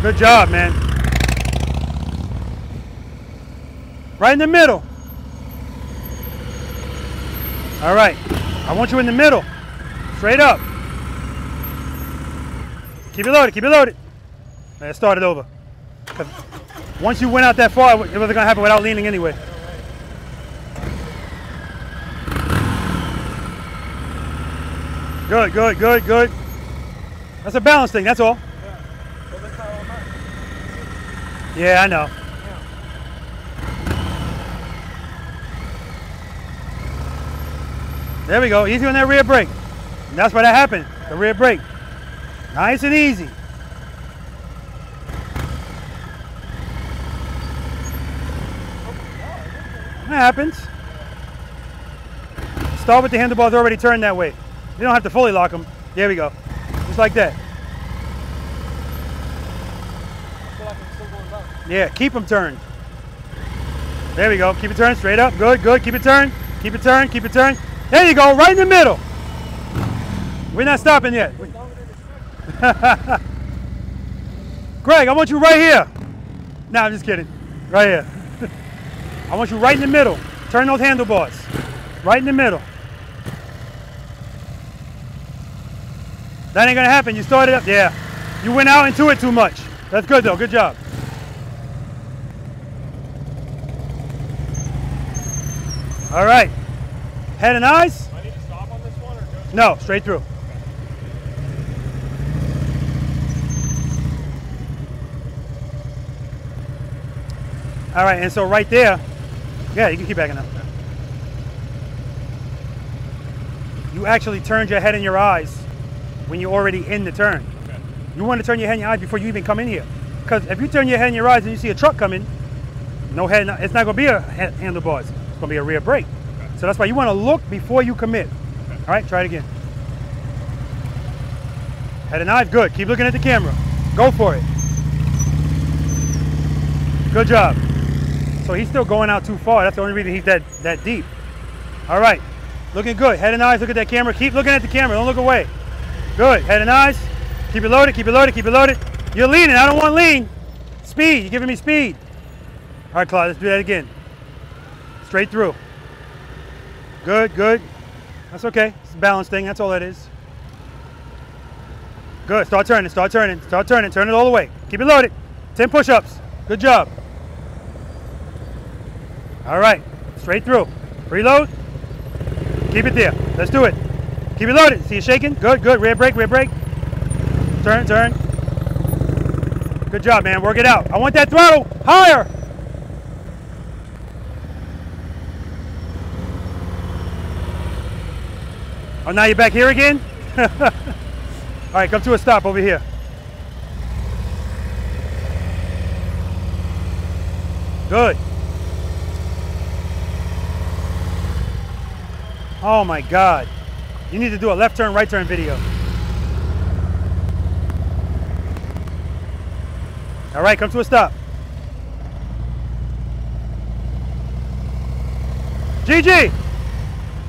Good job, man. Right in the middle. All right. I want you in the middle. Straight up. Keep it loaded. Keep it loaded. Let's start it over. Once you went out that far, it wasn't going to happen without leaning anyway. Good, good, good, good. That's a balance thing, that's all. Yeah, I know. There we go. Easy on that rear brake. And that's why that happened. The rear brake. Nice and easy. Happens. Start with the handlebars already turned that way. You don't have to fully lock them. There we go. Just like that. Yeah, keep them turned. There we go. Keep it turned straight up. Good, good. Keep it turned. Keep it turned. Keep it turned. There you go. Right in the middle. We're not stopping yet. Greg, I want you right here. No, I'm just kidding. Right here. I want you right in the middle. Turn those handlebars. Right in the middle. That ain't gonna happen. You started up. Yeah. You went out into it too much. That's good though. Good job. All right. Head and eyes. Do I need to stop on this one or just? No, straight through. All right, and so right there, yeah, you can keep backing up. You actually turned your head and your eyes when you're already in the turn. Okay. You want to turn your head and your eyes before you even come in here. Because if you turn your head and your eyes and you see a truck coming, no head, it's not going to be a handlebars. It's going to be a rear brake. So that's why you want to look before you commit. All right, try it again. Head and eyes, good. Keep looking at the camera. Go for it. Good job. So he's still going out too far. That's the only reason he's that, that deep. All right, looking good. Head and eyes, look at that camera. Keep looking at the camera, don't look away. Good, head and eyes. Keep it loaded, keep it loaded, keep it loaded. You're leaning, I don't want lean. Speed, you're giving me speed. All right, Claude, let's do that again. Straight through. Good, good. That's okay. It's a balance thing, that's all it is. Good, start turning, start turning, start turning, turn it all the way. Keep it loaded. 10 push-ups. Good job. All right, straight through. Preload. Keep it there. Let's do it. Keep it loaded. See it shaking? Good, good. Rear brake, rear brake. Turn, turn. Good job, man. Work it out. I want that throttle higher. Oh, now you're back here again? All right, come to a stop over here. Good. Oh my God. You need to do a left turn, right turn video. All right, come to a stop. Gigi,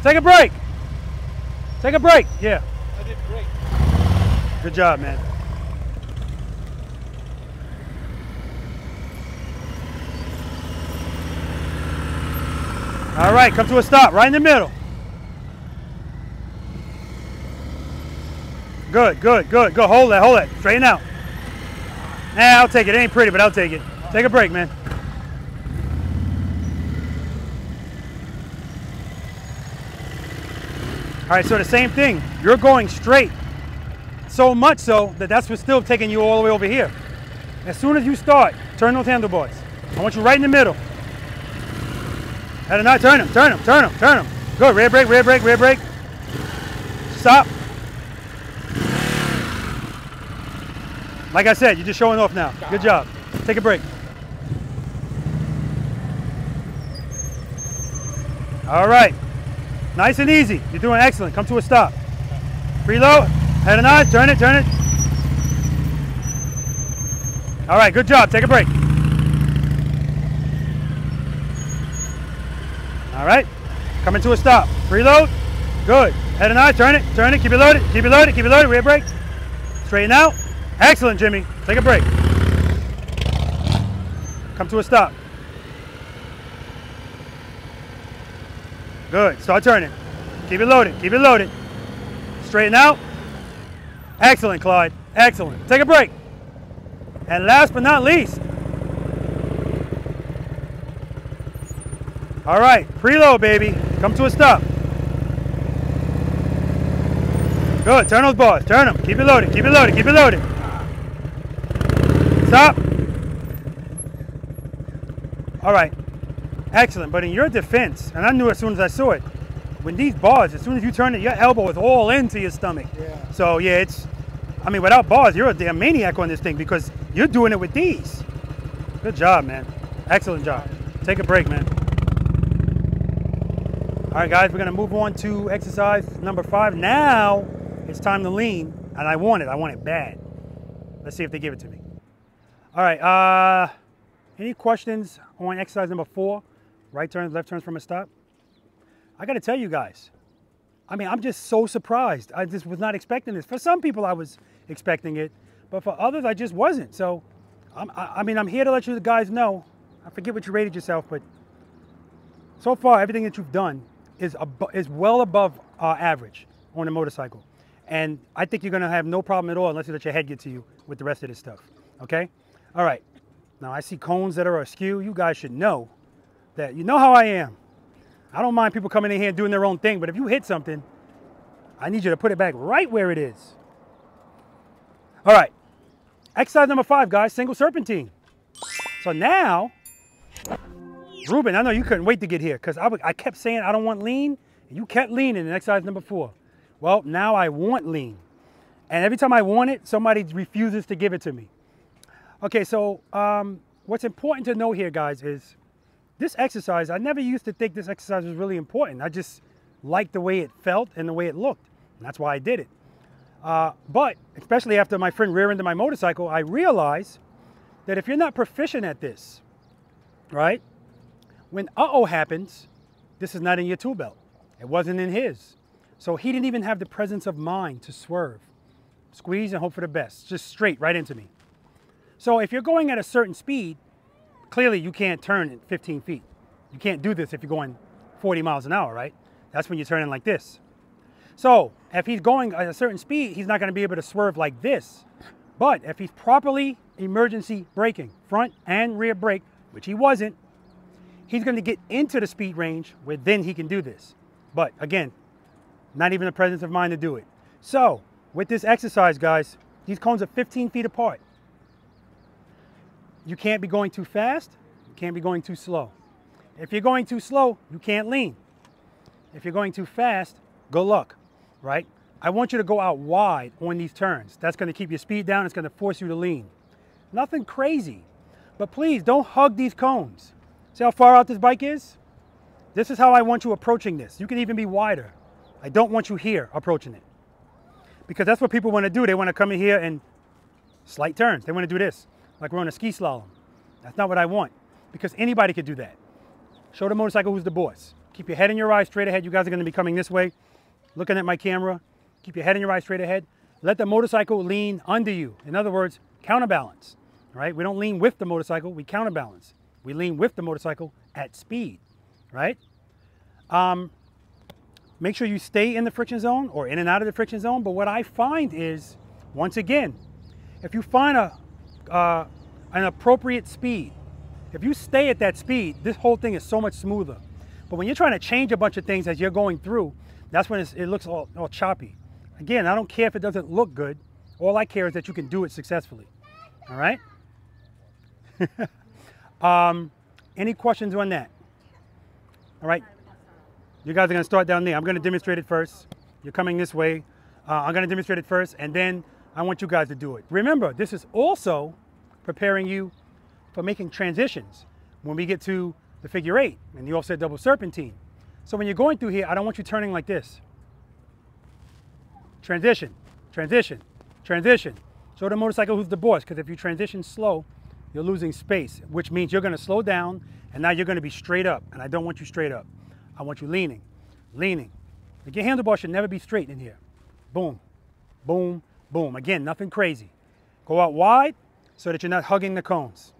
take a break. Take a break. Yeah. I did great. Good job, man. All right, come to a stop right in the middle. Good, good, good, good. Hold that, hold that. Straighten out. Nah, I'll take it. It ain't pretty, but I'll take it. Take a break, man. All right, so the same thing. You're going straight. So much so that that's what's still taking you all the way over here. As soon as you start, turn those handlebars. I want you right in the middle. Head and eye, turn them, turn them, turn them, turn them. Good, rear brake, rear brake, rear brake. Stop. Like I said, you're just showing off now. Good job. Take a break. All right. Nice and easy. You're doing excellent. Come to a stop. Preload. Head and eye. Turn it, turn it. All right, good job. Take a break. All right. Coming to a stop. Preload. Good. Head and eye. Turn it, turn it. Keep it loaded. Keep it loaded. Keep it loaded. Rear brake. Straighten out. Excellent, Jimmy. Take a break. Come to a stop. Good. Start turning. Keep it loaded. Keep it loaded. Straighten out. Excellent, Clyde. Excellent. Take a break. And last but not least, all right, preload, baby. Come to a stop. Good. Turn those bars. Turn them. Keep it loaded. Keep it loaded. Keep it loaded. Stop. All right. Excellent. But in your defense, and I knew as soon as I saw it, when these bars, as soon as you turn it, your elbow is all into your stomach. Yeah. So yeah, it's. I mean, without bars, you're a damn maniac on this thing because you're doing it with these. Good job, man. Excellent job. Take a break, man. All right, guys, we're gonna move on to exercise number five. Now it's time to lean, and I want it. I want it bad. Let's see if they give it to me. All right. Uh, any questions on exercise number four? Right turns, left turns from a stop. I got to tell you guys. I mean, I'm just so surprised. I just was not expecting this. For some people, I was expecting it, but for others, I just wasn't. So, I'm, I, I mean, I'm here to let you guys know. I forget what you rated yourself, but so far, everything that you've done is abo- is well above uh, average on a motorcycle, and I think you're gonna have no problem at all unless you let your head get to you with the rest of this stuff. Okay? All right. Now I see cones that are askew. You guys should know that you know how I am. I don't mind people coming in here and doing their own thing, but if you hit something, I need you to put it back right where it is. All right. Exercise number five, guys, single serpentine. So now, Ruben, I know you couldn't wait to get here because I kept saying I don't want lean, and you kept leaning in exercise number four. Well, now I want lean. And every time I want it, somebody refuses to give it to me. Okay, so um, what's important to know here, guys, is this exercise, I never used to think this exercise was really important. I just liked the way it felt and the way it looked. And that's why I did it. Uh, but especially after my friend rear-ended my motorcycle, I realized that if you're not proficient at this, right? When uh-oh happens, this is not in your tool belt. It wasn't in his. So he didn't even have the presence of mind to swerve, squeeze and hope for the best, just straight right into me. So if you're going at a certain speed, clearly you can't turn at 15 feet. You can't do this if you're going 40 miles an hour, right? That's when you're turning like this. So if he's going at a certain speed, he's not going to be able to swerve like this. But if he's properly emergency braking, front and rear brake, which he wasn't, he's going to get into the speed range where then he can do this. But again, not even the presence of mind to do it. So with this exercise, guys, these cones are 15 feet apart. You can't be going too fast. You can't be going too slow. If you're going too slow, you can't lean. If you're going too fast, good luck, right? I want you to go out wide on these turns. That's going to keep your speed down. It's going to force you to lean. Nothing crazy. But please don't hug these cones. See how far out this bike is? This is how I want you approaching this. You can even be wider. I don't want you here approaching it. Because that's what people want to do. They want to come in here and slight turns. They want to do this, like we're on a ski slalom. That's not what I want. Because anybody could do that. Show the motorcycle who's the boss. Keep your head and your eyes straight ahead. You guys are going to be coming this way, looking at my camera. Keep your head and your eyes straight ahead. Let the motorcycle lean under you. In other words, counterbalance. Right? We don't lean with the motorcycle, we counterbalance. We lean with the motorcycle at speed. Right? Um, make sure you stay in the friction zone or in and out of the friction zone. But what I find is, once again, if you find a uh, an appropriate speed, if you stay at that speed, this whole thing is so much smoother. But when you're trying to change a bunch of things as you're going through, that's when it looks all, all choppy. Again, I don't care if it doesn't look good. All I care is that you can do it successfully. All right? um, any questions on that? All right. You guys are going to start down there. I'm going to demonstrate it first. You're coming this way. Uh, I'm going to demonstrate it first, and then I want you guys to do it. Remember, this is also preparing you for making transitions when we get to the figure eight and the offset double serpentine. So when you're going through here, I don't want you turning like this. Transition, transition, transition. Show the motorcycle who's the boss, because if you transition slow, you're losing space, which means you're going to slow down, and now you're going to be straight up, and I don't want you straight up. I want you leaning, leaning. Like your handlebar should never be straight in here. Boom, boom, boom. Again, nothing crazy. Go out wide so that you're not hugging the cones.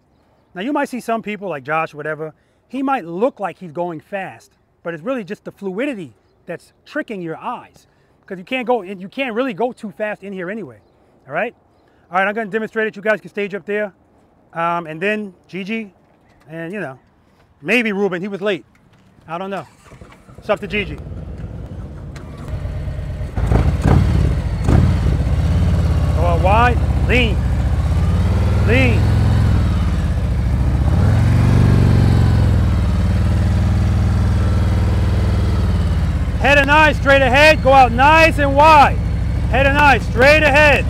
Now you might see some people like Josh, whatever, he might look like he's going fast, but it's really just the fluidity that's tricking your eyes. Because you can't go you can't really go too fast in here anyway. All right? All right, I'm gonna demonstrate it. You guys can stage up there. Um, and then Gigi, and you know, maybe Ruben, he was late. I don't know. It's up to Gigi. Wide, lean, lean. Head and eyes straight ahead, go out nice and wide. Head and eyes straight ahead.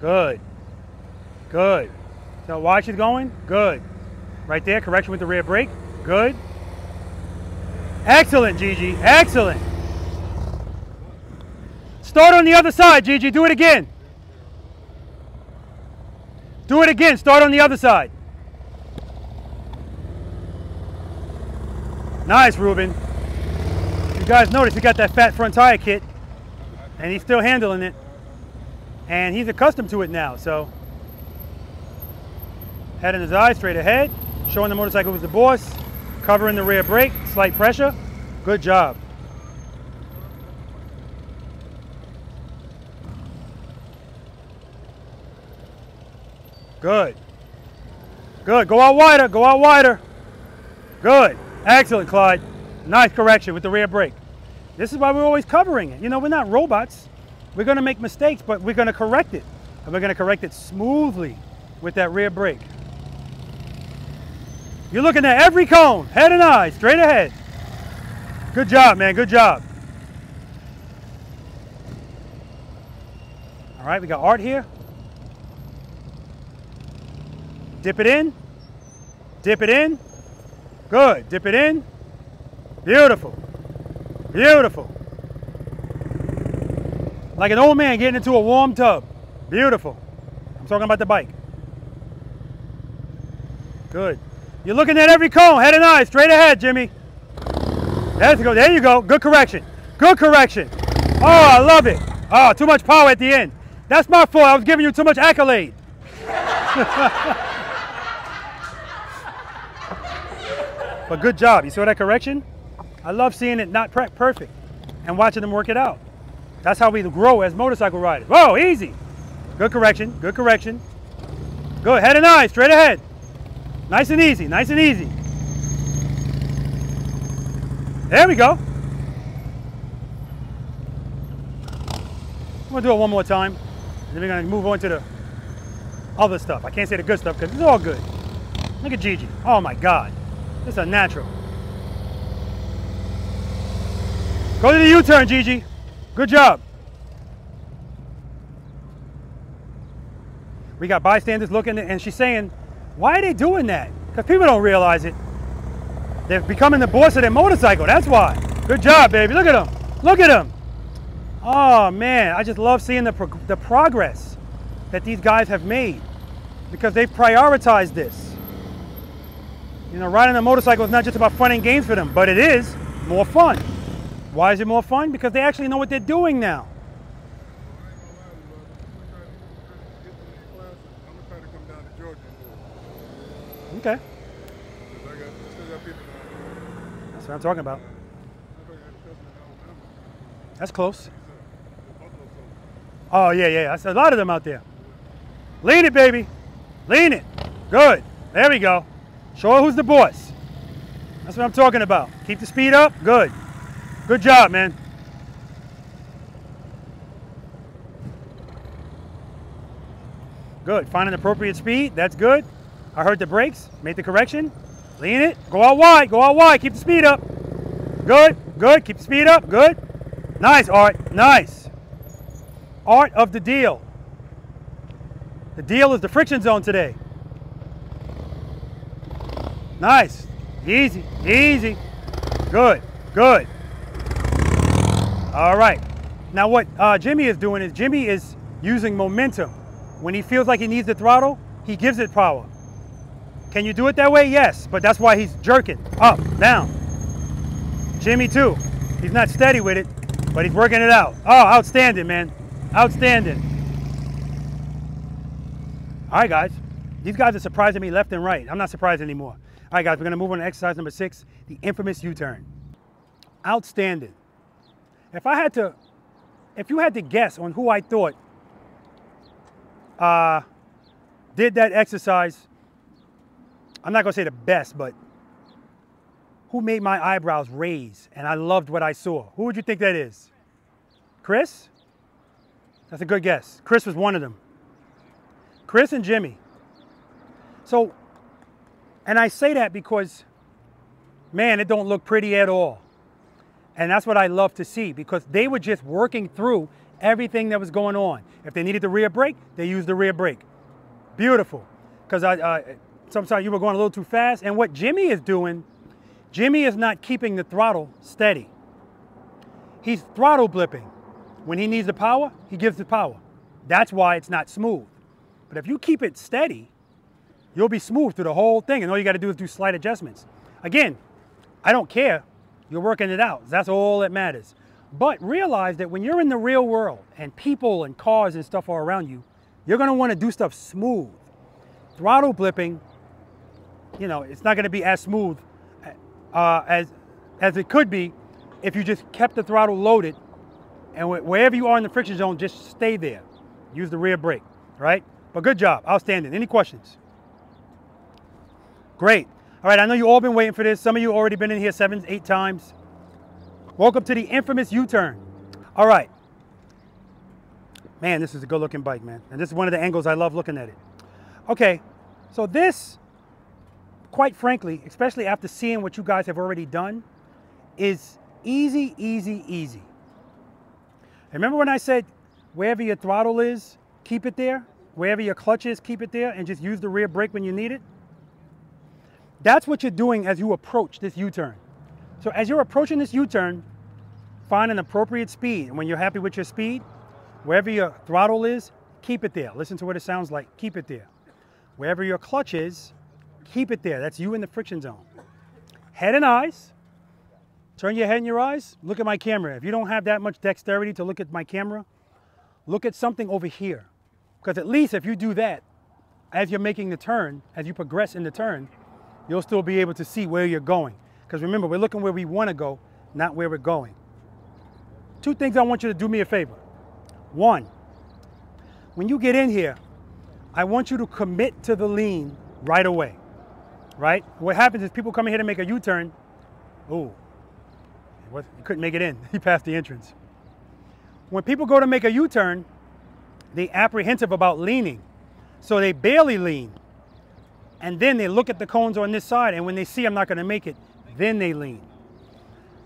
Good. Good. So watch it going. Good. Right there, correction with the rear brake. Good. Excellent, Gigi. Excellent. Start on the other side, Gigi. Do it again. Do it again. Start on the other side. Nice, Ruben. You guys notice he got that fat front tire kit, and he's still handling it and he's accustomed to it now. So, head in his eyes, straight ahead, showing the motorcycle with the boss, covering the rear brake, slight pressure. Good job. Good. Good. Go out wider. Go out wider. Good. Excellent, Clyde. Nice correction with the rear brake. This is why we're always covering it. You know, we're not robots. We're going to make mistakes, but we're going to correct it. And we're going to correct it smoothly with that rear brake. You're looking at every cone, head and eyes, straight ahead. Good job, man. Good job. All right, we got Art here. Dip it in. Dip it in. Good. Dip it in. Beautiful. Beautiful. Like an old man getting into a warm tub. Beautiful. I'm talking about the bike. Good. You're looking at every cone, head and eyes, straight ahead, Jimmy. There you go. There you go. Good correction. Good correction. Oh, I love it. Oh, too much power at the end. That's my fault. I was giving you too much accolade. but good job. You saw that correction? I love seeing it not perfect and watching them work it out. That's how we grow as motorcycle riders. Whoa, easy. Good correction, good correction. Good, head and eyes, straight ahead. Nice and easy, nice and easy. There we go. I'm gonna do it one more time. And then we're gonna move on to the other stuff. I can't say the good stuff because it's all good. Look at Gigi. Oh my God. This is natural. Go to the U-turn, Gigi. Good job. We got bystanders looking, and she's saying, why are they doing that? Because people don't realize it. They're becoming the boss of their motorcycle. That's why. Good job, baby. Look at them. Look at them. Oh, man. I just love seeing the, the progress that these guys have made because they've prioritized this. You know, riding a motorcycle is not just about fun and games for them, but it is more fun. Why is it more fun? Because they actually know what they're doing now. Okay. That's what I'm talking about. That's close. Oh, yeah, yeah. That's a lot of them out there. Lean it, baby. Lean it. Good. There we go. Show who's the boss. That's what I'm talking about. Keep the speed up. Good. Good job, man. Good. Find an appropriate speed. That's good. I heard the brakes. Make the correction. Lean it. Go out wide. Go out wide. Keep the speed up. Good. Good. Keep the speed up. Good. Nice, Art. Nice. Art of the deal. The deal is the friction zone today. Nice. Easy. Easy. Good. Good. All right. Now what uh, Jimmy is doing is Jimmy is using momentum. When he feels like he needs the throttle, he gives it power. Can you do it that way? Yes, but that's why he's jerking up, down. Jimmy too. He's not steady with it, but he's working it out. Oh, outstanding, man. Outstanding. All right, guys. These guys are surprising me left and right. I'm not surprised anymore. All right, guys, we're gonna move on to exercise number six, the infamous U-turn. Outstanding. If I had to, if you had to guess on who I thought uh, did that exercise, I'm not gonna say the best, but who made my eyebrows raise and I loved what I saw? Who would you think that is? Chris? That's a good guess. Chris was one of them. Chris and Jimmy. So, and I say that because, man, it don't look pretty at all. And that's what I love to see because they were just working through everything that was going on. If they needed the rear brake, they used the rear brake. Beautiful. Because I, uh, sometimes you were going a little too fast. And what Jimmy is doing, Jimmy is not keeping the throttle steady. He's throttle blipping. When he needs the power, he gives the power. That's why it's not smooth. But if you keep it steady, you'll be smooth through the whole thing. And all you got to do is do slight adjustments. Again, I don't care. You're working it out. That's all that matters. But realize that when you're in the real world and people and cars and stuff are around you, you're going to want to do stuff smooth. Throttle blipping, you know, it's not going to be as smooth uh, as, as it could be if you just kept the throttle loaded and wherever you are in the friction zone, just stay there. Use the rear brake, right? But good job, outstanding. Any questions? Great. All right, I know you all been waiting for this. Some of you already been in here seven, eight times. Welcome to the infamous U-turn. All right. Man, this is a good looking bike, man. And this is one of the angles I love looking at it. Okay, so this, quite frankly, especially after seeing what you guys have already done, is easy, easy, easy. Remember when I said wherever your throttle is, keep it there? Wherever your clutch is, keep it there and just use the rear brake when you need it? That's what you're doing as you approach this U-turn. So as you're approaching this U-turn, find an appropriate speed. And when you're happy with your speed, wherever your throttle is, keep it there. Listen to what it sounds like. Keep it there. Wherever your clutch is, keep it there. That's you in the friction zone. Head and eyes. Turn your head and your eyes. Look at my camera. If you don't have that much dexterity to look at my camera, look at something over here. Because at least if you do that, as you're making the turn, as you progress in the turn, you'll still be able to see where you're going. Because remember, we're looking where we want to go, not where we're going. Two things I want you to do me a favor. One, when you get in here, I want you to commit to the lean right away, right? What happens is people come in here to make a U-turn. Oh, he couldn't make it in. He passed the entrance. When people go to make a U-turn, they apprehensive about leaning. So they barely lean. And then they look at the cones on this side, and when they see I'm not gonna make it, then they lean.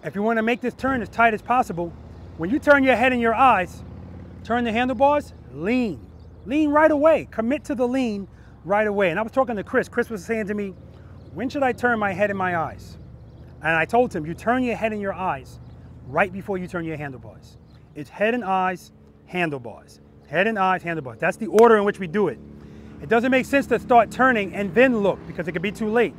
If you wanna make this turn as tight as possible, when you turn your head and your eyes, turn the handlebars, lean. Lean right away. Commit to the lean right away. And I was talking to Chris. Chris was saying to me, when should I turn my head and my eyes? And I told him, you turn your head and your eyes right before you turn your handlebars. It's head and eyes, handlebars. Head and eyes, handlebars. That's the order in which we do it. It doesn't make sense to start turning and then look because it could be too late.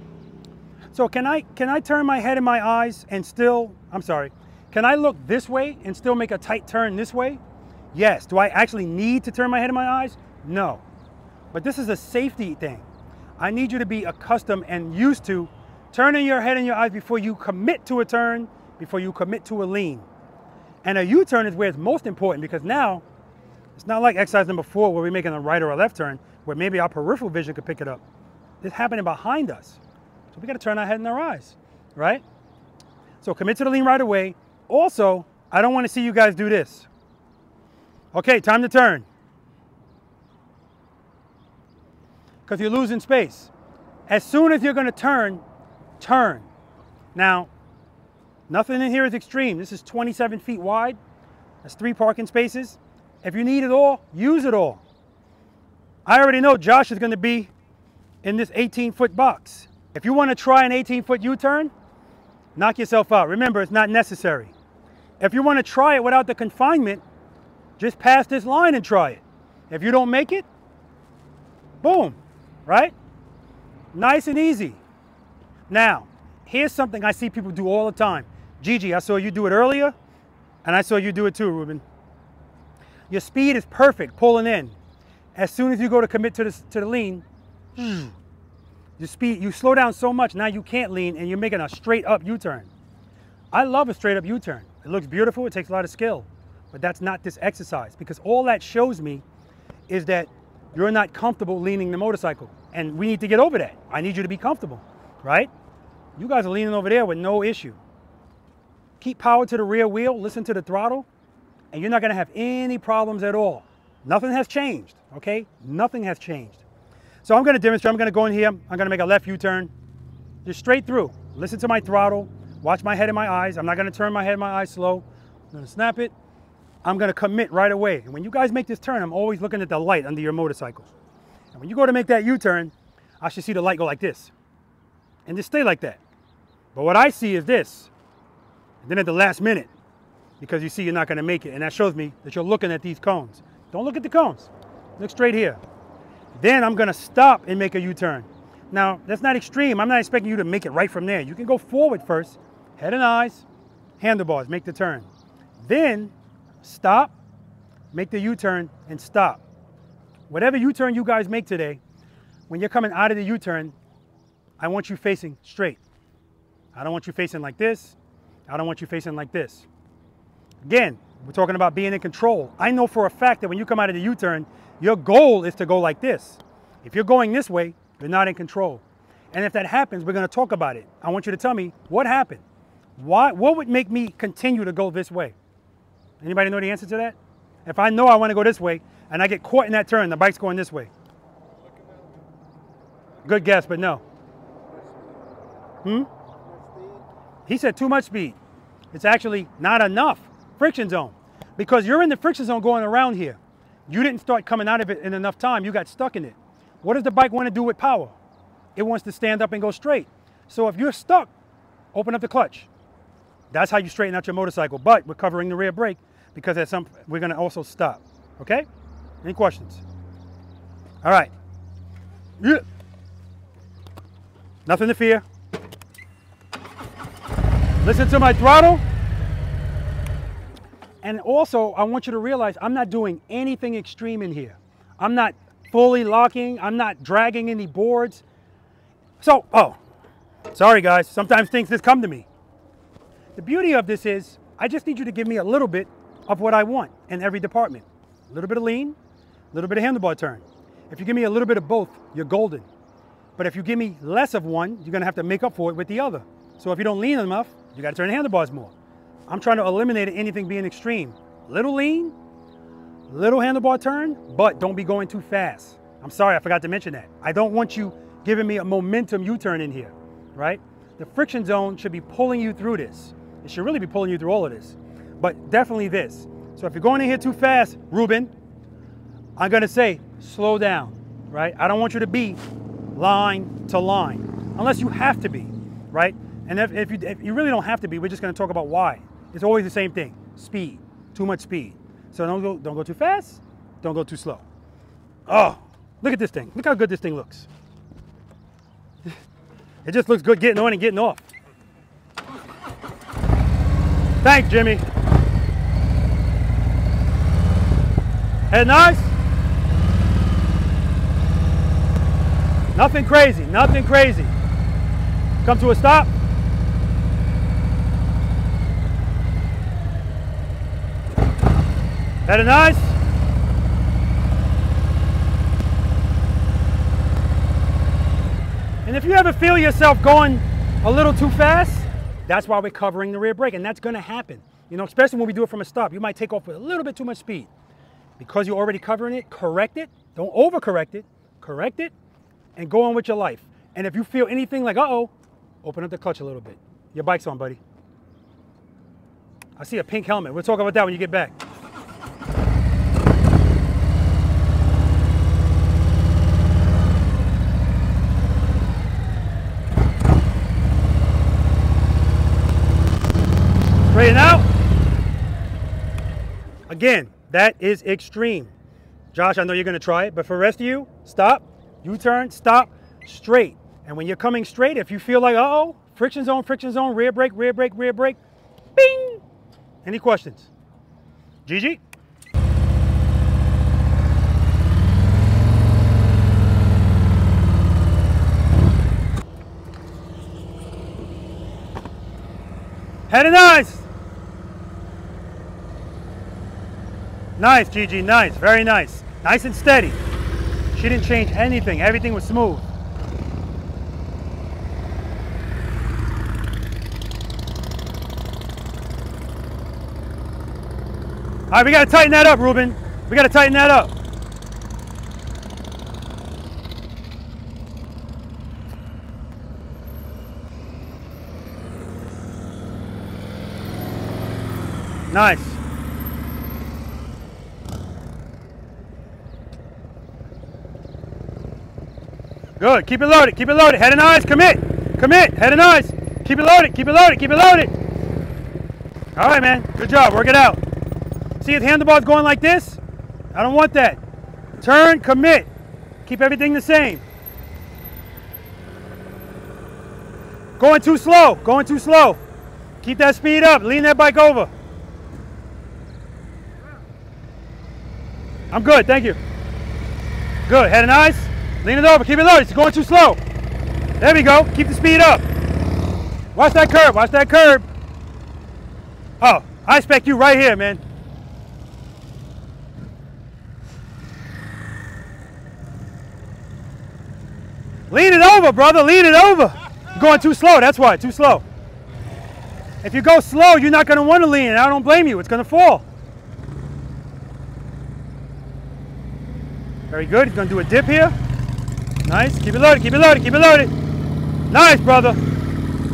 So can I, can I turn my head and my eyes and still, I'm sorry, can I look this way and still make a tight turn this way? Yes. Do I actually need to turn my head and my eyes? No. But this is a safety thing. I need you to be accustomed and used to turning your head and your eyes before you commit to a turn, before you commit to a lean. And a U-turn is where it's most important because now it's not like exercise number four where we're making a right or a left turn where maybe our peripheral vision could pick it up. It's happening behind us. So we got to turn our head and our eyes, right? So commit to the lean right away. Also, I don't want to see you guys do this. Okay, time to turn. Because you're losing space. As soon as you're going to turn, turn. Now, nothing in here is extreme. This is 27 feet wide. That's three parking spaces. If you need it all, use it all. I already know Josh is going to be in this 18 foot box. If you want to try an 18 foot U-turn, knock yourself out. Remember, it's not necessary. If you want to try it without the confinement, just pass this line and try it. If you don't make it, boom, right? Nice and easy. Now, here's something I see people do all the time. Gigi, I saw you do it earlier, and I saw you do it too, Ruben. Your speed is perfect pulling in. As soon as you go to commit to the, to the lean, your speed, you slow down so much, now you can't lean and you're making a straight up U-turn. I love a straight up U-turn. It looks beautiful, it takes a lot of skill, but that's not this exercise because all that shows me is that you're not comfortable leaning the motorcycle. And we need to get over that. I need you to be comfortable, right? You guys are leaning over there with no issue. Keep power to the rear wheel, listen to the throttle, and you're not gonna have any problems at all. Nothing has changed, okay? Nothing has changed. So I'm gonna demonstrate, I'm gonna go in here, I'm gonna make a left U-turn, just straight through. Listen to my throttle, watch my head and my eyes. I'm not gonna turn my head and my eyes slow. I'm gonna snap it. I'm gonna commit right away. And when you guys make this turn, I'm always looking at the light under your motorcycle. And when you go to make that U-turn, I should see the light go like this. And just stay like that. But what I see is this. And then at the last minute, because you see you're not gonna make it, and that shows me that you're looking at these cones. Don't look at the cones. Look straight here. Then I'm gonna stop and make a U-turn. Now, that's not extreme. I'm not expecting you to make it right from there. You can go forward first, head and eyes, handlebars, make the turn. Then stop, make the U-turn and stop. Whatever U-turn you guys make today, when you're coming out of the U-turn, I want you facing straight. I don't want you facing like this. I don't want you facing like this. Again, we're talking about being in control. I know for a fact that when you come out of the U-turn, your goal is to go like this. If you're going this way, you're not in control. And if that happens, we're gonna talk about it. I want you to tell me what happened. Why, what would make me continue to go this way? Anybody know the answer to that? If I know I wanna go this way and I get caught in that turn, the bike's going this way. Good guess, but no. Hmm? He said too much speed. It's actually not enough friction zone because you're in the friction zone going around here. You didn't start coming out of it in enough time. You got stuck in it. What does the bike want to do with power? It wants to stand up and go straight. So if you're stuck, open up the clutch. That's how you straighten out your motorcycle. But we're covering the rear brake because at some we're going to also stop. Okay? Any questions? All right. Yeah. Nothing to fear. Listen to my throttle. And also, I want you to realize I'm not doing anything extreme in here. I'm not fully locking. I'm not dragging any boards. So, oh, sorry guys. Sometimes things just come to me. The beauty of this is I just need you to give me a little bit of what I want in every department. A little bit of lean, a little bit of handlebar turn. If you give me a little bit of both, you're golden. But if you give me less of one, you're gonna have to make up for it with the other. So if you don't lean enough, you gotta turn the handlebars more. I'm trying to eliminate anything being extreme. Little lean, little handlebar turn, but don't be going too fast. I'm sorry, I forgot to mention that. I don't want you giving me a momentum U-turn in here, right? The friction zone should be pulling you through this. It should really be pulling you through all of this, but definitely this. So if you're going in here too fast, Ruben, I'm gonna say slow down, right? I don't want you to be line to line, unless you have to be, right? And if, if, you, if you really don't have to be, we're just gonna talk about why. It's always the same thing, speed, too much speed. So don't go, don't go too fast, don't go too slow. Oh, look at this thing. Look how good this thing looks. It just looks good getting on and getting off. Thanks, Jimmy. Head nice? Nothing crazy, nothing crazy. Come to a stop. Head nice? And if you ever feel yourself going a little too fast, that's why we're covering the rear brake, and that's gonna happen. You know, especially when we do it from a stop, you might take off with a little bit too much speed. Because you're already covering it, correct it. Don't overcorrect it. Correct it, and go on with your life. And if you feel anything like, uh-oh, open up the clutch a little bit. Your bike's on, buddy. I see a pink helmet. We'll talk about that when you get back. Straighten out. Again, that is extreme. Josh, I know you're gonna try it, but for the rest of you, stop, U-turn, stop, straight. And when you're coming straight, if you feel like, uh-oh, friction zone, friction zone, rear brake, rear brake, rear brake, Bing! Any questions? Gigi? Head and eyes. Nice, Gigi, nice, very nice. Nice and steady. She didn't change anything, everything was smooth. All right, we gotta tighten that up, Ruben. We gotta tighten that up. Nice. Good. Keep it loaded. Keep it loaded. Head and eyes. Commit. Commit. Head and eyes. Keep it loaded. Keep it loaded. Keep it loaded. All right, man. Good job. Work it out. See if handlebars going like this? I don't want that. Turn. Commit. Keep everything the same. Going too slow. Going too slow. Keep that speed up. Lean that bike over. I'm good, thank you. Good, head and eyes. Lean it over, keep it low, it's going too slow. There we go, keep the speed up. Watch that curb, watch that curb. Oh, I expect you right here, man. Lean it over, brother, lean it over. You're going too slow, that's why, too slow. If you go slow, you're not gonna wanna lean, and I don't blame you, it's gonna fall. Very good. He's going to do a dip here. Nice. Keep it loaded. Keep it loaded. Keep it loaded. Nice, brother.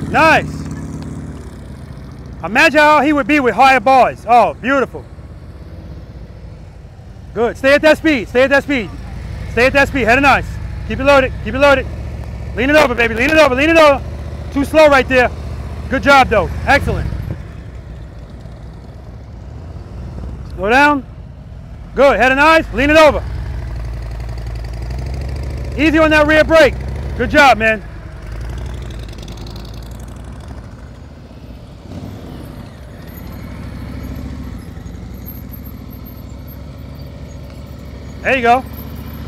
Nice. Imagine how he would be with higher bars. Oh, beautiful. Good. Stay at that speed. Stay at that speed. Stay at that speed. Head and nice. Keep it loaded. Keep it loaded. Lean it over, baby. Lean it over. Lean it over. Too slow right there. Good job, though. Excellent. Slow down. Good. Head and eyes. Lean it over. Easy on that rear brake. Good job, man. There you go.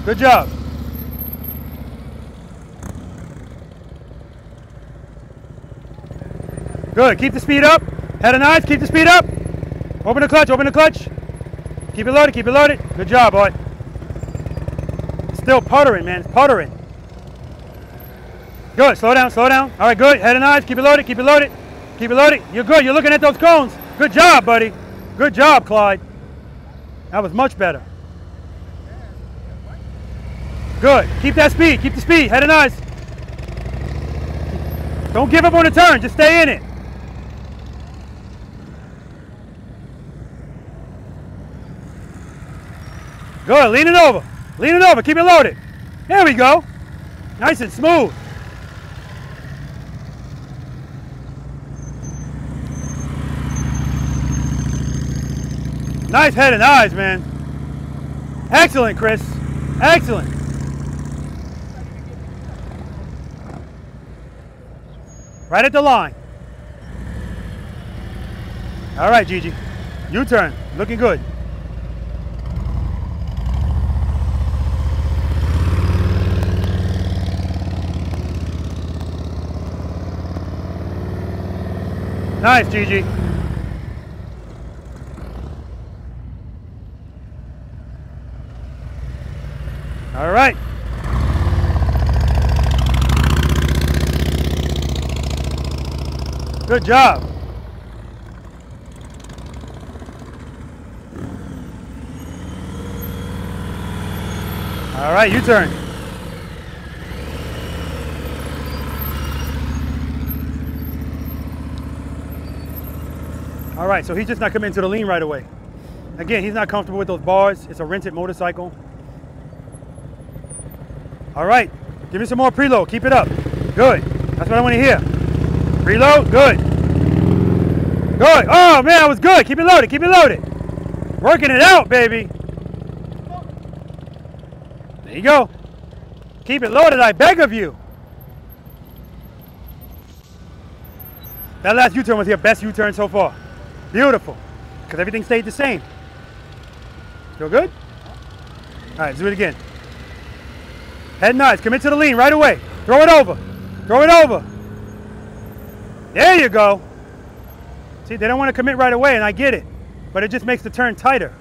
Good job. Good. Keep the speed up. Head and eyes. Keep the speed up. Open the clutch. Open the clutch. Keep it loaded. Keep it loaded. Good job, boy. Still puttering, man. It's puttering. Good. Slow down. Slow down. All right. Good. Head and eyes. Keep it loaded. Keep it loaded. Keep it loaded. You're good. You're looking at those cones. Good job, buddy. Good job, Clyde. That was much better. Good. Keep that speed. Keep the speed. Head and eyes. Don't give up on the turn. Just stay in it. Good. Lean it over. Lean it over. Keep it loaded. There we go. Nice and smooth. Nice head and eyes, man. Excellent, Chris. Excellent. Right at the line. All right, Gigi. U-turn. Looking good. Nice, Gigi. All right. Good job. All right, you All right, so he's just not coming into the lean right away. Again, he's not comfortable with those bars. It's a rented motorcycle. All right, give me some more preload. Keep it up. Good. That's what I want to hear. Preload, Good. Good. Oh, man, that was good. Keep it loaded. Keep it loaded. Working it out, baby. There you go. Keep it loaded, I beg of you. That last U-turn was your best U-turn so far. Beautiful. Because everything stayed the same. Feel good? All right, do it again. Head nods. Commit to the lean right away. Throw it over. Throw it over. There you go. See, they don't want to commit right away, and I get it. But it just makes the turn tighter.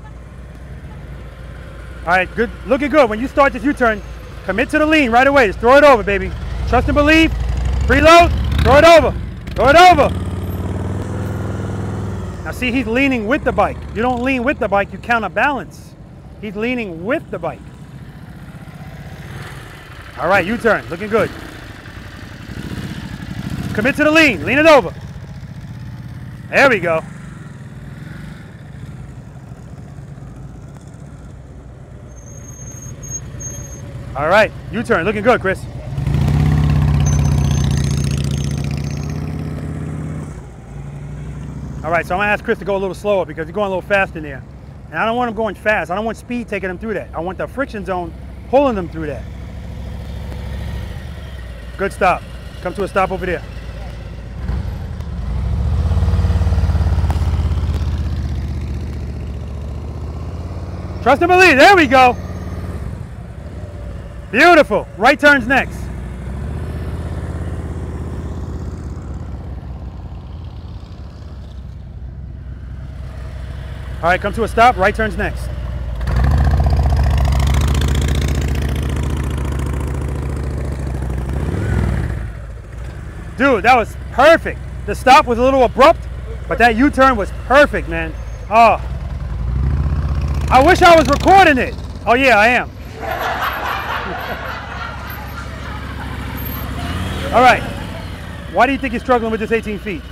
All right, good. Looking good. When you start this U-turn, commit to the lean right away. Just throw it over, baby. Trust and believe. Preload. Throw it over. Throw it over. See, he's leaning with the bike. You don't lean with the bike, you counterbalance. He's leaning with the bike. All right, U-turn, looking good. Commit to the lean, lean it over. There we go. All right, U-turn, looking good, Chris. All right, so I'm gonna ask Chris to go a little slower because he's going a little fast in there. And I don't want him going fast. I don't want speed taking him through that. I want the friction zone pulling them through that. Good stop. Come to a stop over there. Trust and believe. There we go. Beautiful. Right turns next. All right, come to a stop. Right turns next. Dude, that was perfect. The stop was a little abrupt, but that U-turn was perfect, man. Oh. I wish I was recording it. Oh yeah, I am. All right. Why do you think you're struggling with this 18 feet?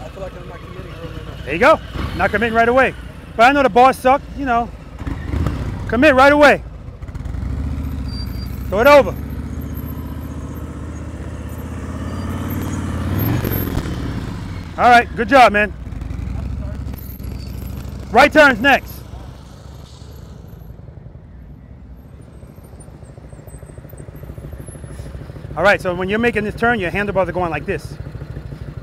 I feel like I'm not committing early enough. There you go. Not committing right away. But I know the bars suck, you know. Commit right away. Throw it over. All right, good job, man. Right turns next. All right, so when you're making this turn, your handlebars are going like this.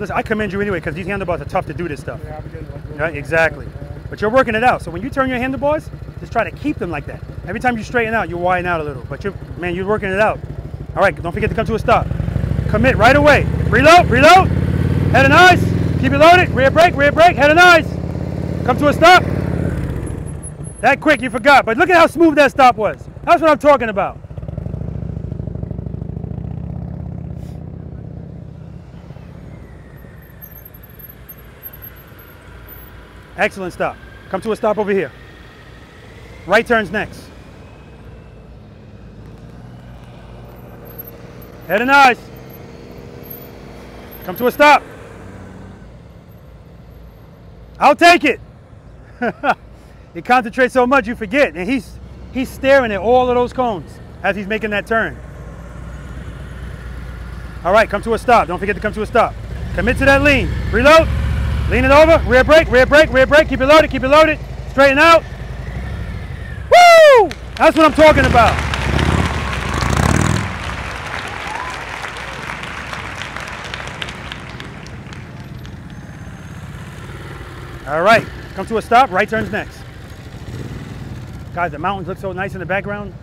Listen, I commend you anyway because these handlebars are tough to do this stuff. Yeah, I'm getting like Right, exactly. But you're working it out. So when you turn your handlebars, just try to keep them like that. Every time you straighten out, you widen out a little. But you, man, you're working it out. All right, don't forget to come to a stop. Commit right away. Preload, preload. Head and eyes. Keep it loaded. Rear brake, rear brake. Head and eyes. Come to a stop. That quick, you forgot. But look at how smooth that stop was. That's what I'm talking about. Excellent stop. Come to a stop over here. Right turns next. Head and eyes. Come to a stop. I'll take it. you concentrate so much you forget. And he's he's staring at all of those cones as he's making that turn. All right, come to a stop. Don't forget to come to a stop. Commit to that lean. Preload. Lean it over. Rear brake, rear brake, rear brake. Keep it loaded, keep it loaded. Straighten out. Woo! That's what I'm talking about. All right, come to a stop. Right turns next. Guys, the mountains look so nice in the background.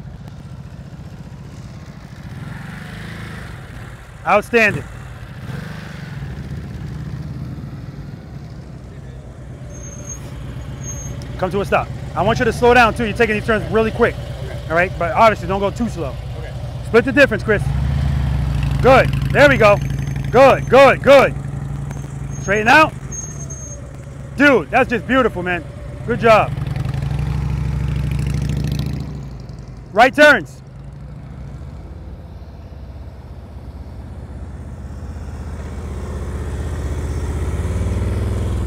Outstanding. Come to a stop. I want you to slow down too. You're taking these turns really quick. All right, but obviously don't go too slow. Okay. Split the difference, Chris. Good. There we go. Good, good, good. Straighten out. Dude, that's just beautiful, man. Good job. Right turns.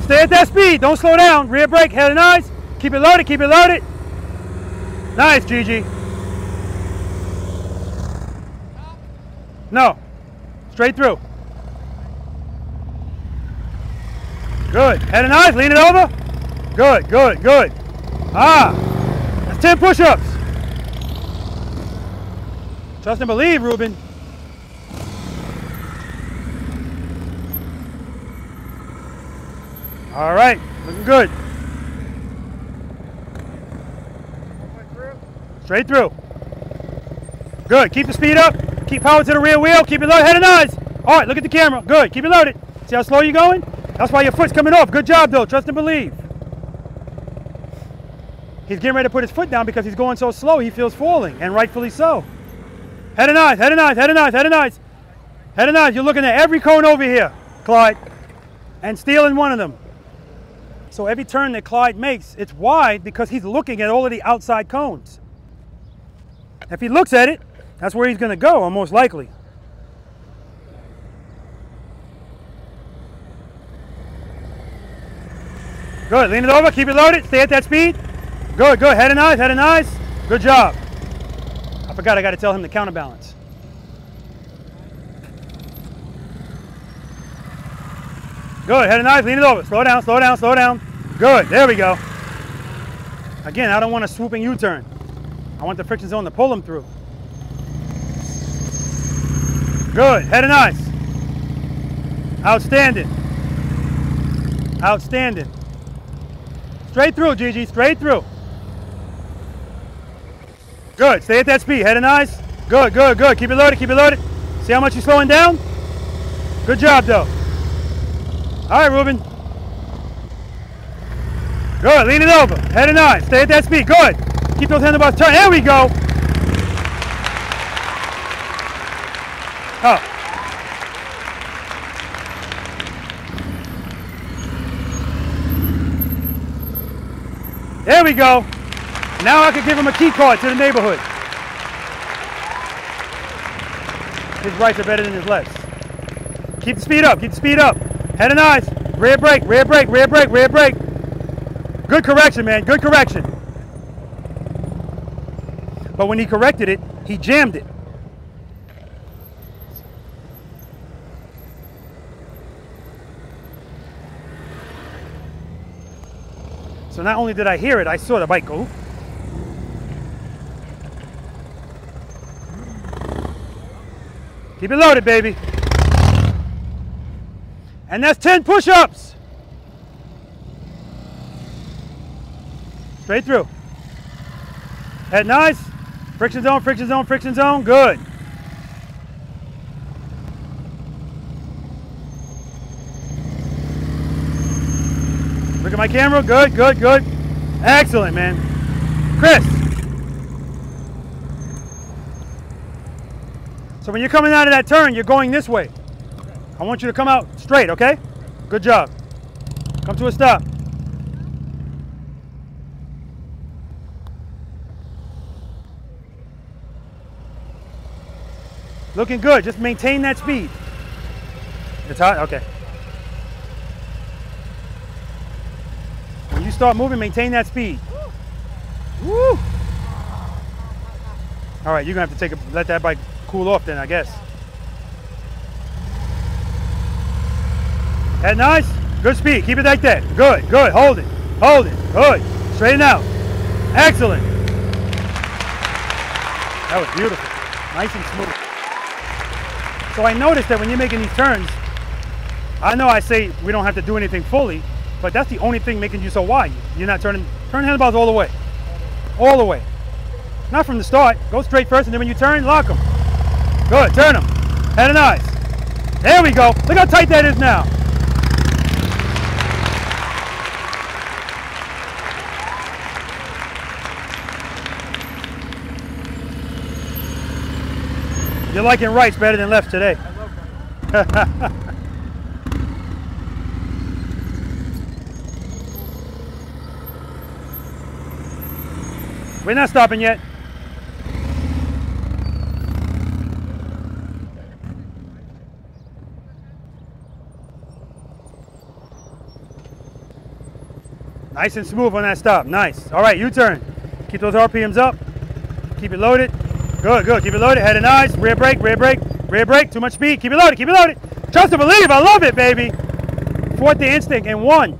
Stay at that speed. Don't slow down. Rear brake, head and eyes. Keep it loaded, keep it loaded. Nice, Gigi. No. Straight through. Good. Head and eyes, lean it over. Good, good, good. Ah. That's 10 push-ups. Trust and believe, Ruben. All right, looking good. Straight through. Good. Keep the speed up. Keep power to the rear wheel. Keep it low. Head and eyes. All right, look at the camera. Good. Keep it loaded. See how slow you're going? That's why your foot's coming off. Good job, though. Trust and believe. He's getting ready to put his foot down because he's going so slow. He feels falling, and rightfully so. Head and eyes. Head and eyes. Head and eyes. Head and eyes. Head and eyes. You're looking at every cone over here, Clyde, and stealing one of them. So every turn that Clyde makes, it's wide because he's looking at all of the outside cones. If he looks at it, that's where he's going to go, uh, most likely. Good. Lean it over. Keep it loaded. Stay at that speed. Good. Good. Head and eyes. Head and eyes. Good job. I forgot I got to tell him to counterbalance. Good. Head and eyes. Lean it over. Slow down. Slow down. Slow down. Good. There we go. Again, I don't want a swooping U-turn. I want the friction zone to pull them through. Good. Head and eyes. Outstanding. Outstanding. Straight through, Gigi. Straight through. Good. Stay at that speed. Head and eyes. Good, good, good. Keep it loaded. Keep it loaded. See how much you're slowing down? Good job, though. All right, Ruben. Good. Lean it over. Head and eyes. Stay at that speed. Good. Keep those handlebars turned. There we go. Oh. There we go. Now I can give him a key card to the neighborhood. His rights are better than his lefts. Keep the speed up. Keep the speed up. Head and eyes. Rear brake. Rear brake. Rear brake. Rear brake. Good correction, man. Good correction. But when he corrected it, he jammed it. So not only did I hear it, I saw the bike go. Keep it loaded, baby. And that's 10 push-ups. Straight through. Head nice. Friction zone, friction zone, friction zone. Good. Look at my camera. Good, good, good. Excellent, man. Chris. So when you're coming out of that turn, you're going this way. I want you to come out straight, okay? Good job. Come to a stop. Looking good. Just maintain that speed. It's hot? Okay. When you start moving, maintain that speed. Woo! All right, you're gonna have to take a let that bike cool off then, I guess. That nice? Good speed. Keep it like that. Good, good. Hold it. Hold it. Good. Straighten out. Excellent. That was beautiful. Nice and smooth. So I noticed that when you're making these turns, I know I say we don't have to do anything fully, but that's the only thing making you so wide. You're not turning, turn handlebars all the way. All the way. Not from the start. Go straight first, and then when you turn, lock them. Good, turn them. Head and eyes. There we go. Look how tight that is now. You're liking rights better than left today. We're not stopping yet. Nice and smooth on that stop. Nice. All right, U-turn. Keep those RPMs up. Keep it loaded. Good, good. Keep it loaded. Head and eyes. Rear brake, rear brake, rear brake. Too much speed. Keep it loaded. Keep it loaded. Trust and believe. I love it, baby. Fought the instinct and one.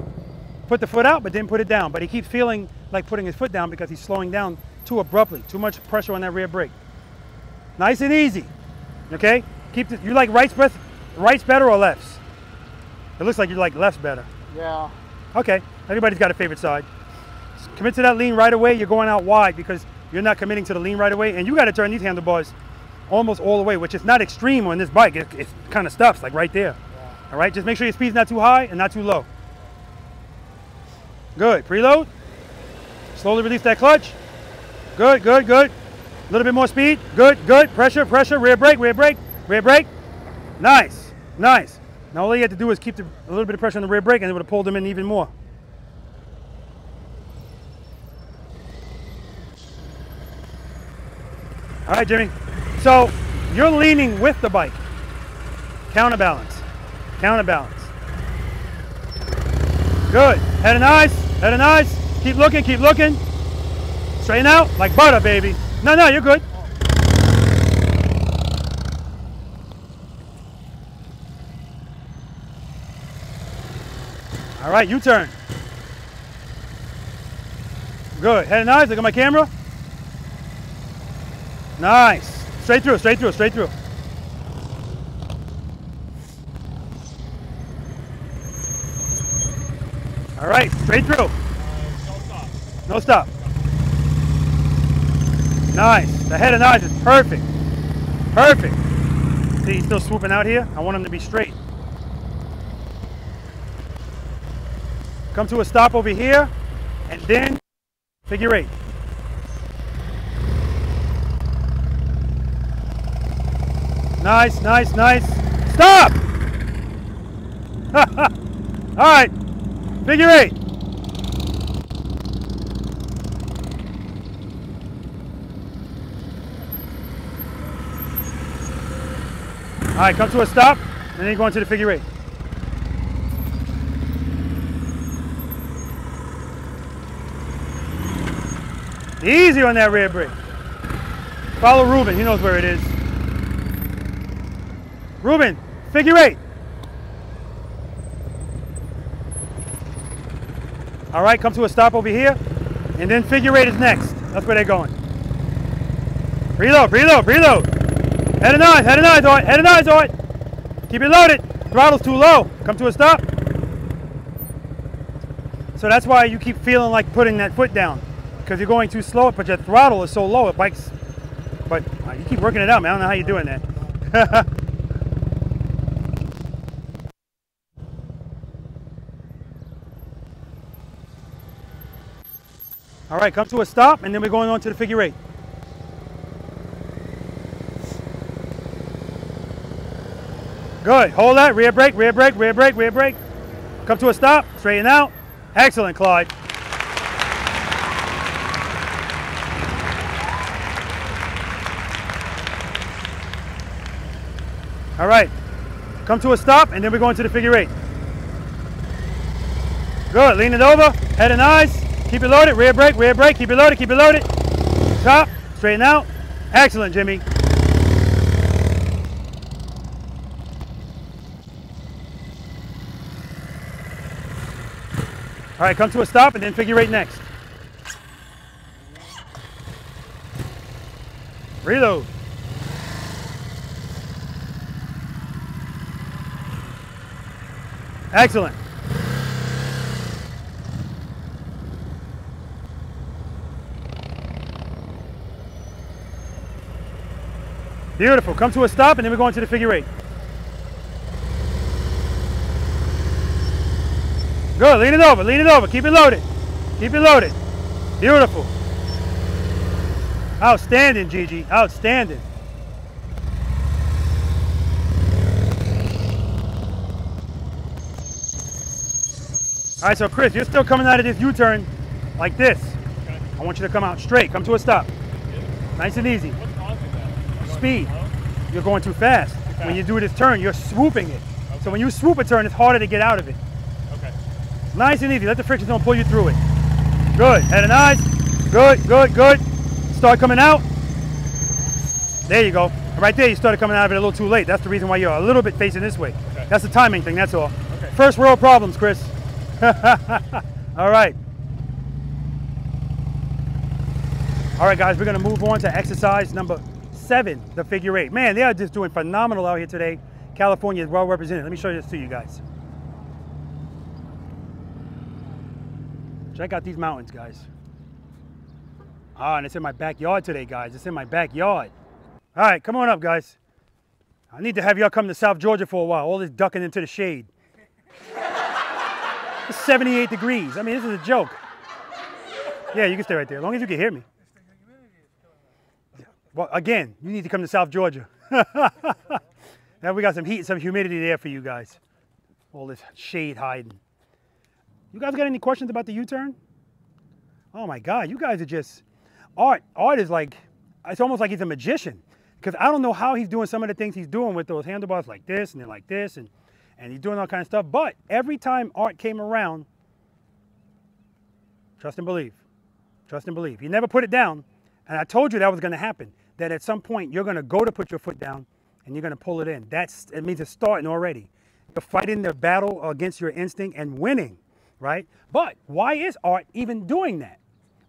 Put the foot out, but didn't put it down. But he keeps feeling like putting his foot down because he's slowing down too abruptly. Too much pressure on that rear brake. Nice and easy. Okay? Keep the, you like rights, best, rights better or lefts? It looks like you like lefts better. Yeah. Okay, everybody's got a favorite side. Commit to that lean right away. You're going out wide because you're not committing to the lean right away, and you got to turn these handlebars almost all the way, which is not extreme on this bike. It, it kind of stops like right there. All right, just make sure your speed's not too high and not too low. Good. Preload. Slowly release that clutch. Good, good, good. A little bit more speed. Good, good. Pressure, pressure. Rear brake, rear brake, rear brake. Nice, nice. Now all you have to do is keep the, a little bit of pressure on the rear brake and it would have pulled them in even more. All right, Jimmy. So you're leaning with the bike. Counterbalance. Counterbalance. Good. Head and eyes. Head and eyes. Keep looking. Keep looking. Straighten out like butter, baby. No, no, you're good. All right, U-turn. Good. Head and eyes. Look at my camera. Nice. Straight through, straight through, straight through. All right, straight through. No stop. no stop. Nice. The head and eyes is perfect. Perfect. See, he's still swooping out here. I want him to be straight. Come to a stop over here, and then figure eight. Nice, nice, nice. Stop! All right, figure eight. All right, come to a stop, and then go into the figure eight. Easy on that rear brake. Follow Ruben, he knows where it is. Ruben, figure eight. All right, come to a stop over here, and then figure eight is next. That's where they're going. Preload, preload, preload. Head and eyes, head and eyes, Art, head and eyes, Art. Keep it loaded. Throttle's too low. Come to a stop. So that's why you keep feeling like putting that foot down, because you're going too slow, but your throttle is so low, it bikes. But uh, you keep working it out, man. I don't know how you're doing that. All right, come to a stop, and then we're going on to the figure eight. Good. Hold that. Rear brake, rear brake, rear brake, rear brake. Come to a stop. Straighten out. Excellent, Clyde. All right. Come to a stop, and then we're going to the figure eight. Good. Lean it over. Head and eyes. Keep it loaded. Rear brake, rear brake. Keep it loaded. Keep it loaded. Stop. Straighten out. Excellent, Jimmy. All right, come to a stop and then figure eight next. Preload. Excellent. Beautiful. Come to a stop and then we're going to the figure eight. Good. Lean it over. Lean it over. Keep it loaded. Keep it loaded. Beautiful. Outstanding, Gigi. Outstanding. All right, so Chris, you're still coming out of this U-turn like this. Okay. I want you to come out straight. Come to a stop. Nice and easy. What's causing that? Am I going Speed. You're going too fast. When you do this turn, you're swooping it. So when you swoop a turn, it's harder to get out of it. Okay. Nice and easy. Let the friction zone pull you through it. Good. Head and eyes. Good, good, good. Start coming out. There you go. Right there, you started coming out of it a little too late. That's the reason why you're a little bit facing this way. Okay. That's the timing thing, that's all. Okay. First world problems, Chris. all right. All right, guys, we're going to move on to exercise number seven, the figure eight. Man, they are just doing phenomenal out here today. California is well represented. Let me show this to you guys. Check out these mountains, guys. Ah, and it's in my backyard today, guys. It's in my backyard. All right, come on up, guys. I need to have y'all come to South Georgia for a while. All this ducking into the shade. It's 78 degrees. I mean, this is a joke. Yeah, you can stay right there, as long as you can hear me. Well, again, you need to come to South Georgia. now we got some heat, and some humidity there for you guys. All this shade hiding. You guys got any questions about the U-turn? Oh my God, you guys are just art. Art is like it's almost like he's a magician because I don't know how he's doing some of the things he's doing with those handlebars like this and then like this and and he's doing all kind of stuff. But every time Art came around, trust and believe, trust and believe. He never put it down, and I told you that was going to happen. That at some point you're going to go to put your foot down and you're going to pull it in. That's it means it's starting already. You're fighting the battle against your instinct and winning, right? But why is Art even doing that?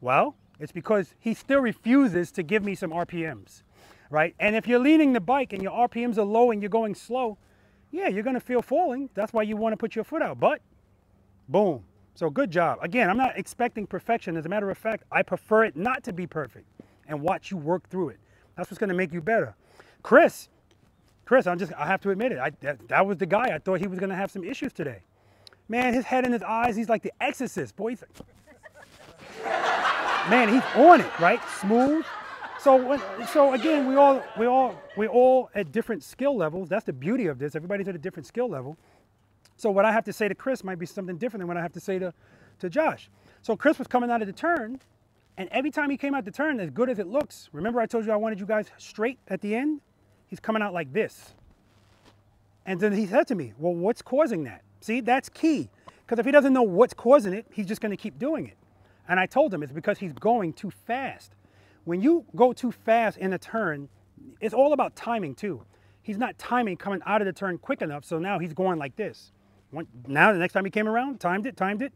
Well, it's because he still refuses to give me some RPMs, right? And if you're leaning the bike and your RPMs are low and you're going slow, yeah, you're going to feel falling. That's why you want to put your foot out. But boom. So good job. Again, I'm not expecting perfection. As a matter of fact, I prefer it not to be perfect and watch you work through it. That's what's going to make you better. Chris, Chris, I'm just, I have to admit it. I, that, that was the guy. I thought he was going to have some issues today. Man, his head and his eyes, he's like the exorcist. Boy, he's man, he's on it, right? Smooth. So, so again, we all, we all, we all at different skill levels. That's the beauty of this. Everybody's at a different skill level. So what I have to say to Chris might be something different than what I have to say to, to Josh. So Chris was coming out of the turn, and every time he came out the turn, as good as it looks, remember I told you I wanted you guys straight at the end? He's coming out like this. And then he said to me, well, what's causing that? See, that's key. Because if he doesn't know what's causing it, he's just going to keep doing it. And I told him it's because he's going too fast. When you go too fast in a turn, it's all about timing too. He's not timing coming out of the turn quick enough, so now he's going like this. Now the next time he came around, timed it, timed it,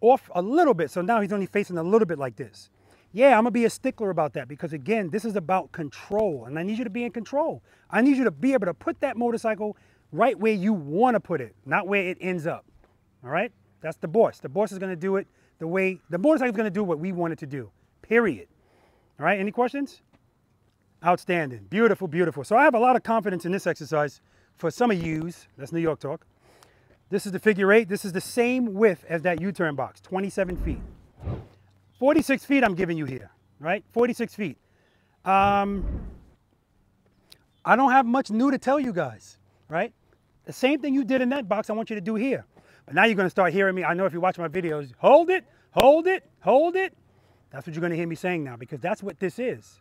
off a little bit, so now he's only facing a little bit like this. Yeah, I'm gonna be a stickler about that because again, this is about control, and I need you to be in control. I need you to be able to put that motorcycle right where you want to put it, not where it ends up. All right? That's the boss. The boss is gonna do it the way the motorcycle is gonna do what we want it to do. Period. All right, any questions? Outstanding, beautiful, beautiful. So I have a lot of confidence in this exercise for some of yous, that's New York talk. This is the figure eight. This is the same width as that U-turn box, 27 feet. 46 feet I'm giving you here, right? 46 feet. Um, I don't have much new to tell you guys, right? The same thing you did in that box, I want you to do here. But now you're gonna start hearing me. I know if you watch my videos, hold it, hold it, hold it. That's what you're gonna hear me saying now because that's what this is.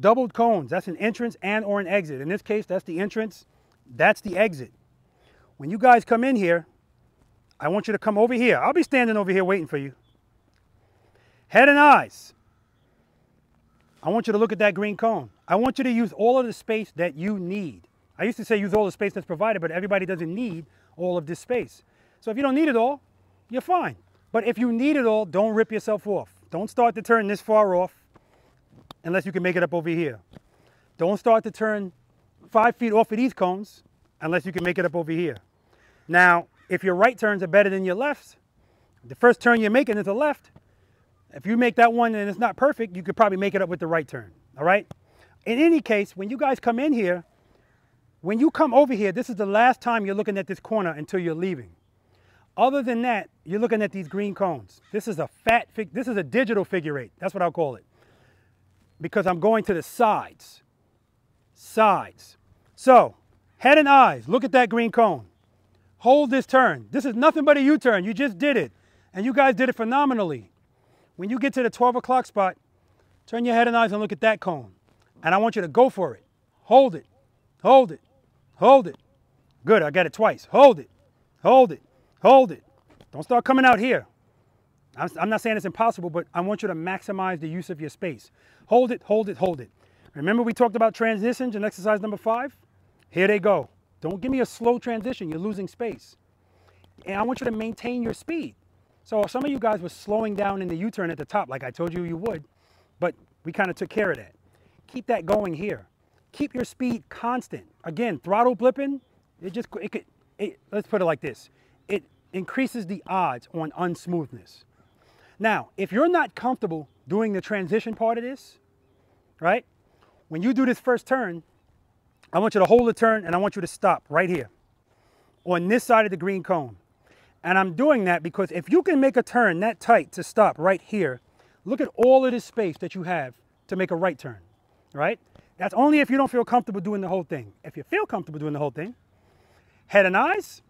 Doubled cones, that's an entrance and or an exit. In this case, that's the entrance, that's the exit. When you guys come in here, I want you to come over here. I'll be standing over here waiting for you. Head and eyes. I want you to look at that green cone. I want you to use all of the space that you need. I used to say use all the space that's provided, but everybody doesn't need all of this space. So if you don't need it all, you're fine. But if you need it all, don't rip yourself off. Don't start to turn this far off unless you can make it up over here. Don't start to turn five feet off of these cones unless you can make it up over here. Now, if your right turns are better than your lefts, the first turn you're making is a left. If you make that one and it's not perfect, you could probably make it up with the right turn, all right? In any case, when you guys come in here, when you come over here, this is the last time you're looking at this corner until you're leaving. Other than that, you're looking at these green cones. This is a fat, fig this is a digital figure eight. That's what I'll call it. Because I'm going to the sides. Sides. So, head and eyes, look at that green cone. Hold this turn. This is nothing but a U-turn. You just did it. And you guys did it phenomenally. When you get to the 12 o'clock spot, turn your head and eyes and look at that cone. And I want you to go for it. Hold it. Hold it. Hold it. Good, I got it twice. Hold it. Hold it. Hold it. Don't start coming out here. I'm, I'm not saying it's impossible, but I want you to maximize the use of your space. Hold it, hold it, hold it. Remember we talked about transitions in exercise number five? Here they go. Don't give me a slow transition. You're losing space. And I want you to maintain your speed. So some of you guys were slowing down in the U-turn at the top like I told you you would, but we kind of took care of that. Keep that going here. Keep your speed constant. Again, throttle blipping, it just, it could, it, let's put it like this. It increases the odds on unsmoothness. Now, if you're not comfortable doing the transition part of this, right? When you do this first turn, I want you to hold the turn and I want you to stop right here on this side of the green cone. And I'm doing that because if you can make a turn that tight to stop right here, look at all of this space that you have to make a right turn, right? That's only if you don't feel comfortable doing the whole thing. If you feel comfortable doing the whole thing, head and eyes,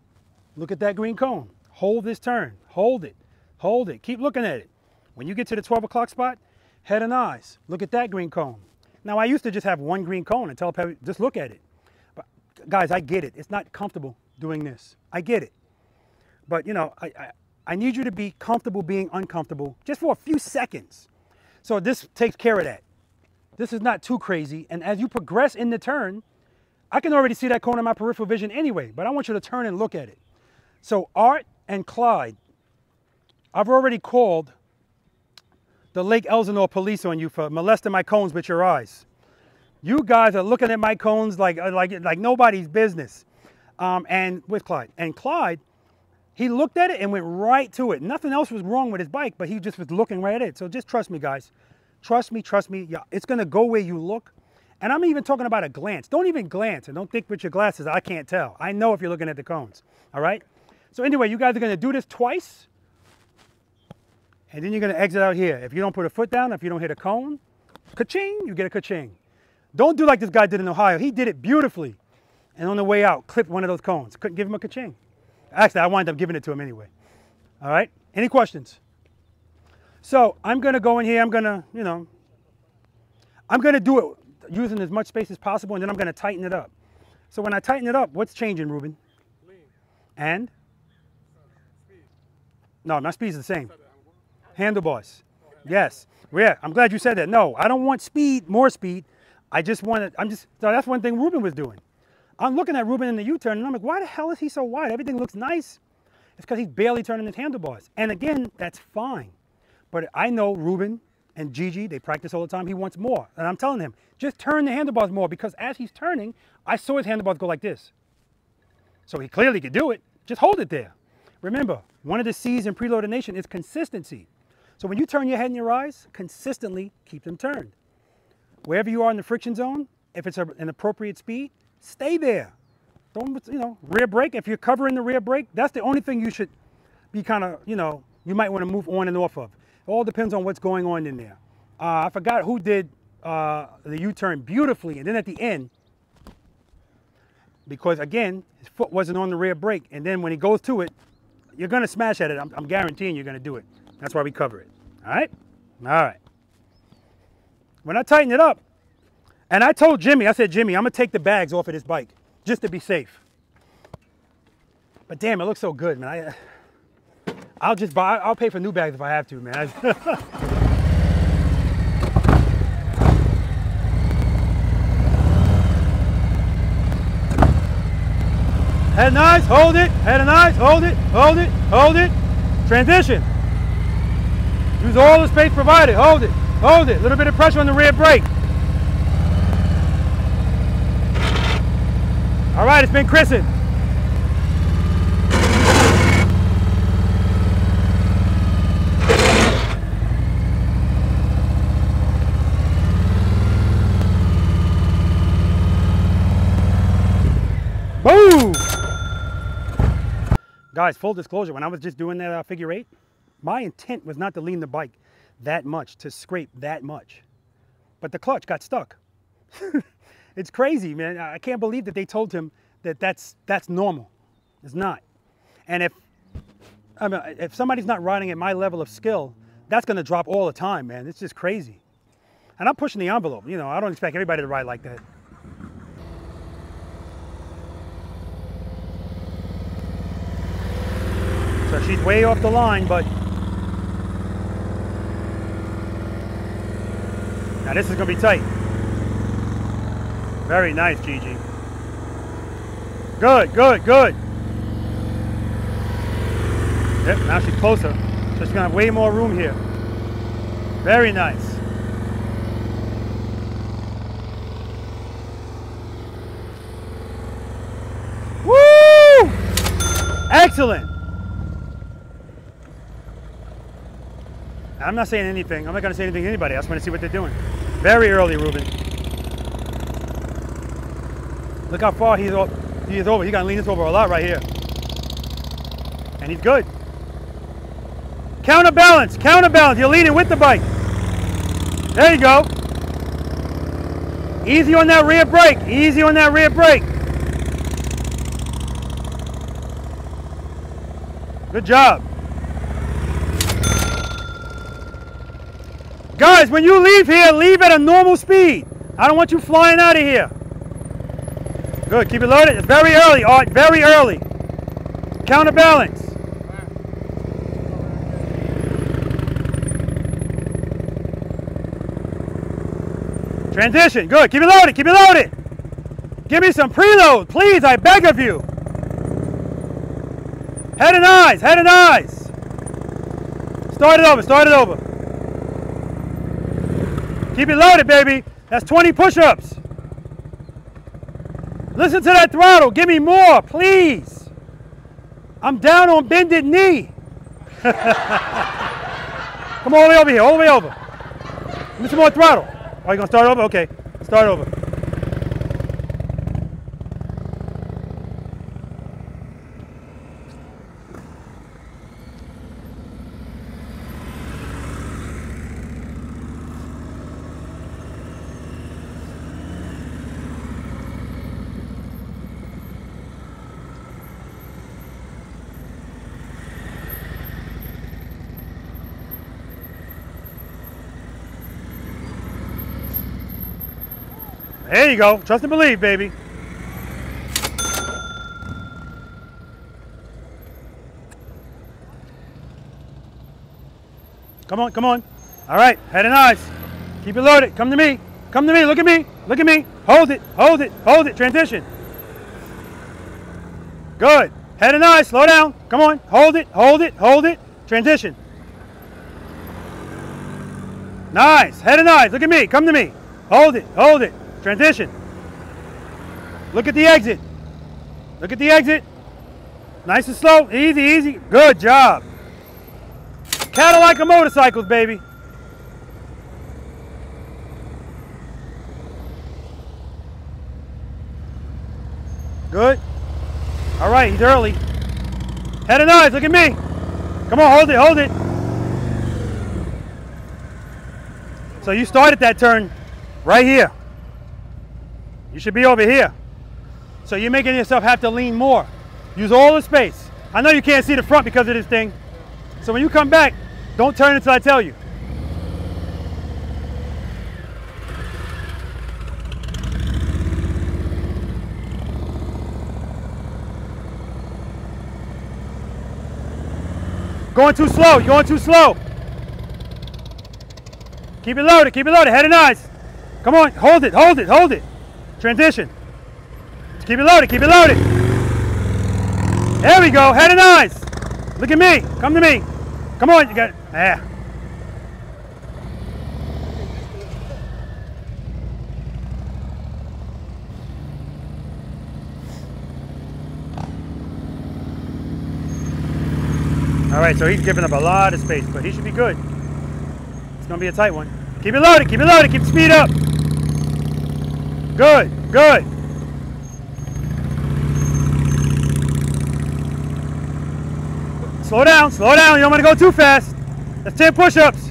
look at that green cone. Hold this turn, hold it, hold it, keep looking at it. When you get to the 12 o'clock spot, head and eyes, look at that green cone. Now I used to just have one green cone and tell people, just look at it. But guys, I get it. It's not comfortable doing this. I get it. But you know, I, I, I need you to be comfortable being uncomfortable just for a few seconds. So this takes care of that. This is not too crazy. And as you progress in the turn, I can already see that cone in my peripheral vision anyway, but I want you to turn and look at it. So Art and Clyde, I've already called the Lake Elsinore police on you for molesting my cones with your eyes. You guys are looking at my cones like, like, like nobody's business. Um, and with Clyde. And Clyde, he looked at it and went right to it. Nothing else was wrong with his bike, but he just was looking right at it. So just trust me, guys. Trust me, trust me. Yeah, it's going to go where you look. And I'm even talking about a glance. Don't even glance and don't think with your glasses, I can't tell. I know if you're looking at the cones. All right? So anyway, you guys are going to do this twice. And then you're going to exit out here. If you don't put a foot down, if you don't hit a cone, ka-ching, you get a ka-ching. Don't do like this guy did in Ohio. He did it beautifully. And on the way out, clipped one of those cones. Couldn't give him a ka-ching. Actually, I wind up giving it to him anyway. All right? Any questions? So I'm to go in here. I'm to, you know, I'm to do it using as much space as possible, and then I'm to tighten it up. So when I tighten it up, what's changing, Ruben? And? No, my speed's the same. Handlebars. Yes. Yeah, I'm glad you said that. No, I don't want speed, more speed. I just want to, I'm just, so that's one thing Ruben was doing. I'm looking at Ruben in the U-turn and I'm like, why the hell is he so wide? Everything looks nice. It's because he's barely turning his handlebars. And again, that's fine. But I know Ruben and Gigi, they practice all the time. He wants more. And I'm telling him, just turn the handlebars more because as he's turning, I saw his handlebars go like this. So he clearly could do it. Just hold it there. Remember, one of the C's in Preloader Nation is consistency. So when you turn your head and your eyes, consistently keep them turned. Wherever you are in the friction zone, if it's an appropriate speed, stay there. Don't, you know, rear brake. If you're covering the rear brake, that's the only thing you should be kind of, you know, you might want to move on and off of. It all depends on what's going on in there. Uh, I forgot who did uh, the U-turn beautifully. And then at the end, because again, his foot wasn't on the rear brake. And then when he goes to it, you're going to smash at it. I'm, I'm guaranteeing you're going to do it. That's why we cover it. All right? All right. When I tighten it up, and I told Jimmy, I said, Jimmy, I'm to take the bags off of this bike just to be safe. But damn, it looks so good, man. I, I'll just buy, I'll pay for new bags if I have to, man. Head nice, hold it. Head nice, hold it, hold it, hold it. Transition. Use all the space provided. Hold it, hold it. A little bit of pressure on the rear brake. All right, it's been christened. Guys, full disclosure, when I was just doing that uh, figure eight, my intent was not to lean the bike that much, to scrape that much. But the clutch got stuck. it's crazy, man. I can't believe that they told him that that's, that's normal. It's not. And if, I mean, if somebody's not riding at my level of skill, that's going to drop all the time, man. It's just crazy. And I'm pushing the envelope. You know, I don't expect everybody to ride like that. So she's way off the line, but now this is gonna be tight. Very nice, Gigi. Good, good, good. Yep, now she's closer. So she's gonna have way more room here. Very nice. Woo! Excellent. I'm not saying anything. I'm not gonna say anything to anybody. I just wanna see what they're doing. Very early, Ruben. Look how far he's, he is over. He's going to lean this over a lot right here. And he's good. Counterbalance, counterbalance. You're leaning with the bike. There you go. Easy on that rear brake. Easy on that rear brake. Good job. Guys, when you leave here, leave at a normal speed. I don't want you flying out of here. Good, keep it loaded. It's very early, all right, very early. Counterbalance. Transition, good. Keep it loaded, keep it loaded. Give me some preload, please, I beg of you. Head and eyes, head and eyes. Start it over, start it over. Keep it loaded, baby. That's 20 push-ups. Listen to that throttle. Give me more, please. I'm down on bended knee. Come all the way over here, all the way over. Give me some more throttle. Are you gonna start over? Okay, start over. There you go. Trust and believe, baby. Come on, come on. All right, head and eyes. Keep it loaded. Come to me. Come to me. Look at me. Look at me. Hold it. Hold it. Hold it. Transition. Good. Head and eyes. Slow down. Come on. Hold it. Hold it. Hold it. Transition. Nice. Head and eyes. Look at me. Come to me. Hold it. Hold it. Transition. Look at the exit. Look at the exit. Nice and slow. Easy, easy. Good job. Cadillac of like a motorcycles, baby. Good. All right, he's early. Head and eyes, look at me. Come on, hold it, hold it. So you started that turn right here. You should be over here. So you're making yourself have to lean more. Use all the space. I know you can't see the front because of this thing. So when you come back, don't turn until I tell you. Going too slow, going too slow. Keep it loaded, keep it loaded, head and eyes. Come on, hold it, hold it, hold it. Transition. Keep it loaded, keep it loaded. There we go, head and eyes. Look at me, come to me. Come on, you got, yeah. All right, so he's giving up a lot of space, but he should be good. It's gonna be a tight one. Keep it loaded, keep it loaded, keep speed up. Good, good. Slow down, slow down. You don't want to go too fast. That's 10 push-ups.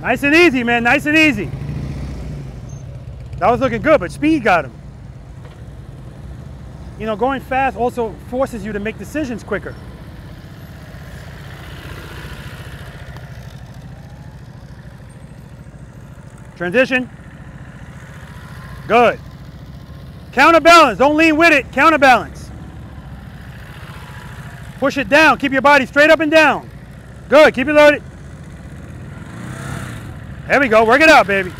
Nice and easy, man. Nice and easy. That was looking good, but speed got him. You know, going fast also forces you to make decisions quicker. Transition. Good. Counterbalance. Don't lean with it. Counterbalance. Push it down. Keep your body straight up and down. Good. Keep it loaded. There we go. Work it out, baby.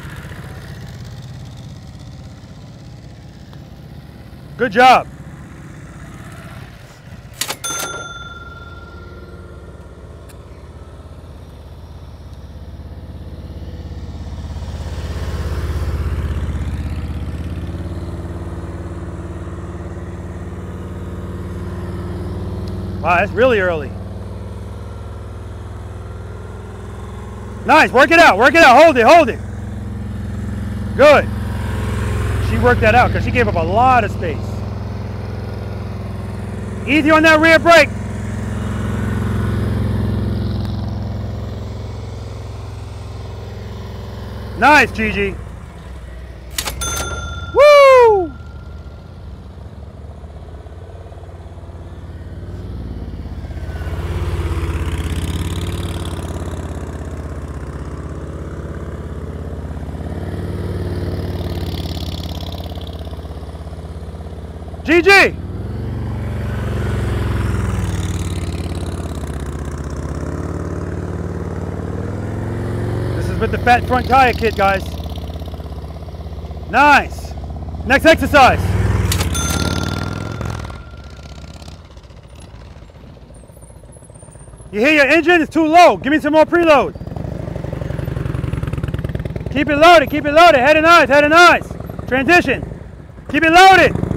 Good job. Wow, that's really early. Nice. Work it out. Work it out. Hold it. Hold it. Good. She worked that out because she gave up a lot of space. Easy on that rear brake. Nice, Gigi. Woo! This is with the fat front tire kit, guys. Nice. Next exercise. You hear your engine? It's too low. Give me some more preload. Keep it loaded. Keep it loaded. Head and eyes. Head and eyes. Transition. Keep it loaded.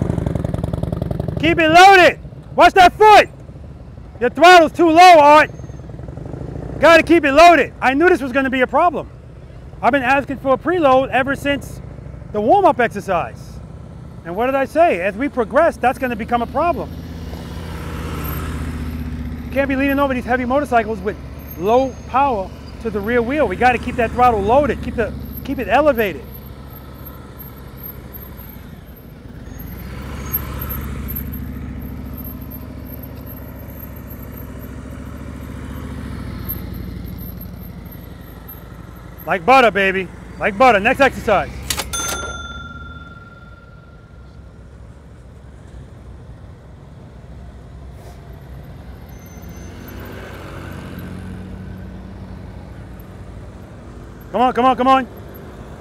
Keep it loaded. Watch that foot. Your throttle's too low, Art. Got to keep it loaded. I knew this was going to be a problem. I've been asking for a preload ever since the warm-up exercise. And what did I say? As we progress, that's going to become a problem. Can't be leaning over these heavy motorcycles with low power to the rear wheel. We got to keep that throttle loaded. Keep the keep it elevated. Like butter, baby. Like butter. Next exercise. Come on, come on, come on.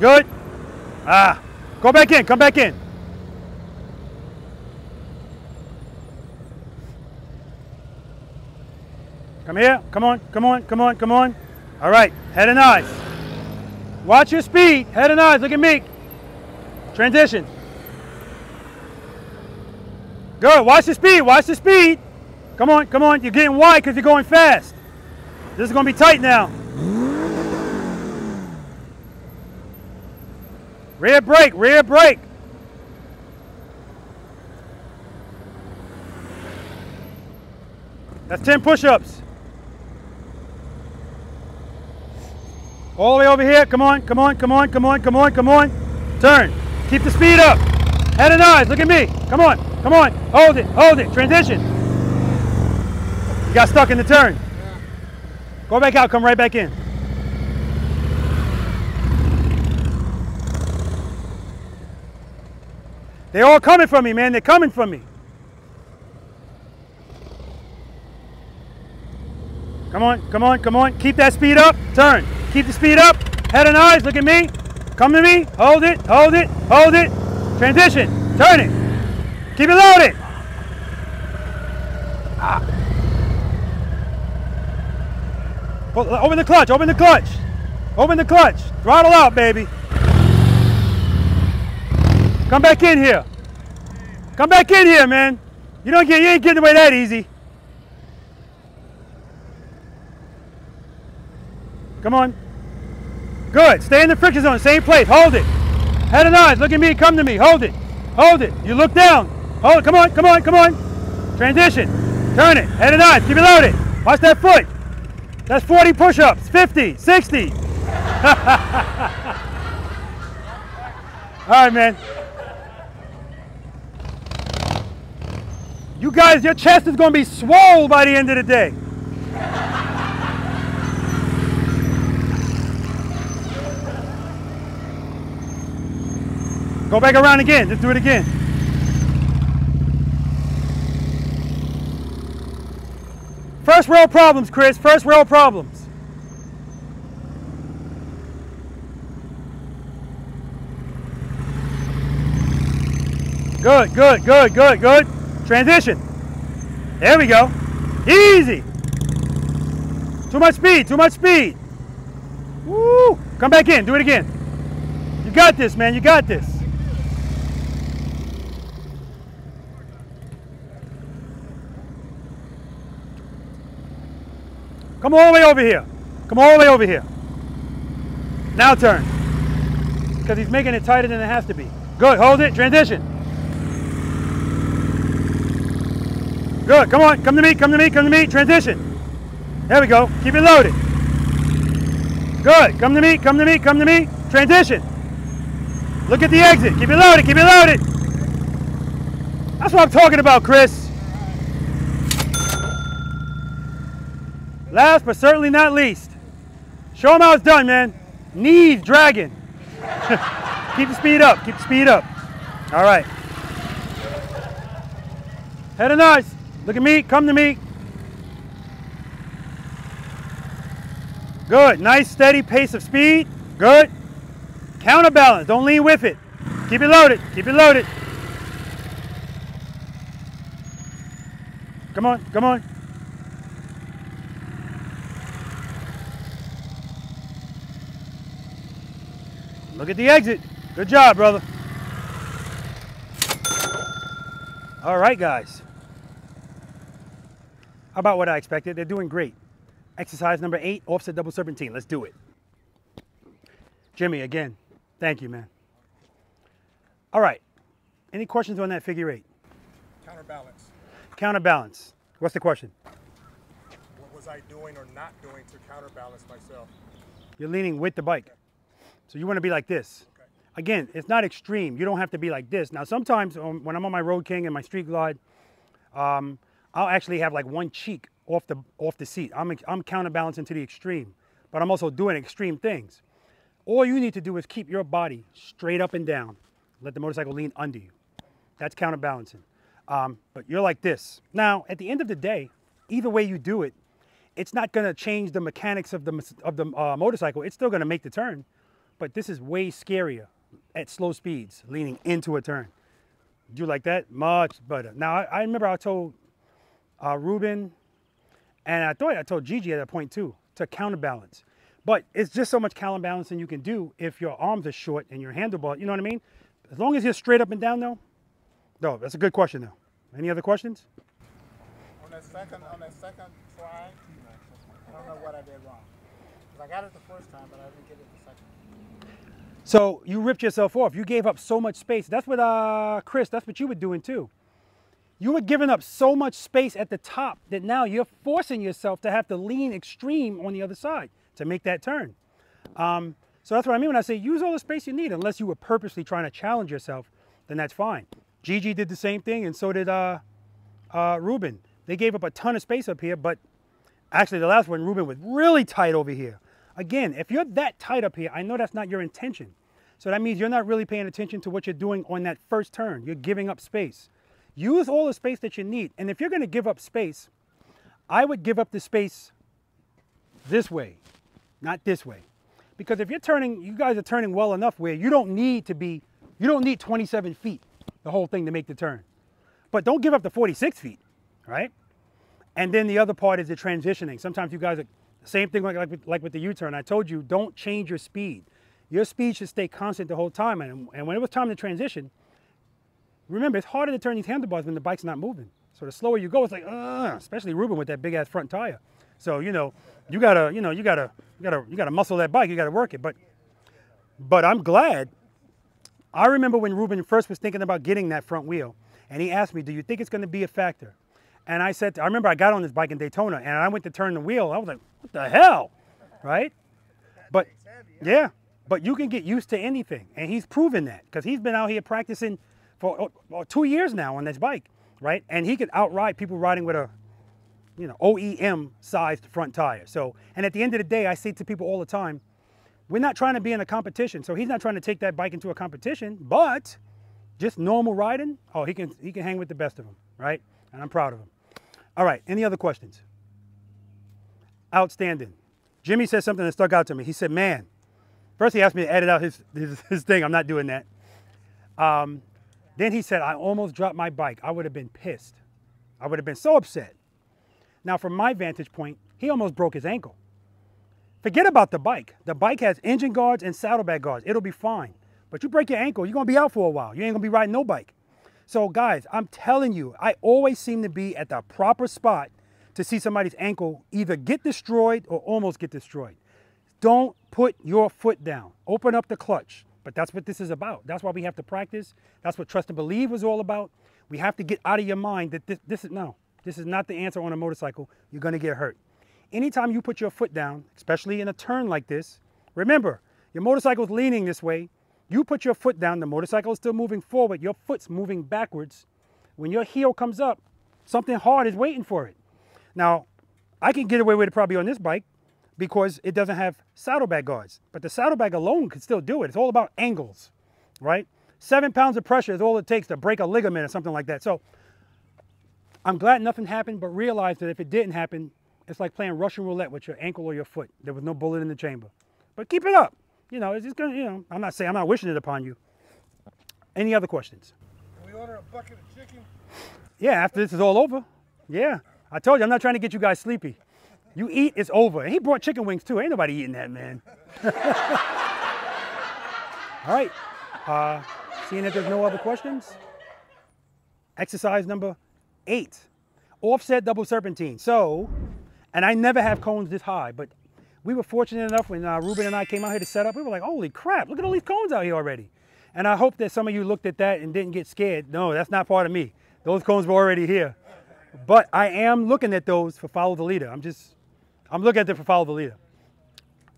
Good. Ah. Go back in. Come back in. Come here. Come on, come on, come on, come on. All right. Head and eyes. Watch your speed. Head and eyes. Look at me. Transition. Good. Watch the speed. Watch the speed. Come on, come on. You're getting wide because you're going fast. This is going to be tight now. Rear brake, rear brake. That's 10 push-ups. All the way over here. Come on, come on, come on, come on, come on, come on. Turn. Keep the speed up. Head and eyes. Look at me. Come on, come on. Hold it, hold it. Transition. You got stuck in the turn. Go back out. Come right back in. They're all coming from me, man. They're coming from me. Come on, come on, come on. Keep that speed up. Turn. Keep the speed up. Head and eyes. Look at me. Come to me. Hold it, hold it, hold it. Transition. Turn it. Keep it loaded. Ah. Open the clutch. Open the clutch. Open the clutch. Throttle out, baby. Come back in here. Come back in here, man. You don't get you ain't getting away that easy. Come on. Good. Stay in the friction zone. Same place. Hold it. Head and eyes. Look at me. Come to me. Hold it. Hold it. You look down. Hold it. Come on. Come on. Come on. Transition. Turn it. Head and eyes. Keep it loaded. Watch that foot. That's 40 push-ups. 50. 60. All right, man. You guys, your chest is going to be swole by the end of the day. Go back around again. Just do it again. First row problems, Chris. First row problems. Good, good, good, good, good. Transition. There we go. Easy. Too much speed, too much speed. Woo! Come back in, do it again. You got this, man, you got this. Come all the way over here. Come all the way over here. Now turn. Because he's making it tighter than it has to be. Good, hold it, transition. Good, come on, come to me, come to me, come to me, transition. There we go, keep it loaded. Good, come to me, come to me, come to me, transition. Look at the exit, keep it loaded, keep it loaded. That's what I'm talking about, Chris. Last but certainly not least, show him how it's done, man. Knees dragging. keep the speed up, keep the speed up. All right. Head of nice. Look at me, come to me. Good, nice steady pace of speed. Good. Counterbalance, don't lean with it. Keep it loaded, keep it loaded. Come on, come on. Look at the exit. Good job, brother. All right, guys. How about what I expected? They're doing great. Exercise number eight, offset double serpentine. Let's do it. Jimmy, again, thank you, man. All right. Any questions on that figure eight? Counterbalance. Counterbalance. What's the question? What was I doing or not doing to counterbalance myself? You're leaning with the bike. So you want to be like this. Again, it's not extreme. You don't have to be like this. Now, sometimes um, when I'm on my Road King and my Street Glide, um, I'll actually have like one cheek off the off the seat. I'm I'm counterbalancing to the extreme, but I'm also doing extreme things. All you need to do is keep your body straight up and down. Let the motorcycle lean under you. That's counterbalancing. Um, but you're like this. Now, at the end of the day, either way you do it, it's not going to change the mechanics of the of the uh, motorcycle. It's still going to make the turn, but this is way scarier at slow speeds, leaning into a turn. Do you like that? Much better. Now, I, I remember I told uh, Ruben, and I thought I told Gigi at that point too, to counterbalance. But it's just so much counterbalancing you can do if your arms are short and your handlebar, you know what I mean? As long as you're straight up and down though. No, that's a good question though. Any other questions? On that second, on that second try, I don't know what I did wrong. 'Cause I got it the first time, but I didn't get it. So you ripped yourself off. You gave up so much space. That's what, uh, Chris, that's what you were doing too. You were giving up so much space at the top that now you're forcing yourself to have to lean extreme on the other side to make that turn. Um, so that's what I mean when I say use all the space you need, unless you were purposely trying to challenge yourself, then that's fine. Gigi did the same thing, and so did uh, uh, Ruben. They gave up a ton of space up here, but actually the last one, Ruben was really tight over here. Again, if you're that tight up here, I know that's not your intention. So that means you're not really paying attention to what you're doing on that first turn. You're giving up space. Use all the space that you need. And if you're going to give up space, I would give up the space this way, not this way. Because if you're turning, you guys are turning well enough where you don't need to be, you don't need 27 feet, the whole thing to make the turn. But don't give up the 46 feet, right? And then the other part is the transitioning. Sometimes you guys are, same thing like, like, with, like with the U-turn. I told you, don't change your speed. Your speed should stay constant the whole time. And, and when it was time to transition, remember, it's harder to turn these handlebars when the bike's not moving. So the slower you go, it's like, uh, especially Ruben with that big ass front tire. So you know, you gotta, you know, you gotta, you gotta, you gotta muscle that bike. You gotta work it. But, but I'm glad. I remember when Ruben first was thinking about getting that front wheel, and he asked me, "Do you think it's going to be a factor?" And I said, I remember I got on this bike in Daytona, and I went to turn the wheel. I was like, "What the hell?" Right? But yeah, but you can get used to anything, and he's proven that because he's been out here practicing for oh, two years now on this bike, right? And he could outride people riding with a, you know, OEM sized front tire. So, and at the end of the day, I say to people all the time, we're not trying to be in a competition. So he's not trying to take that bike into a competition, but just normal riding, oh, he can he can hang with the best of them, right? And I'm proud of him. All right, any other questions? Outstanding. Jimmy said something that stuck out to me. He said, man, first he asked me to edit out his, his, his thing. I'm not doing that. Um, then he said, I almost dropped my bike. I would have been pissed. I would have been so upset. Now, from my vantage point, he almost broke his ankle. Forget about the bike. The bike has engine guards and saddlebag guards. It'll be fine. But you break your ankle, you're going to be out for a while. You ain't going to be riding no bike. So, guys, I'm telling you, I always seem to be at the proper spot to see somebody's ankle either get destroyed or almost get destroyed. Don't put your foot down. Open up the clutch. But that's what this is about. That's why we have to practice. That's what trust and believe was all about. We have to get out of your mind that this, this is no, this is not the answer on a motorcycle. You're going to get hurt. Anytime you put your foot down, especially in a turn like this, remember, your motorcycle's leaning this way. You put your foot down, the motorcycle is still moving forward, your foot's moving backwards. When your heel comes up, something hard is waiting for it. Now, I can get away with it probably on this bike because it doesn't have saddlebag guards. But the saddlebag alone could still do it. It's all about angles, right? Seven pounds of pressure is all it takes to break a ligament or something like that. So I'm glad nothing happened, but realize that if it didn't happen, it's like playing Russian roulette with your ankle or your foot. There was no bullet in the chamber. But keep it up. You know, it's just gonna, you know, I'm not saying, I'm not wishing it upon you. Any other questions? Can we order a bucket of chicken? Yeah, after this is all over. Yeah. I told you, I'm not trying to get you guys sleepy. You eat, it's over. And he brought chicken wings too. Ain't nobody eating that, man. all right. Uh, seeing that there's no other questions, exercise number eight offset double serpentine. So, and I never have cones this high, but we were fortunate enough when uh, Ruben and I came out here to set up, we were like, holy crap, look at all these cones out here already. And I hope that some of you looked at that and didn't get scared. No, that's not part of me. Those cones were already here. But I am looking at those for follow the leader. I'm just, I'm looking at them for follow the leader.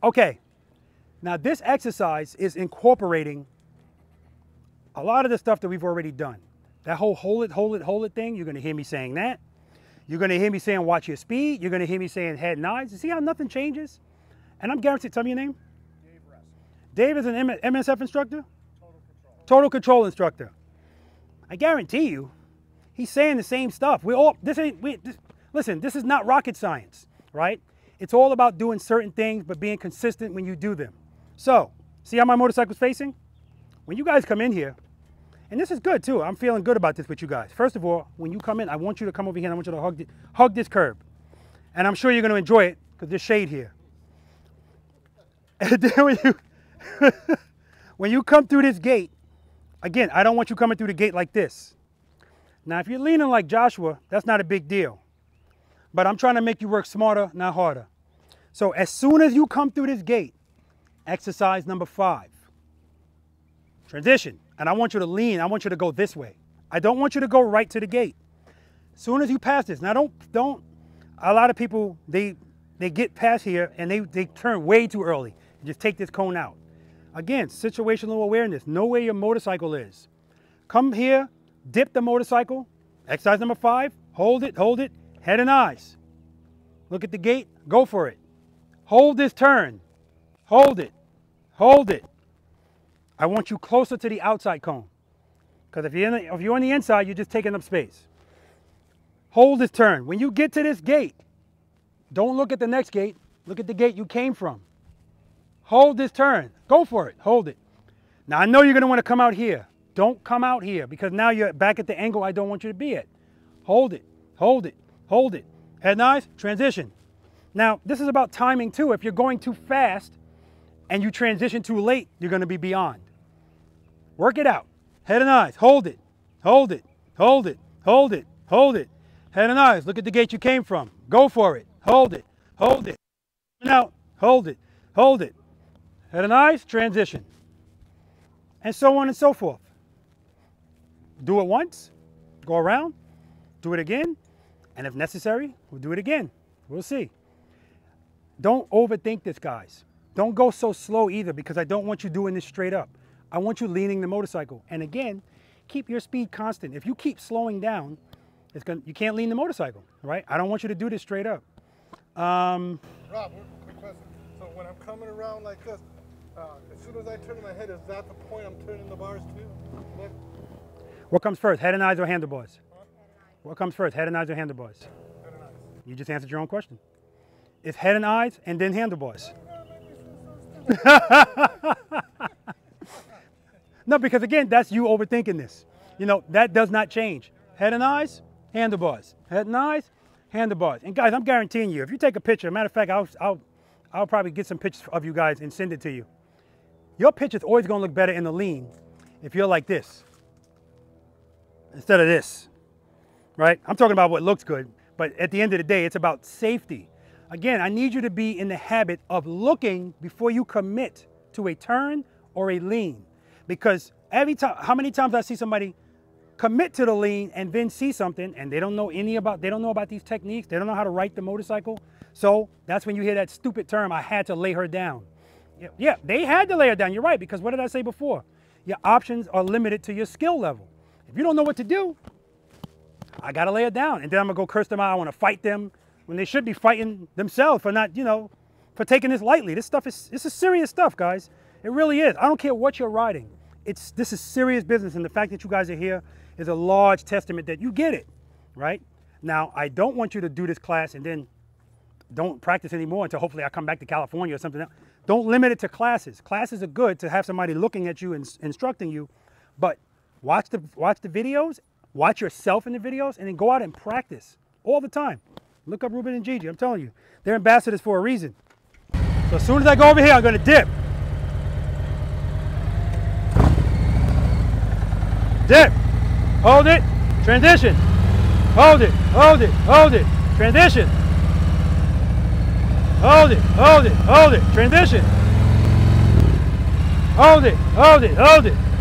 Okay, now this exercise is incorporating a lot of the stuff that we've already done. That whole hold it, hold it, hold it thing, you're gonna hear me saying that. You're gonna hear me saying watch your speed. You're gonna hear me saying head and eyes. You see how nothing changes? And I'm guaranteed, tell me your name. Dave Russ. Dave is an MSF instructor? Total control. Total control instructor. I guarantee you, he's saying the same stuff. We all, this ain't, we, this, listen, this is not rocket science, right? It's all about doing certain things, but being consistent when you do them. So, see how my motorcycle's facing? When you guys come in here, and this is good too. I'm feeling good about this with you guys. First of all, when you come in, I want you to come over here and I want you to hug, the, hug this curb. And I'm sure you're going to enjoy it because there's shade here. And then when you, when you come through this gate, again, I don't want you coming through the gate like this. Now, if you're leaning like Joshua, that's not a big deal. But I'm trying to make you work smarter, not harder. So as soon as you come through this gate, exercise number five, transition. And I want you to lean, I want you to go this way. I don't want you to go right to the gate. As soon as you pass this, now don't, don't, a lot of people, they, they get past here and they, they turn way too early just take this cone out. Again, situational awareness, know where your motorcycle is. Come here, dip the motorcycle, exercise number five, hold it, hold it, head and eyes. Look at the gate, go for it. Hold this turn, hold it, hold it. I want you closer to the outside cone. Because if, you're if you're on the inside, you're just taking up space. Hold this turn. When you get to this gate, don't look at the next gate. Look at the gate you came from. Hold this turn. Go for it. Hold it. Now, I know you're going to want to come out here. Don't come out here because now you're back at the angle I don't want you to be at. Hold it. Hold it. Hold it. Head nice. Transition. Now, this is about timing too. If you're going too fast and you transition too late, you're going to be beyond. Work it out. Head and eyes. Hold it. Hold it. Hold it. Hold it. Hold it. Head and eyes. Look at the gate you came from. Go for it. Hold it. Hold it. Now, hold it. Hold it. Head and eyes. Transition. And so on and so forth. Do it once. Go around. Do it again. And if necessary, we'll do it again. We'll see. Don't overthink this, guys. Don't go so slow either because I don't want you doing this straight up. I want you leaning the motorcycle. And again, keep your speed constant. If you keep slowing down, it's gonna, you can't lean the motorcycle, right? I don't want you to do this straight up. Um, Rob, quick question. So when I'm coming around like this, uh, as soon as I turn my head, is that the point I'm turning the bars to? What comes first, head and eyes or handlebars? What comes first, head and eyes or handlebars? head and eyes. You just answered your own question. It's head and eyes and then handlebars. no, because again, that's you overthinking this. You know, that does not change. Head and eyes, handlebars. Head and eyes, handlebars. And guys, I'm guaranteeing you, if you take a picture, matter of fact, I'll, I'll, I'll probably get some pictures of you guys and send it to you. Your picture's always gonna look better in the lean if you're like this instead of this, right? I'm talking about what looks good, but at the end of the day, it's about safety. Again, I need you to be in the habit of looking before you commit to a turn or a lean. Because every time, how many times I see somebody commit to the lean and then see something and they don't know any about, they don't know about these techniques, they don't know how to ride the motorcycle. So that's when you hear that stupid term, I had to lay her down. Yeah, yeah, they had to lay her down. You're right, because what did I say before? Your options are limited to your skill level. If you don't know what to do, I gotta lay it down. And then I'm gonna go curse them out. I wanna fight them when they should be fighting themselves for not, you know, for taking this lightly. This stuff is, this is serious stuff, guys. It really is. I don't care what you're riding. It's, this is serious business. And the fact that you guys are here is a large testament that you get it, right? Now, I don't want you to do this class and then don't practice anymore until hopefully I come back to California or something else. Don't limit it to classes. Classes are good to have somebody looking at you and instructing you, but watch the, watch the videos, watch yourself in the videos, and then go out and practice all the time. Look up Ruben and Gigi. I'm telling you, they're ambassadors for a reason. So as soon as I go over here, I'm to dip. Dip. Hold it. Transition. Hold it. Hold it. Hold it. Transition. Hold it. Hold it. Hold it. Transition. Hold it. Hold it. Hold it.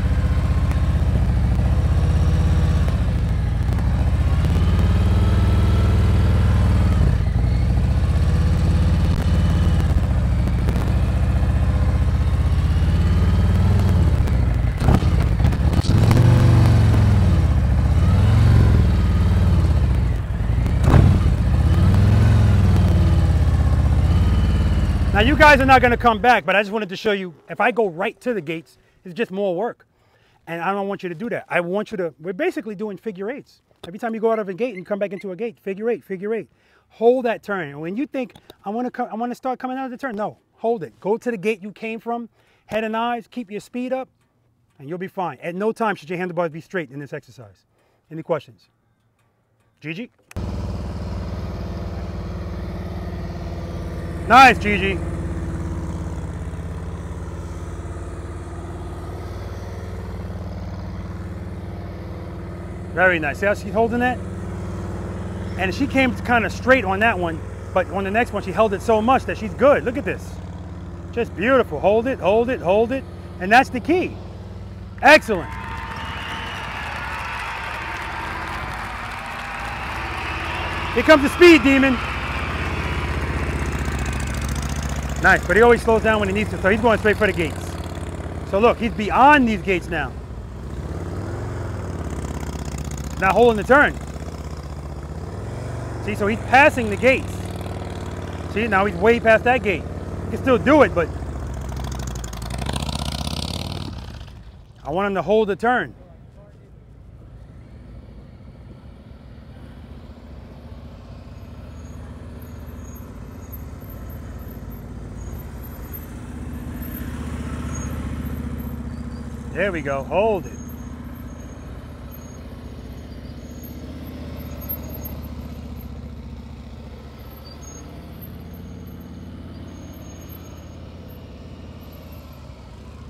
You guys are not going to come back, but I just wanted to show you, if I go right to the gates, it's just more work. And I don't want you to do that. I want you to, we're basically doing figure eights. Every time you go out of a gate and come back into a gate, figure eight, figure eight. Hold that turn. And when you think, I want to come, I want to start coming out of the turn, no, hold it. Go to the gate you came from, head and eyes, keep your speed up, and you'll be fine. At no time should your handlebars be straight in this exercise. Any questions? Gigi? Nice, Gigi. Very nice. See how she's holding that? And she came kind of straight on that one, but on the next one, she held it so much that she's good. Look at this. Just beautiful. Hold it, hold it, hold it. And that's the key. Excellent. Here comes the speed demon. Nice, but he always slows down when he needs to, so he's going straight for the gates. So look, he's beyond these gates now. Not holding the turn. See, so he's passing the gates. See, now he's way past that gate. He can still do it, but I want him to hold the turn. There we go. Hold it.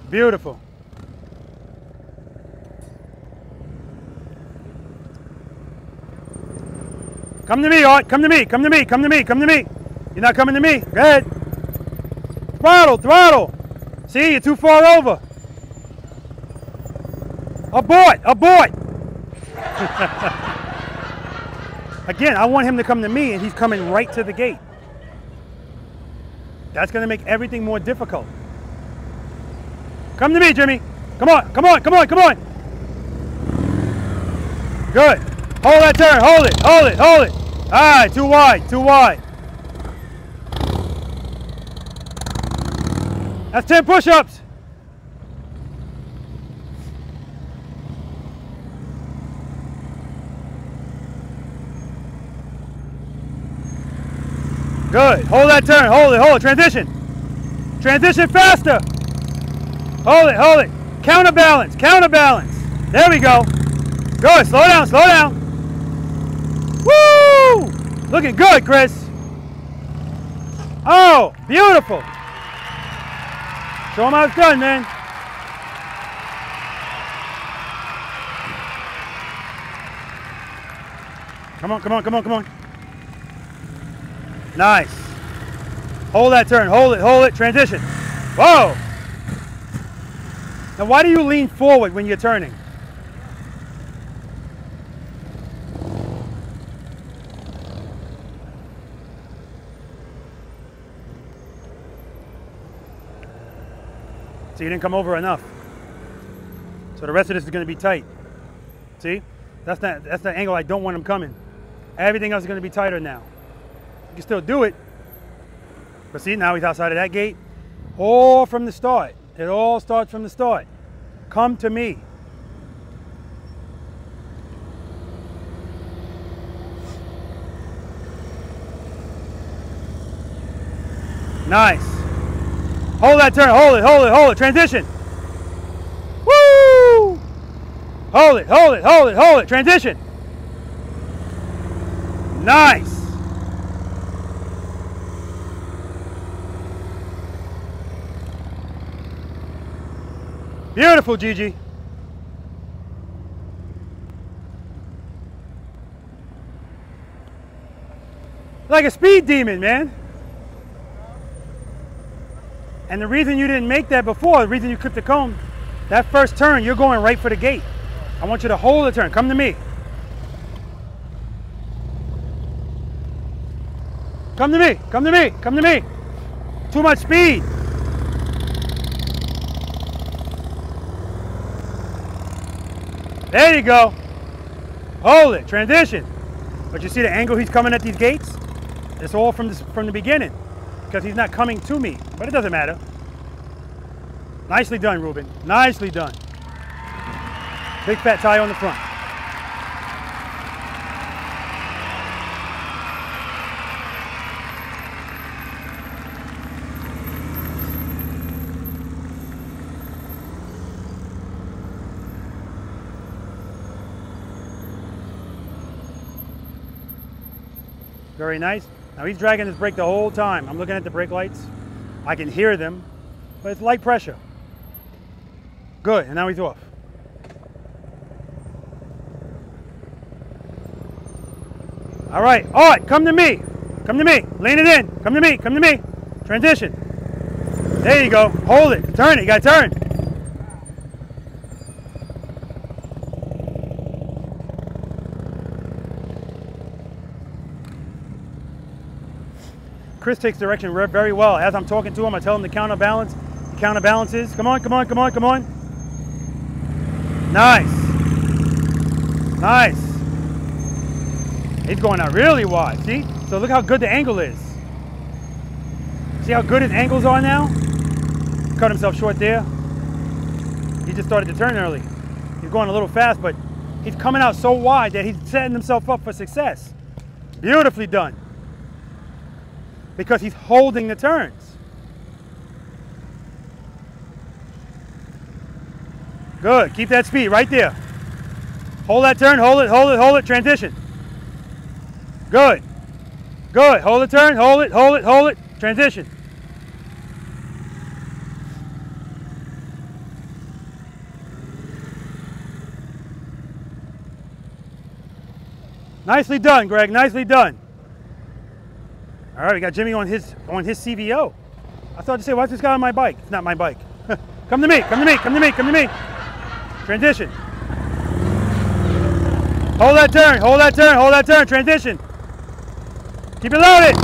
Beautiful. Come to me, Art. Come to me. Come to me. Come to me. Come to me. You're not coming to me. Go ahead. Throttle, throttle. See, you're too far over. Abort! Abort! Again, I want him to come to me and he's coming right to the gate. That's going to make everything more difficult. Come to me, Jimmy. Come on, come on, come on, come on. Good. Hold that turn. Hold it, hold it, hold it. All right, too wide, too wide. That's 10 push-ups. Good. Hold that turn. Hold it. Hold it. Transition. Transition faster. Hold it. Hold it. Counterbalance. Counterbalance. There we go. Good. Slow down. Slow down. Woo! Looking good, Chris. Oh, beautiful. Show him how it's done, man. Come on, come on, come on, come on. Nice. Hold that turn. Hold it. Hold it. Transition. Whoa. Now, why do you lean forward when you're turning? So you didn't come over enough. So the rest of this is going to be tight. See? That's not that's the angle I don't want them coming. Everything else is going to be tighter now. You can still do it. But see, now he's outside of that gate. All from the start. It all starts from the start. Come to me. Nice. Hold that turn. Hold it, hold it, hold it. Transition. Woo! Hold it, hold it, hold it, hold it. Transition. Nice. Beautiful, Gigi. Like a speed demon, man. And the reason you didn't make that before, the reason you clipped the cone, that first turn, you're going right for the gate. I want you to hold the turn. Come to me. Come to me. Come to me. Come to me. Too much speed. There you go. Hold it. Transition. But you see the angle he's coming at these gates? It's all from, this, from the beginning because he's not coming to me, but it doesn't matter. Nicely done, Ruben. Nicely done. Big fat tie on the front. Very nice. Now he's dragging his brake the whole time. I'm looking at the brake lights. I can hear them, but it's light pressure. Good, and now he's off. All right, all right, come to me. Come to me. Lean it in. Come to me. Come to me. Transition. There you go. Hold it. Turn it. You got to turn. Chris takes direction very well. As I'm talking to him, I tell him to counterbalance. The counterbalances. Come on, come on, come on, come on. Nice. Nice. He's going out really wide. See? So look how good the angle is. See how good his angles are now? Cut himself short there. He just started to turn early. He's going a little fast, but he's coming out so wide that he's setting himself up for success. Beautifully done because he's holding the turns. Good. Keep that speed right there. Hold that turn. Hold it. Hold it. Hold it. Transition. Good. Good. Hold the turn. Hold it. Hold it. Hold it. Transition. Nicely done, Greg. Nicely done. All right, we got Jimmy on his on his CVO. I thought to say, why's this guy on my bike? It's not my bike. come to me, come to me, come to me, come to me. Transition. Hold that turn, hold that turn, hold that turn, transition. Keep it loaded.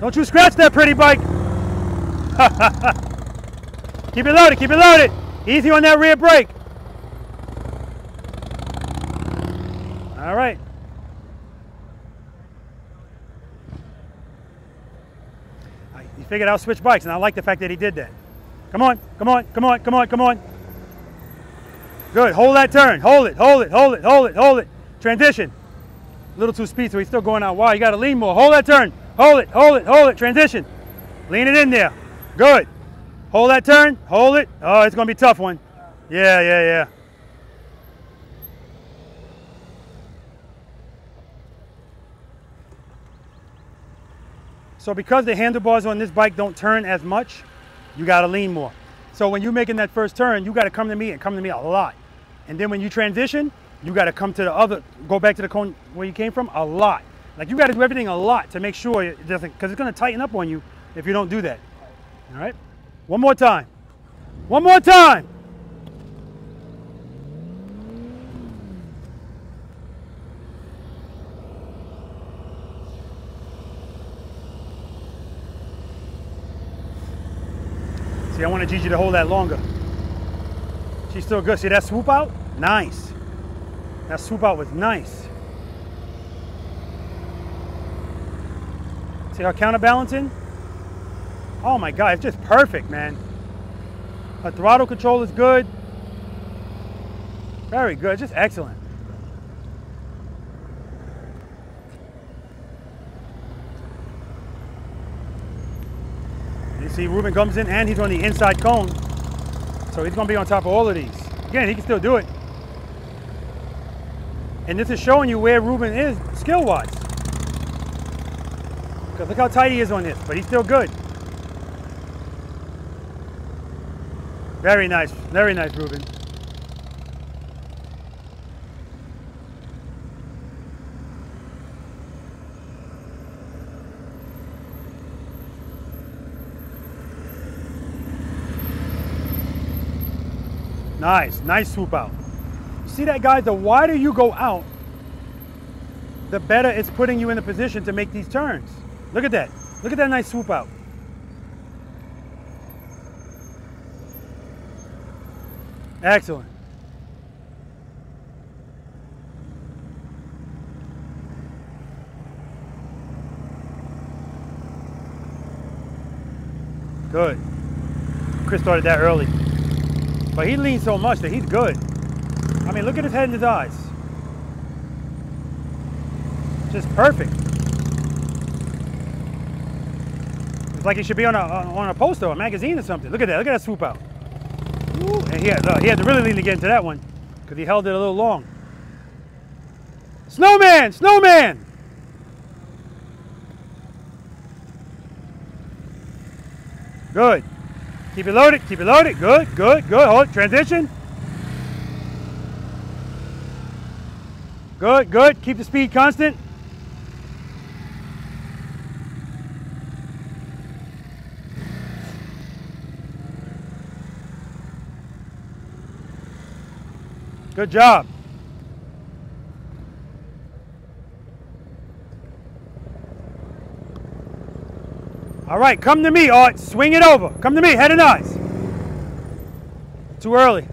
Don't you scratch that pretty bike. keep it loaded, keep it loaded. Easy on that rear brake. All right. Figured I'll switch bikes, and I like the fact that he did that. Come on, come on, come on, come on, come on. Good, hold that turn, hold it, hold it, hold it, hold it, hold it. Transition. A little too speed, so he's still going out wide. You gotta lean more, hold that turn, hold it, hold it, hold it, transition. Lean it in there, good. Hold that turn, hold it. Oh, it's gonna be a tough one. Yeah, yeah, yeah. So because the handlebars on this bike don't turn as much, you gotta lean more. So when you're making that first turn, you gotta come to me and come to me a lot. And then when you transition, you gotta come to the other, go back to the cone where you came from a lot. Like you got to do everything a lot to make sure it doesn't, because it's to tighten up on you if you don't do that. All right? One more time. One more time. See, I wanted Gigi to hold that longer. She's still good. See that swoop out? Nice. That swoop out was nice. See how counterbalancing? Oh my God, it's just perfect, man. Her throttle control is good. Very good, just excellent. You see Ruben comes in and he's on the inside cone. So he's gonna be on top of all of these. Again, he can still do it. And this is showing you where Ruben is skill-wise. Because look how tight he is on this, but he's still good. Very nice, very nice, Ruben. Nice, nice swoop out. See that, guys? The wider you go out, the better it's putting you in the position to make these turns. Look at that. Look at that nice swoop out. Excellent. Good. Chris started that early. But he leans so much that he's good. I mean, look at his head and his eyes. Just perfect. It's like he should be on a on a poster, a magazine or something. Look at that. Look at that swoop out. Ooh, and he had, uh, he had to really lean to get into that one because he held it a little long. Snowman! Snowman! Good. Keep it loaded, keep it loaded. Good, good, good. Hold it. Transition. Good, good. Keep the speed constant. Good job. All right, come to me, Art. Swing it over. Come to me, head and eyes. Too early.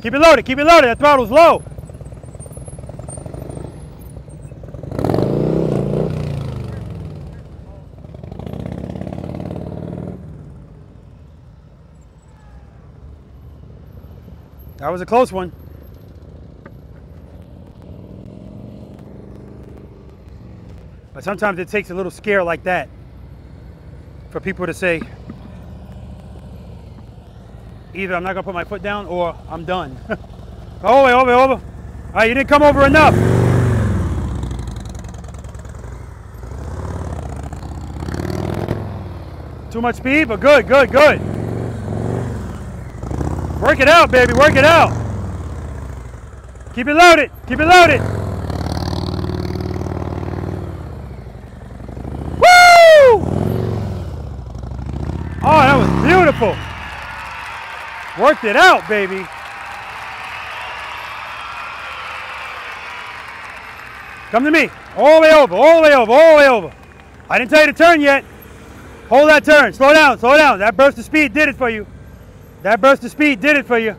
Keep it loaded, keep it loaded. That throttle's low. That was a close one. But sometimes it takes a little scare like that for people to say, either I'm not gonna put my foot down or I'm done. wait, over, over. All right, you didn't come over enough. Too much speed, but good, good, good. Work it out, baby, work it out. Keep it loaded, keep it loaded. Woo! Oh, that was beautiful. Worked it out, baby. Come to me. All the way over, all the way over, all the way over. I didn't tell you to turn yet. Hold that turn. Slow down, slow down. That burst of speed did it for you. That burst of speed did it for you.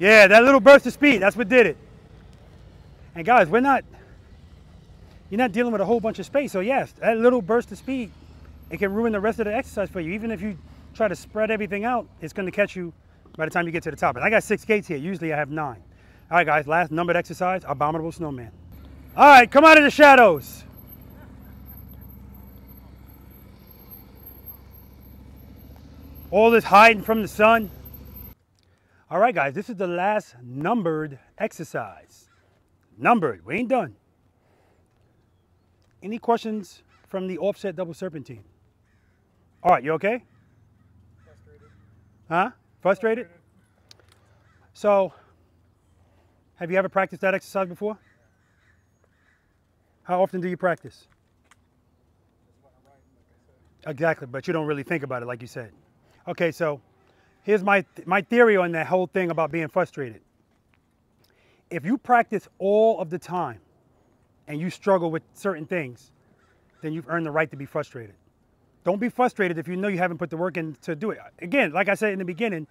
Yeah, that little burst of speed, that's what did it. And guys, we're not, you're not dealing with a whole bunch of space. So yes, that little burst of speed, it can ruin the rest of the exercise for you. Even if you try to spread everything out, it's gonna catch you by the time you get to the top. And I got six gates here, usually I have nine. All right guys, last numbered exercise, abominable snowman. All right, come out of the shadows. All this hiding from the sun. All right, guys, this is the last numbered exercise. Numbered, we ain't done. Any questions from the offset double serpentine? All right, you okay? Frustrated. Huh? Frustrated? So, have you ever practiced that exercise before? How often do you practice? Exactly, but you don't really think about it like you said. Okay, so here's my my theory on that whole thing about being frustrated. If you practice all of the time and you struggle with certain things, then you've earned the right to be frustrated. Don't be frustrated if you know you haven't put the work in to do it. Again, like I said in the beginning,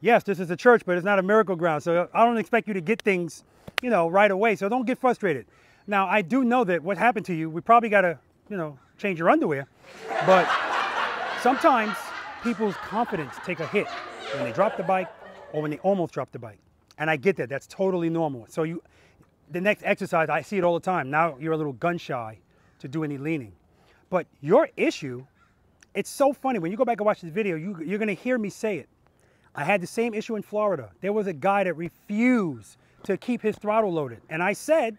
yes, this is a church, but it's not a miracle ground. So I don't expect you to get things, you know, right away. So don't get frustrated. Now, I do know that what happened to you, we probably got to, you know, change your underwear. But sometimes people's confidence take a hit when they drop the bike or when they almost drop the bike. And I get that. That's totally normal. So you the next exercise, I see it all the time. Now you're a little gun shy to do any leaning. But your issue, it's so funny. When you go back and watch this video, you, you're going to hear me say it. I had the same issue in Florida. There was a guy that refused to keep his throttle loaded. And I said,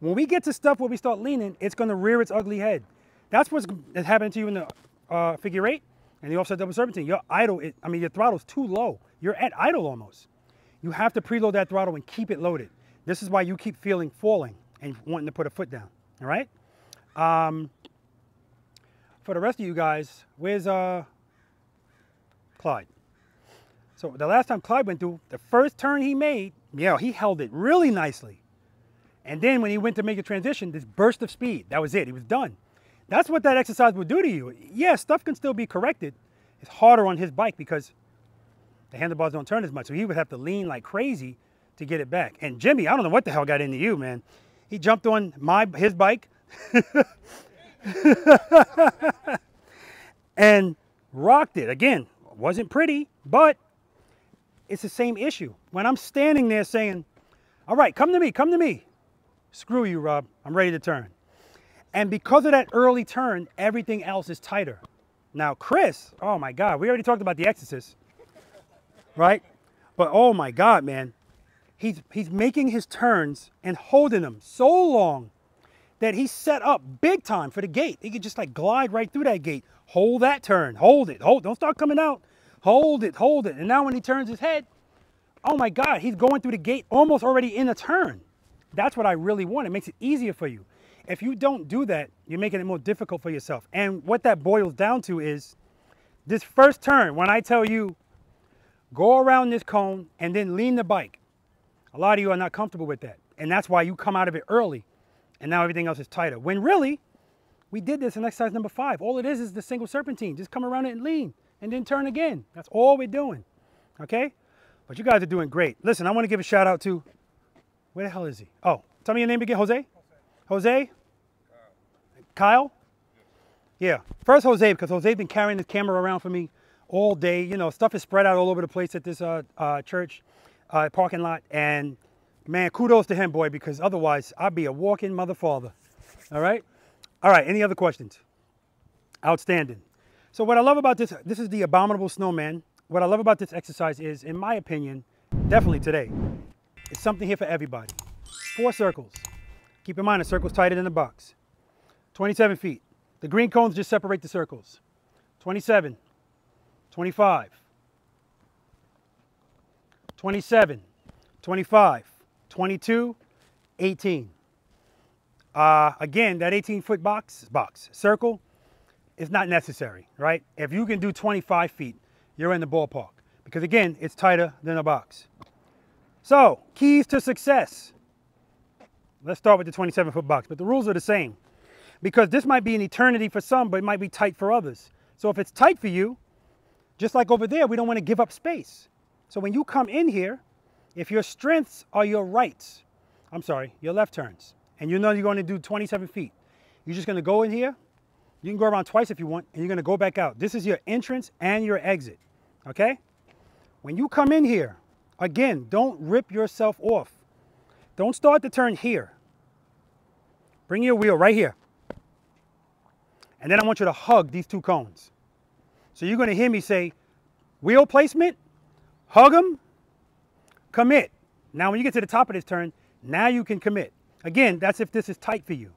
when we get to stuff where we start leaning, it's going to rear its ugly head. That's what's happening to you in the uh, figure eight and the offset double serpentine. Your idle, I mean, your throttle's too low. You're at idle almost. You have to preload that throttle and keep it loaded. This is why you keep feeling falling and wanting to put a foot down. All right. Um, for the rest of you guys, where's uh, Clyde? So the last time Clyde went through, the first turn he made, yeah, he held it really nicely. And then when he went to make a transition, this burst of speed, that was it. He was done. That's what that exercise would do to you. Yeah, stuff can still be corrected. It's harder on his bike because the handlebars don't turn as much. So he would have to lean like crazy to get it back. And Jimmy, I don't know what the hell got into you, man. He jumped on my his bike and rocked it. Again, wasn't pretty, but it's the same issue. When I'm standing there saying, all right, come to me, come to me. Screw you, Rob. I'm ready to turn. And because of that early turn, everything else is tighter. Now, Chris, oh my God, we already talked about The Exorcist, right? But oh my God, man, he's, he's making his turns and holding them so long that he's set up big time for the gate. He could just like glide right through that gate. Hold that turn, hold it, hold, don't start coming out. Hold it, hold it. And now when he turns his head, oh my God, he's going through the gate almost already in a turn. That's what I really want. It makes it easier for you. If you don't do that, you're making it more difficult for yourself. And what that boils down to is this first turn, when I tell you, go around this cone and then lean the bike. A lot of you are not comfortable with that. And that's why you come out of it early and now everything else is tighter. When really, we did this in exercise number five. All it is is the single serpentine. Just come around it and lean and then turn again. That's all we're doing. Okay? But you guys are doing great. Listen, I want to give a shout out to, where the hell is he? Oh, tell me your name again, Jose? Jose? Kyle? Yeah. First Jose, because Jose's been carrying this camera around for me all day. You know, stuff is spread out all over the place at this uh, uh, church uh, parking lot. And man, kudos to him, boy, because otherwise I'd be a walking mother father. All right? All right, any other questions? Outstanding. So what I love about this, this is the abominable snowman. What I love about this exercise is, in my opinion, definitely today, it's something here for everybody. Four circles. Keep in mind, the circle's tighter than the box. 27 feet. The green cones just separate the circles. 27, 25, 27, 25, 22, 18. Uh, again, that 18 foot box, box, circle is not necessary, right? If you can do 25 feet, you're in the ballpark. Because again, it's tighter than a box. So, keys to success. Let's start with the 27 foot box, but the rules are the same. Because this might be an eternity for some, but it might be tight for others. So if it's tight for you, just like over there, we don't want to give up space. So when you come in here, if your strengths are your rights, I'm sorry, your left turns, and you know you're going to do 27 feet, you're just going to go in here. You can go around twice if you want, and you're going to go back out. This is your entrance and your exit, okay? When you come in here, again, don't rip yourself off. Don't start the turn here. Bring your wheel right here. And then I want you to hug these two cones. So you're going to hear me say, wheel placement, hug them, commit. Now when you get to the top of this turn, now you can commit. Again, that's if this is tight for you.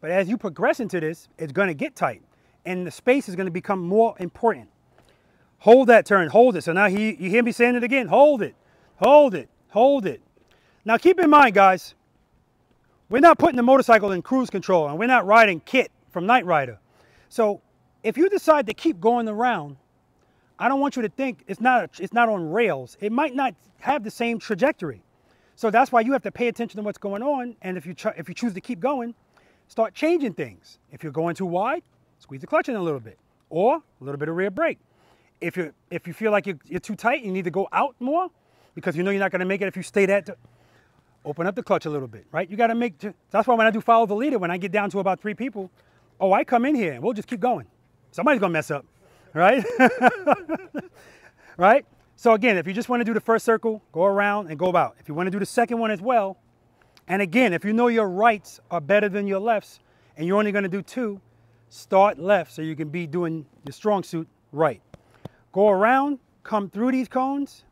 But as you progress into this, it's going to get tight. And the space is going to become more important. Hold that turn, hold it. So now he, you hear me saying it again. Hold it, hold it, hold it. Now keep in mind, guys, we're not putting the motorcycle in cruise control and we're not riding Kit from Knight Rider. So if you decide to keep going around, I don't want you to think it's not, it's not on rails. It might not have the same trajectory. So that's why you have to pay attention to what's going on. And if you, if you choose to keep going, start changing things. If you're going too wide, squeeze the clutch in a little bit or a little bit of rear brake. If, you if you feel like you're, you're too tight, you need to go out more because you know you're not going to make it if you stay that, open up the clutch a little bit, right? You got to make, that's why when I do follow the leader, when I get down to about three people, oh, I come in here and we'll just keep going. Somebody's to mess up, right? right? So again, if you just want to do the first circle, go around and go about. If you want to do the second one as well, and again, if you know your rights are better than your lefts and you're only to do two, start left so you can be doing your strong suit right. Go around, come through these cones.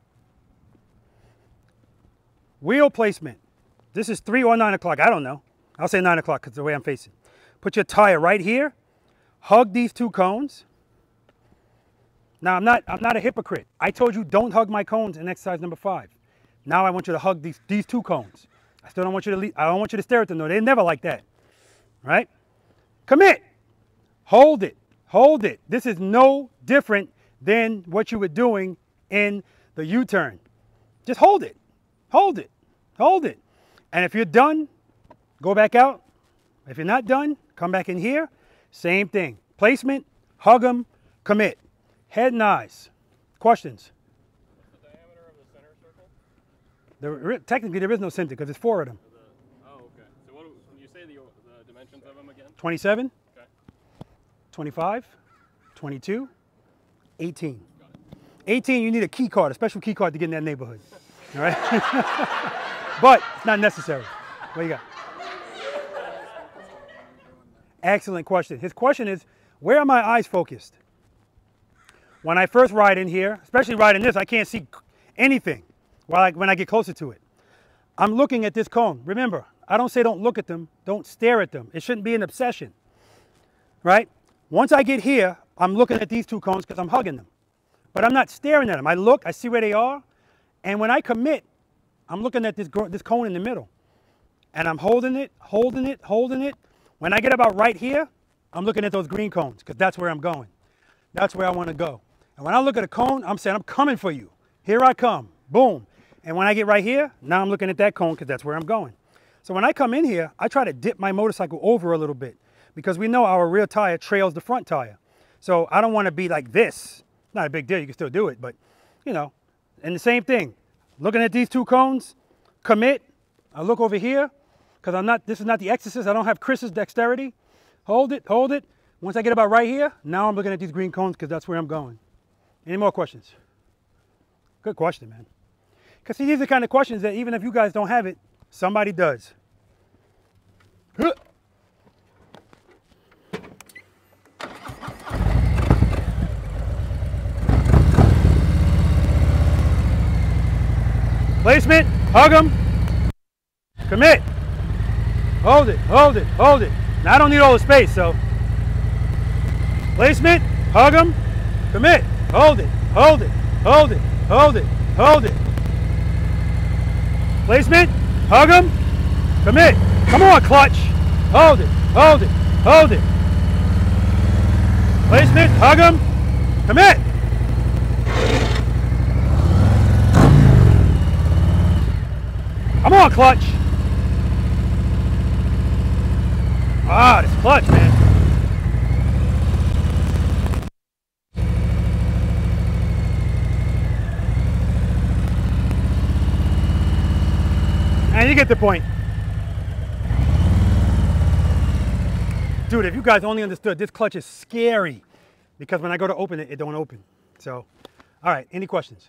Wheel placement. This is three or nine o'clock. I don't know. I'll say nine o'clock because the way I'm facing. Put your tire right here. Hug these two cones. Now I'm not I'm not a hypocrite. I told you don't hug my cones in exercise number five. Now I want you to hug these these two cones. I still don't want you to leave, I don't want you to stare at them though. They're never like that. Right? Commit. Hold it. Hold it. This is no different than what you were doing in the U-turn. Just hold it. Hold it. Hold it. And if you're done, go back out. If you're not done, come back in here. Same thing. Placement, hug them, commit. Head and eyes. Questions? The diameter of the center circle? There, technically, there is no center because it's four of them. The, oh, okay. So what when you say the, the dimensions of them again? 27, Okay. 25, 22, 18. 18, you need a key card, a special key card to get in that neighborhood. All right? but it's not necessary. What you got? Excellent question. His question is, where are my eyes focused? When I first ride in here, especially riding this, I can't see anything while I, when I get closer to it. I'm looking at this cone. Remember, I don't say don't look at them, don't stare at them. It shouldn't be an obsession, right? Once I get here, I'm looking at these two cones because I'm hugging them. But I'm not staring at them. I look, I see where they are, and when I commit, I'm looking at this, this cone in the middle. And I'm holding it, holding it, holding it. When I get about right here, I'm looking at those green cones because that's where I'm going. That's where I want to go. And when I look at a cone, I'm saying, I'm coming for you. Here I come. Boom. And when I get right here, now I'm looking at that cone because that's where I'm going. So when I come in here, I try to dip my motorcycle over a little bit because we know our rear tire trails the front tire. So I don't want to be like this. Not a big deal. You can still do it, but you know, and the same thing. Looking at these two cones, commit. I look over here because I'm not, this is not the exorcist. I don't have Chris's dexterity. Hold it, hold it. Once I get about right here, now I'm looking at these green cones because that's where I'm going. Any more questions? Good question, man. Because see, these are the kind of questions that even if you guys don't have it, somebody does. Huh. Placement, hug them, commit. Hold it, hold it, hold it. Now I don't need all the space, so. Placement, hug them, commit. Hold it, hold it, hold it, hold it, hold it. Placement, hug them, commit. Come on, clutch. Hold it, hold it, hold it. Placement, hug them, commit. Come on, clutch. Ah, this clutch, man. And you get the point. Dude, if you guys only understood, this clutch is scary because when I go to open it, it don't open. So, all right, any questions?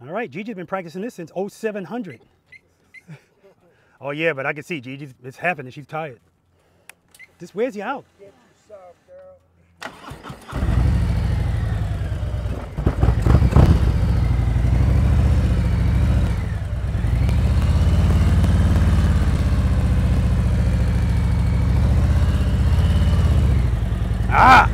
All right, Gigi's been practicing this since 0700. Oh yeah, but I can see Gigi's, it's happening, she's tired. This wears you out. Ah!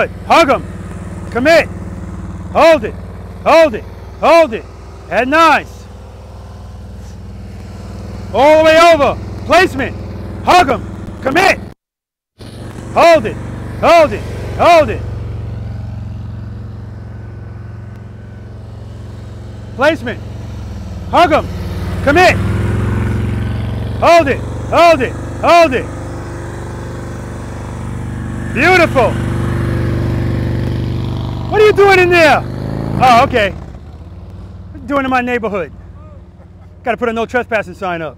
Good. Hug him. Commit. Hold it. Hold it. Hold it. Head nice. All the way over. Placement. Hug him. Commit. Hold it. Hold it. Hold it. Placement. Hug him. Commit. Hold it. Hold it. Hold it. Beautiful. What are you doing in there? Oh, okay. What are you doing in my neighborhood? Got to put a no trespassing sign up.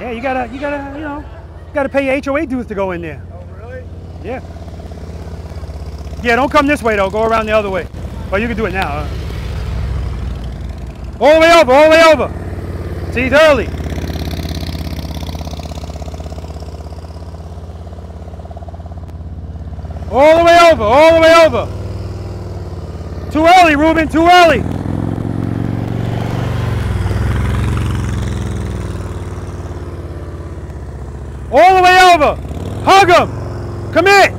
Yeah, you gotta, you gotta, you know, you gotta pay your HOA dues to go in there. Oh, really? Yeah. Yeah, don't come this way though. Go around the other way. Well, you can do it now. Huh? All the way over, all the way over. See, it's early. All the way over, all the way over. Too early, Ruben, too early. All the way over. Hug him. Commit.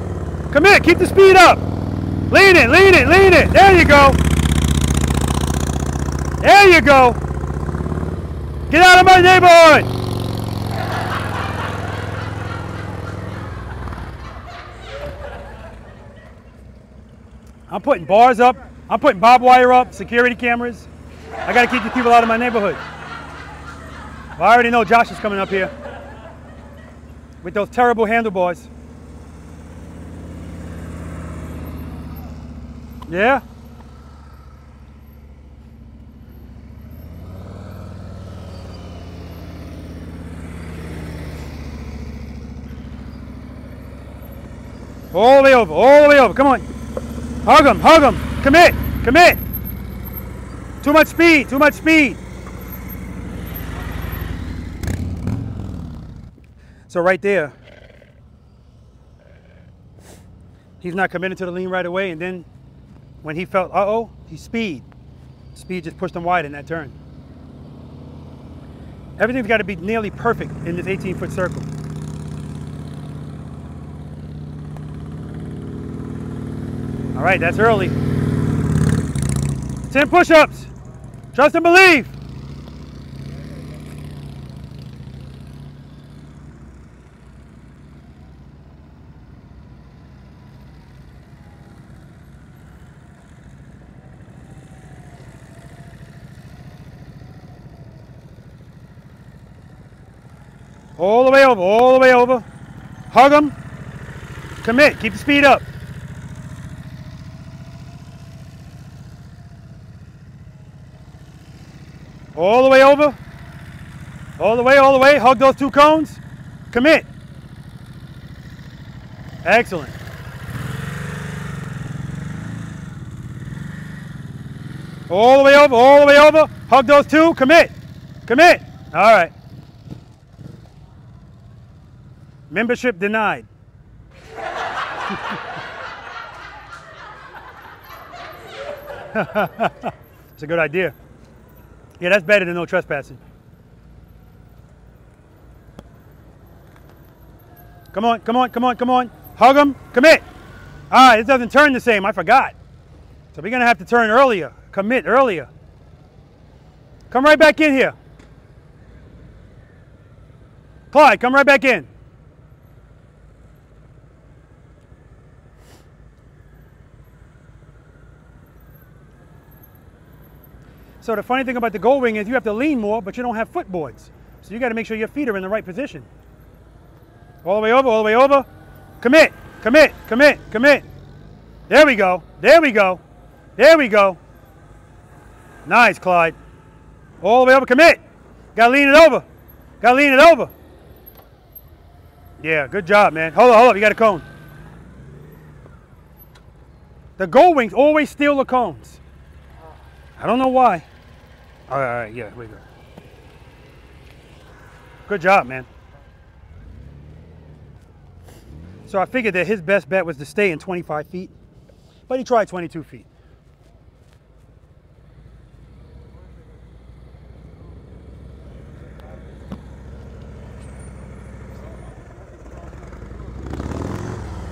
Commit. Keep the speed up. Lean it, lean it, lean it. There you go. There you go. Get out of my neighborhood. I'm putting bars up. I'm putting barbed wire up, security cameras. I got to keep the people out of my neighborhood. Well, I already know Josh is coming up here with those terrible handlebars. Yeah? All the way over, all the way over. Come on. Hug him, hug him. Commit, commit. Too much speed, too much speed. So right there, he's not committed to the lean right away, and then when he felt, uh-oh, he speed. Speed just pushed him wide in that turn. Everything's got to be nearly perfect in this 18-foot circle. All right, that's early. 10 push-ups. Trust and believe. All the way over, all the way over. Hug them. Commit, keep the speed up. All the way over. All the way, all the way. Hug those two cones. Commit. Excellent. All the way over, all the way over. Hug those two. Commit. Commit. All right. Membership denied. it's a good idea. Yeah, that's better than no trespassing. Come on, come on, come on, come on. Hug them. Commit. All right, it doesn't turn the same. I forgot. So we're to have to turn earlier. Commit earlier. Come right back in here. Clyde, come right back in. So the funny thing about the Gold Wing is you have to lean more, but you don't have footboards. So you got to make sure your feet are in the right position. All the way over, all the way over. Commit, commit, commit, commit. There we go. There we go. There we go. Nice, Clyde. All the way over, commit. Got to lean it over. Got to lean it over. Yeah, good job, man. Hold on, hold up. You got a cone. The Gold Wings always steal the cones. I don't know why. All right, all right, yeah, we go. Good job, man. So I figured that his best bet was to stay in 25 feet, but he tried 22 feet.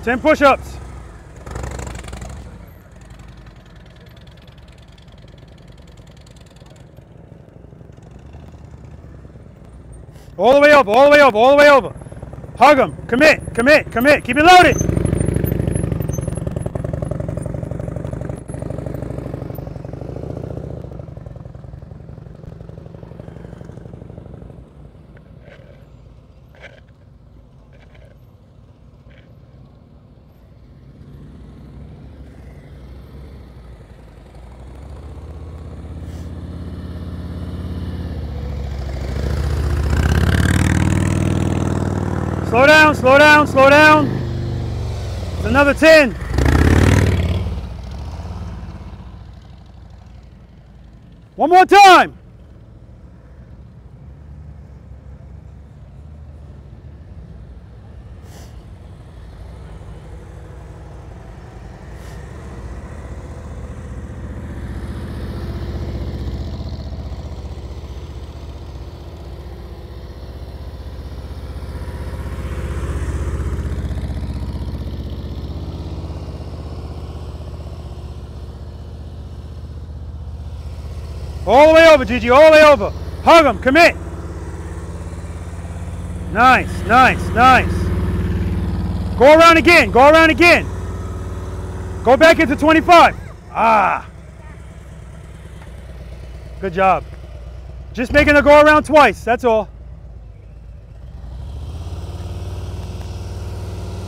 10 push-ups. All the way over, all the way over, all the way over. Hug him. Commit, commit, commit. Keep it loaded. Slow down, slow down, slow down. It's 10. One more time. All the way over, Gigi, all the way over. Hug him, commit. Nice, nice, nice. Go around again, go around again. Go back into 25. Ah. Good job. Just making her go around twice, that's all.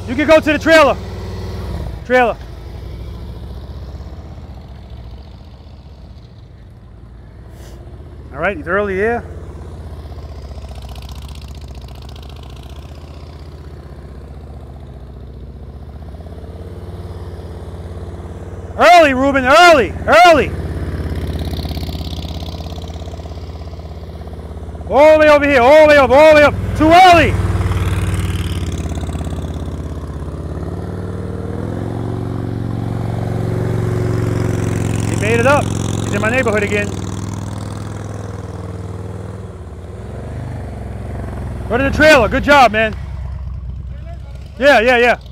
You can go to the trailer. Trailer. Right, he's early here. Early, Ruben, early, early. All the way over here, all the way up, all the way up. Too early. He made it up. He's in my neighborhood again. Go to the trailer. Good job, man. Yeah, yeah, yeah.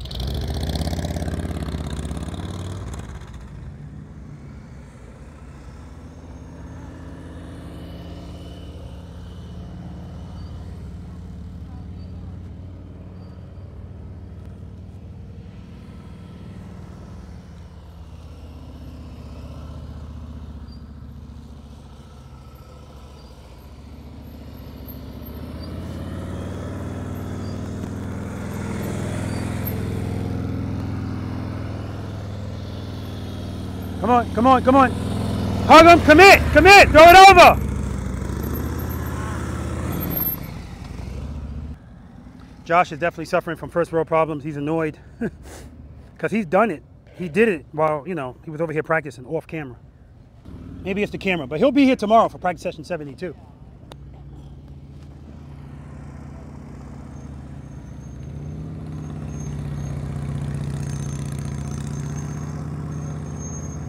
On, come on, come on. Hug him, commit, commit, throw it over. Josh is definitely suffering from first world problems. He's annoyed because he's done it. He did it while, you know, he was over here practicing off camera. Maybe it's the camera, but he'll be here tomorrow for practice session 72.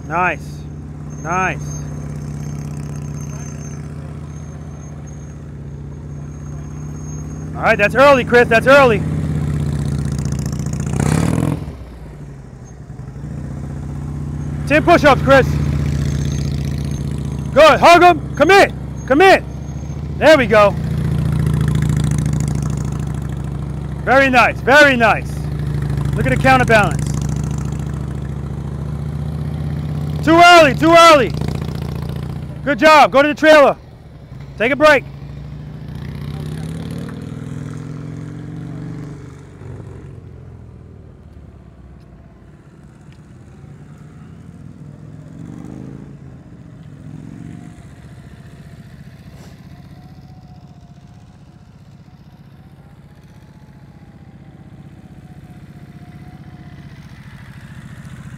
Nice. Nice. All right, that's early, Chris. That's early. Ten push-ups, Chris. Good. Hug him. Commit. Commit. There we go. Very nice. Very nice. Look at the counterbalance. Too early, too early. Good job. Go to the trailer. Take a break.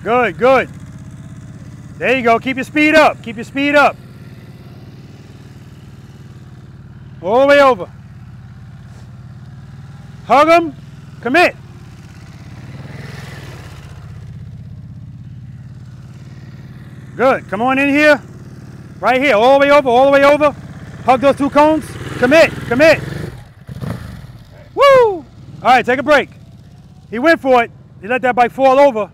Good, good. There you go. Keep your speed up. Keep your speed up. All the way over. Hug them. Commit. Good. Come on in here. Right here. All the way over. All the way over. Hug those two cones. Commit. Commit. Woo! All right. Take a break. He went for it. He let that bike fall over,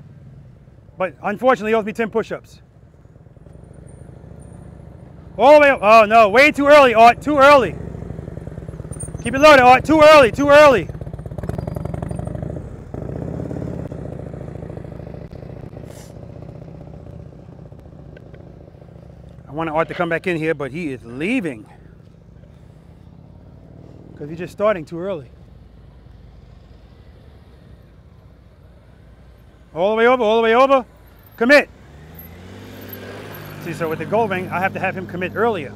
but unfortunately, he owes me 10 push-ups. All the way up. Oh no, way too early, Art. Too early. Keep it loaded, Art. Too early. Too early. I want Art to come back in here, but he is leaving because he's just starting too early. All the way over. All the way over. Commit. See, so with the Gold Wing, I have to have him commit earlier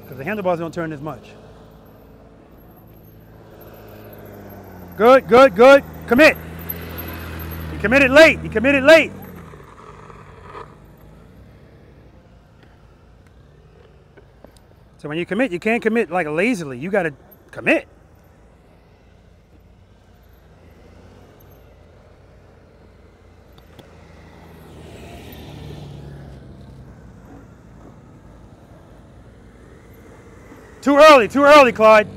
because the handlebars don't turn as much. Good, good, good. Commit. He committed late. He committed late. So when you commit, you can't commit like lazily. You got to commit. Too early, too early, Clyde.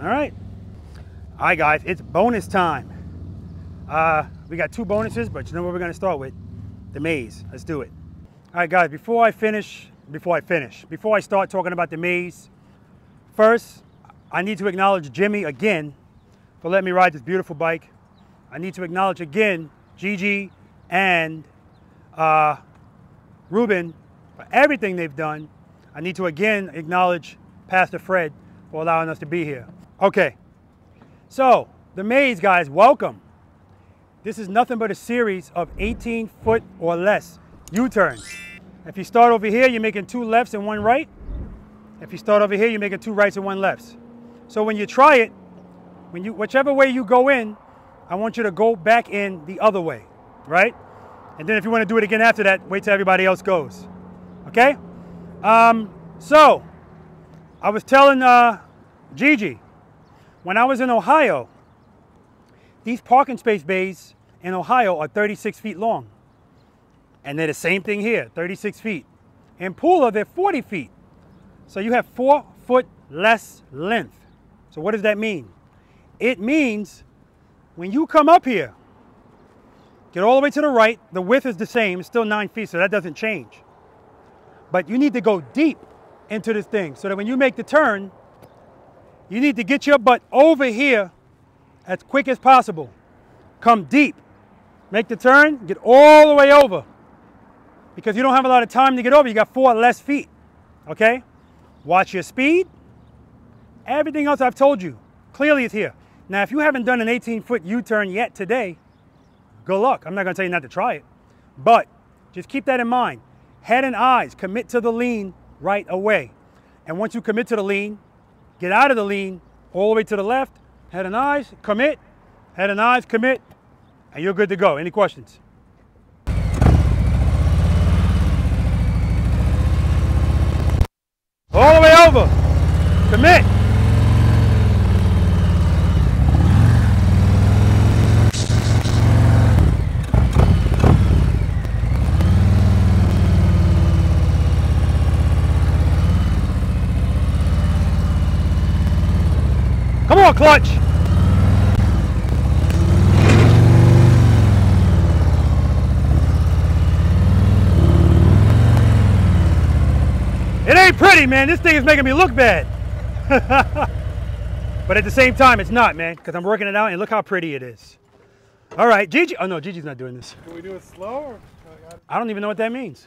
All right. All right, guys, it's bonus time. Uh, we got two bonuses, but you know what we're gonna start with? The maze. Let's do it. All right, guys, before I finish, before I finish, before I start talking about the maze, first, I need to acknowledge Jimmy again for letting me ride this beautiful bike. I need to acknowledge again Gigi and uh, Ruben for everything they've done. I need to again acknowledge Pastor Fred for allowing us to be here. Okay, so the maze, guys, welcome. This is nothing but a series of 18 foot or less U-turns. If you start over here, you're making two lefts and one right. If you start over here, you're making two rights and one lefts. So when you try it, when you whichever way you go in, I want you to go back in the other way, right? And then if you want to do it again after that, wait till everybody else goes. Okay? Um, so I was telling uh, Gigi, when I was in Ohio, these parking space bays in Ohio are 36 feet long. And they're the same thing here, 36 feet. In Pooler, they're 40 feet. So you have four foot less length. So what does that mean? It means when you come up here, get all the way to the right, the width is the same, it's still nine feet, so that doesn't change. But you need to go deep into this thing so that when you make the turn, you need to get your butt over here as quick as possible. Come deep. Make the turn, get all the way over. Because you don't have a lot of time to get over. You got four less feet. Okay? Watch your speed. Everything else I've told you clearly is here. Now, if you haven't done an 18 foot U turn yet today, good luck. I'm not going to tell you not to try it. But just keep that in mind. Head and eyes, commit to the lean right away. And once you commit to the lean, get out of the lean all the way to the left, head and eyes, commit, head and eyes, commit, and you're good to go. Any questions? All the way over. Commit. Come on, clutch. It ain't pretty, man. This thing is making me look bad. but at the same time, it's not, man, because I'm working it out, and look how pretty it is. All right, Gigi. Oh, no, Gigi's not doing this. Can we do it slow or I don't even know what that means.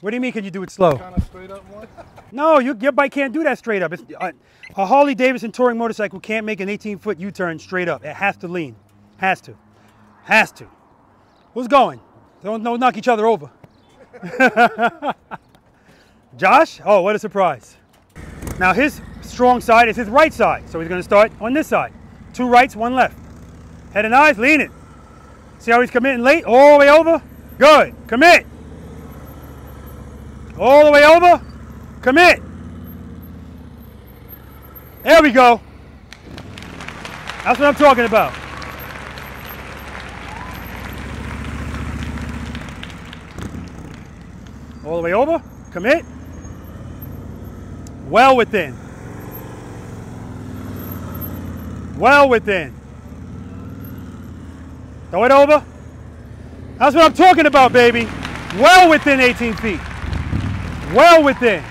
What do you mean, can you do it slow? kind of straight up more? No, you, your bike can't do that straight up. It's, uh, a Harley Davidson touring motorcycle can't make an 18 foot U turn straight up. It has to lean. Has to. Has to. Who's going? Don't, don't knock each other over. Josh? Oh, what a surprise. Now his strong side is his right side. So he's going to start on this side. Two rights, one left. Head and eyes, lean it. See how he's committing late? All the way over? Good. Commit. All the way over? Commit. There we go. That's what I'm talking about. All the way over. Commit. Well within. Well within. Throw it over. That's what I'm talking about, baby. Well within 18 feet. Well within.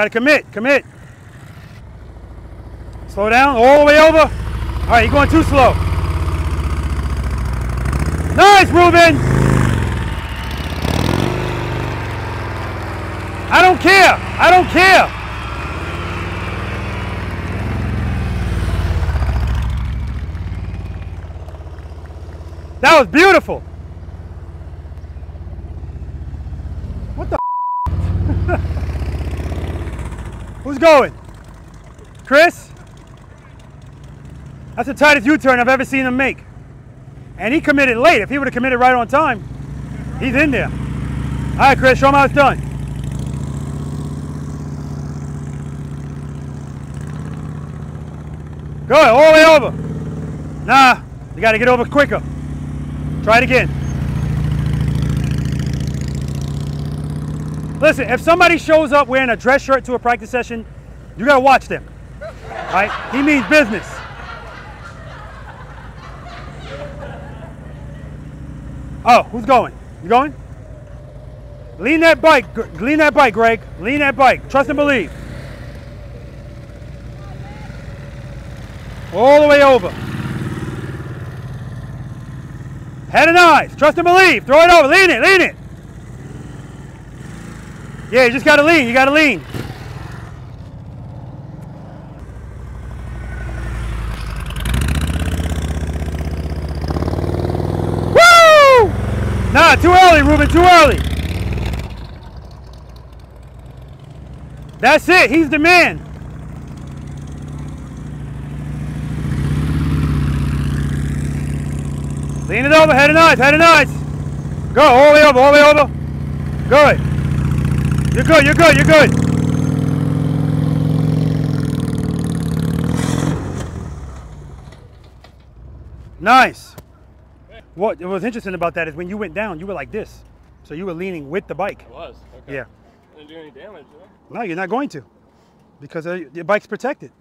Got to commit, commit. Slow down, all the way over. All right, you're going too slow. Nice, Ruben. I don't care. I don't care. That was beautiful. What the? Who's going? Chris? That's the tightest U-turn I've ever seen him make. And he committed late. If he would have committed right on time, he's in there. All right, Chris, show him how it's done. Good, all the way over. Nah, you got to get over quicker. Try it again. Listen, if somebody shows up wearing a dress shirt to a practice session, you got to watch them. Right? He means business. Oh, who's going? You going? Lean that bike. Lean that bike, Greg. Lean that bike. Trust and believe. All the way over. Head and eyes. Trust and believe. Throw it over. Lean it. Lean it. Yeah, you just got to lean. You got to lean. Woo! Nah, too early, Ruben. Too early. That's it. He's the man. Lean it over, head and eyes, head and eyes. Go, all the way over, all the way over. Good. You're good, you're good, you're good. Nice. What was interesting about that is when you went down, you were like this. So you were leaning with the bike. It was. Okay. Yeah. Didn't do any damage, did No, you're not going to. Because uh, your bike's protected.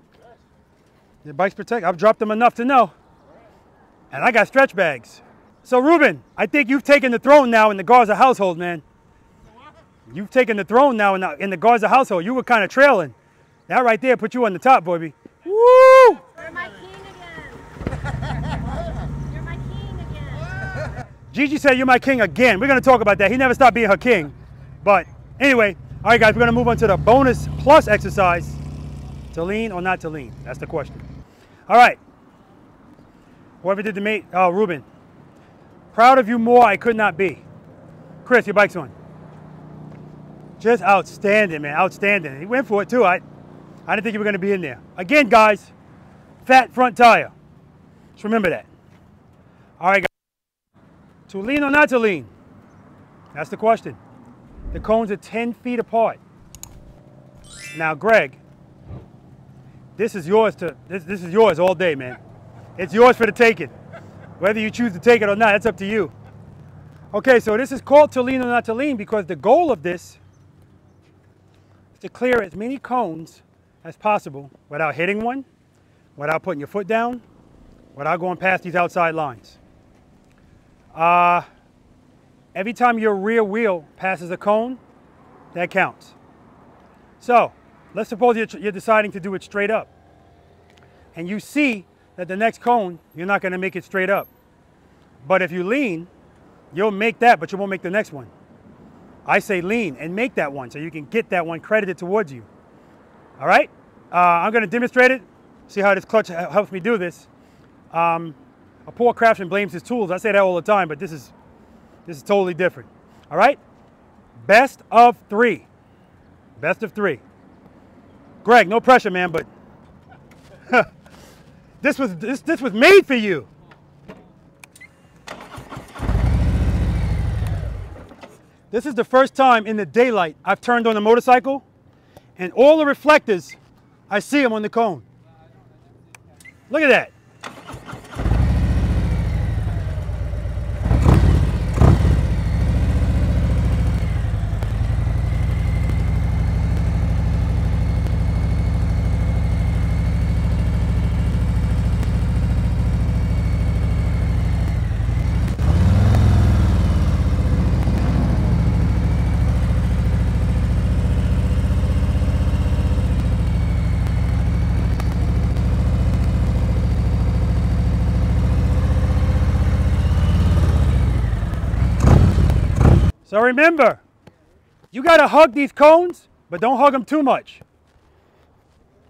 Your bike's protected. I've dropped them enough to know. And I got stretch bags. So Ruben, I think you've taken the throne now in the Garza household, man. You've taken the throne now in the, in the Garza household. You were kind of trailing. That right there put you on the top, baby. Woo! You're my king again. You're my king again. Gigi said you're my king again. We're gonna talk about that. He never stopped being her king. But anyway, all right guys, we're gonna move on to the bonus plus exercise. To lean or not to lean? That's the question. All right. Whoever did the mate, oh, uh, Ruben. Proud of you more I could not be. Chris, your bike's on. Just outstanding, man, outstanding. He went for it too. I, I didn't think you were gonna be in there. Again, guys, fat front tire. Just remember that. All right, guys. To lean or not to lean? That's the question. The cones are 10 feet apart. Now, Greg, this is yours to this, this is yours all day, man. It's yours for the taking. Whether you choose to take it or not, that's up to you. Okay, so this is called to lean or not to lean because the goal of this is to clear as many cones as possible without hitting one, without putting your foot down, without going past these outside lines. Uh, every time your rear wheel passes a cone, that counts. So let's suppose you're, you're deciding to do it straight up. And you see that the next cone, you're not going to make it straight up. But if you lean, you'll make that, but you won't make the next one. I say lean and make that one so you can get that one credited towards you. All right? Uh, I'm to demonstrate it, see how this clutch helps me do this. Um, a poor craftsman blames his tools. I say that all the time, but this is this is totally different. All right? Best of three. Best of three. Greg, no pressure, man, but This was this this was made for you. This is the first time in the daylight I've turned on a motorcycle and all the reflectors, I see them on the cone. Look at that. So remember, you got to hug these cones, but don't hug them too much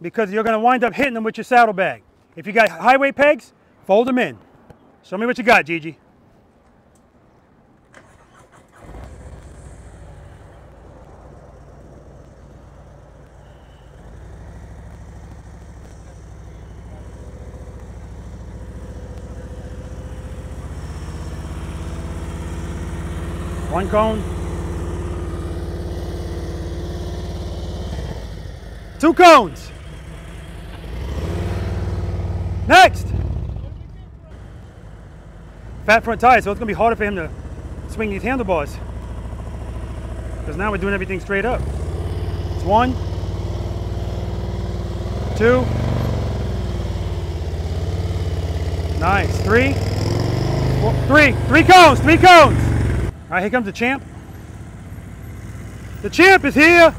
because you're going to wind up hitting them with your saddlebag. If you got highway pegs, fold them in. Show me what you got, Gigi. One cone. Two cones. Next. Fat front tire, so it's gonna be harder for him to swing these handlebars. Because now we're doing everything straight up. It's one, two, nice, three, four, three, three cones, three cones. All right, here comes the champ. The champ is here.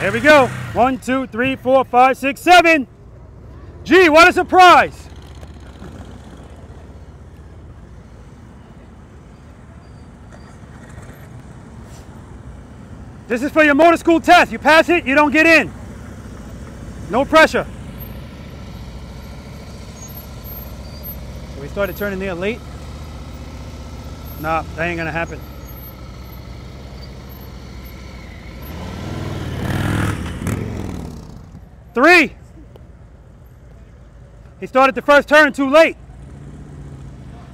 There we go. One, two, three, four, five, six, seven. Gee, what a surprise. This is for your motor school test. You pass it, you don't get in. No pressure. So we started turning there late. Nah, that ain't gonna happen. Three. He started the first turn too late.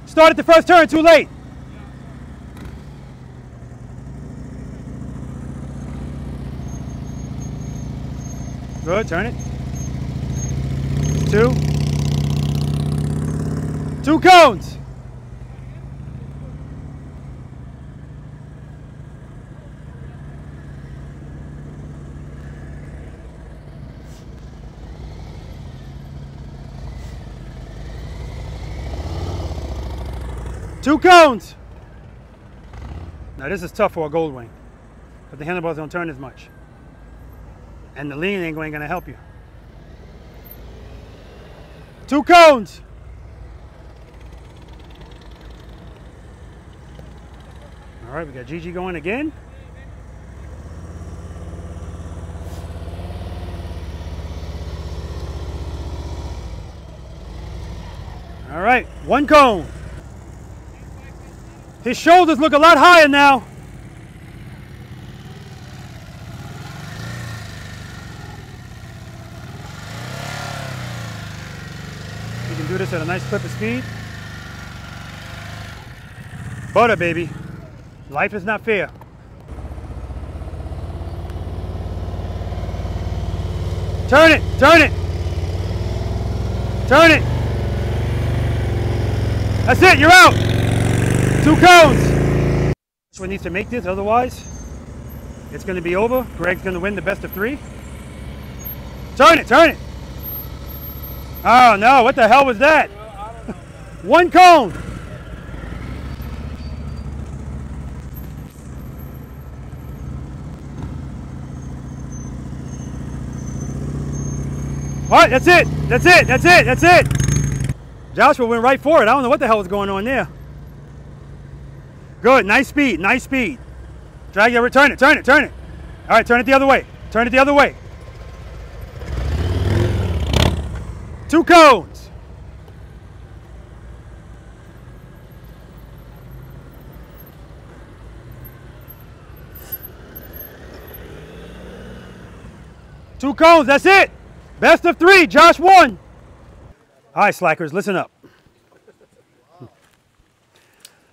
Started the first turn too late. Good, turn it. Two. Two cones. Two cones. Now this is tough for a Gold Wing, but the handlebars don't turn as much. And the lean angle ain't gonna help you. Two cones. All right, we got Gigi going again. All right, one cone. His shoulders look a lot higher now. You can do this at a nice clip of speed. Butter, baby. Life is not fair. Turn it, turn it. Turn it. That's it, you're out. Two cones. This one needs to make this, otherwise it's going to be over. Greg's going to win the best of three. Turn it, turn it. Oh no, what the hell was that? One cone. All right, that's it. That's it. That's it. That's it. Joshua went right for it. I don't know what the hell was going on there. Good. Nice speed. Nice speed. Drag it. over. Turn it. Turn it. Turn it. All right. Turn it the other way. Turn it the other way. Two cones. Two cones, that's it. Best of three, Josh won. All right, slackers, listen up.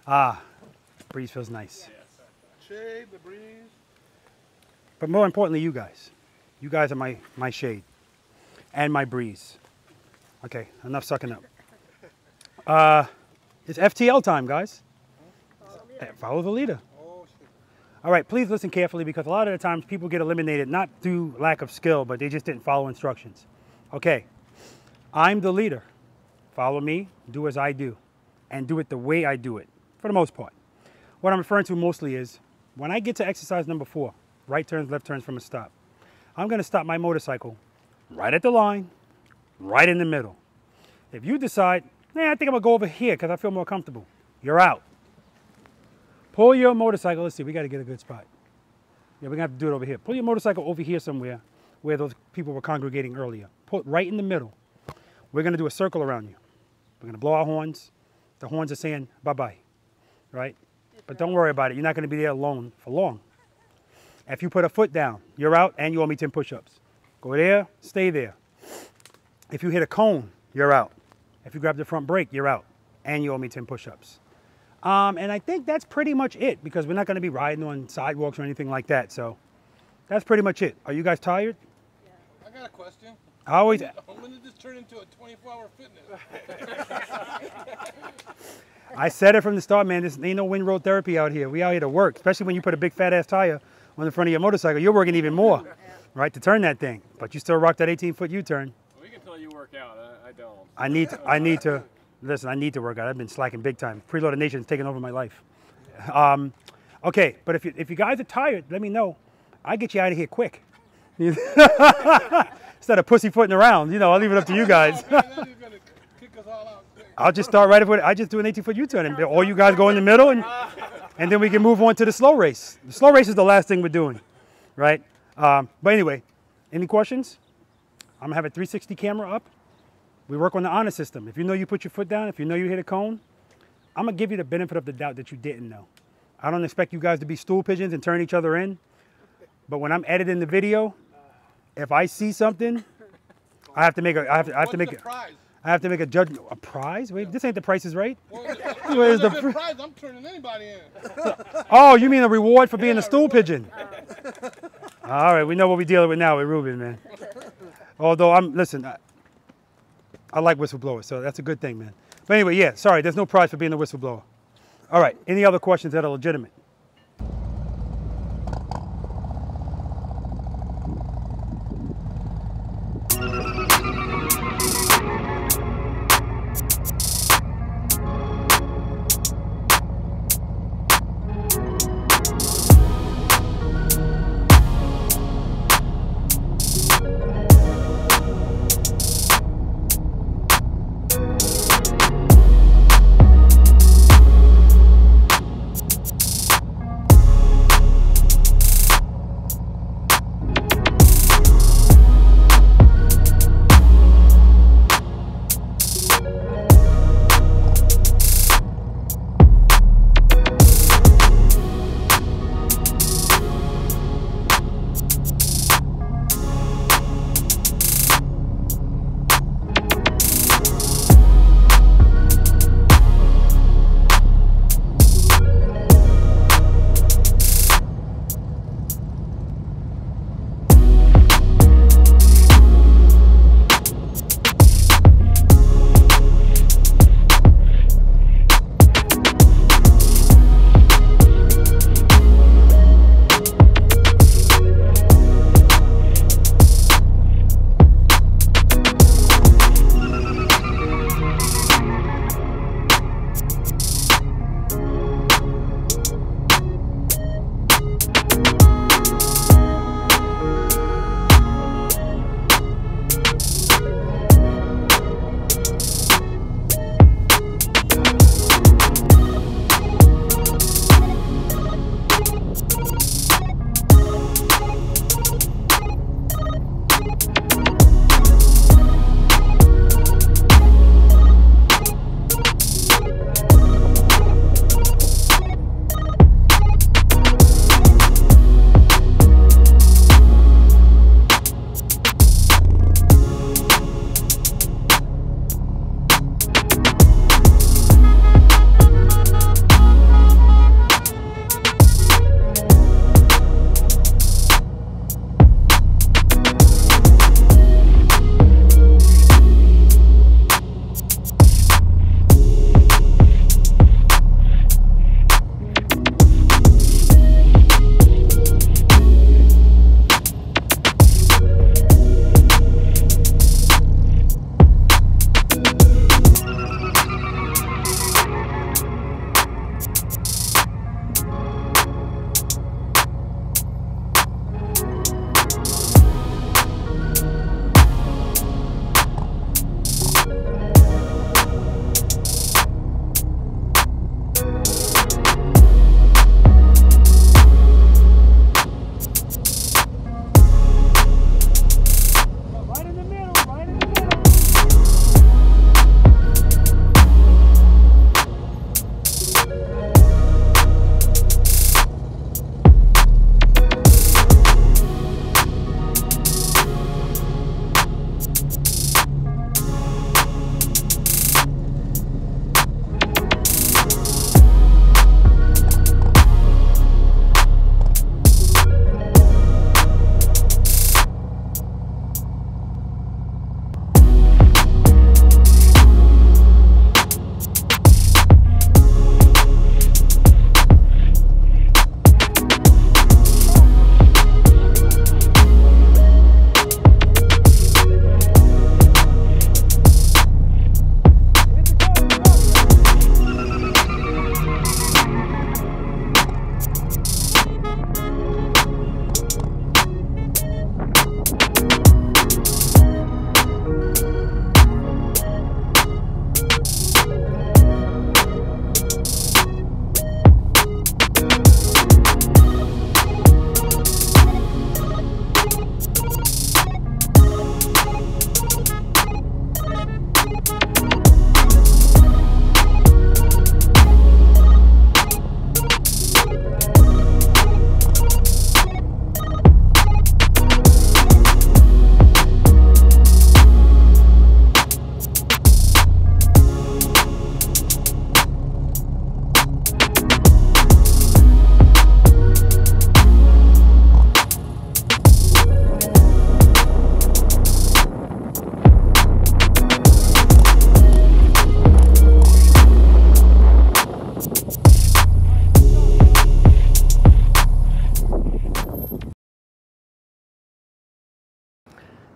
Ah, breeze feels nice. Shade, the breeze. But more importantly, you guys. You guys are my, my shade and my breeze. Okay, enough sucking up. Uh, it's FTL time, guys. Eh, Follow the leader. All right, please listen carefully because a lot of the times people get eliminated not through lack of skill, but they just didn't follow instructions. Okay, I'm the leader. Follow me, do as I do, and do it the way I do it, for the most part. What I'm referring to mostly is when I get to exercise number four, right turns, left turns from a stop, I'm gonna stop my motorcycle right at the line, right in the middle. If you decide, nah, I think I'm gonna go over here because I feel more comfortable, you're out. Pull your motorcycle, let's see, we gotta get a good spot. Yeah, we're gonna have to do it over here. Pull your motorcycle over here somewhere where those people were congregating earlier. Pull it right in the middle. We're gonna do a circle around you. We're gonna blow our horns. The horns are saying bye-bye, right? But don't worry about it. You're not gonna be there alone for long. If you put a foot down, you're out and you owe me 10 push-ups. Go there, stay there. If you hit a cone, you're out. If you grab the front brake, you're out and you owe me 10 push-ups. Um, and I think that's pretty much it because we're not going to be riding on sidewalks or anything like that. So that's pretty much it. Are you guys tired? I got a question. I always, When did this turn into a 24-hour fitness? I said it from the start, man. This ain't no wind road therapy out here. We out here to work, especially when you put a big fat ass tire on the front of your motorcycle. You're working even more, right, to turn that thing. But you still rock that 18 foot U-turn. We can tell you work out. I, I don't. I need, to, I need to, listen. I need to work out. I've been slacking big time. Preloader Nation's taking over my life. Um, okay, but if you, if you guys are tired, let me know. I get you out of here quick. Instead of pussyfooting around, you know, I'll leave it up to you guys. Man, that is gonna kick us all out quick. I'll just start right with I just do an 18 foot U-turn and all you guys go in the middle and and then we can move on to the slow race. The slow race is the last thing we're doing, right? Um, but anyway, any questions? I'm gonna have a 360 camera up. We work on the honor system. If you know you put your foot down, if you know you hit a cone, I'm gonna give you the benefit of the doubt that you didn't know. I don't expect you guys to be stool pigeons and turn each other in, but when I'm editing the video, if I see something, I have to make a I have to, I have to make a, prize? I have to make a judgment. A prize? Wait, this ain't the price is right. Well, Where's the if it's fr- a prize, I'm turning anybody in. Oh, you mean a reward for being Yeah, a stool reward. pigeon? All right, we know what we're dealing with now with Ruben, man. Although I'm listen, I, I like whistleblowers, so that's a good thing, man. But anyway, yeah, sorry, there's no prize for being a whistleblower. All right, any other questions that are legitimate?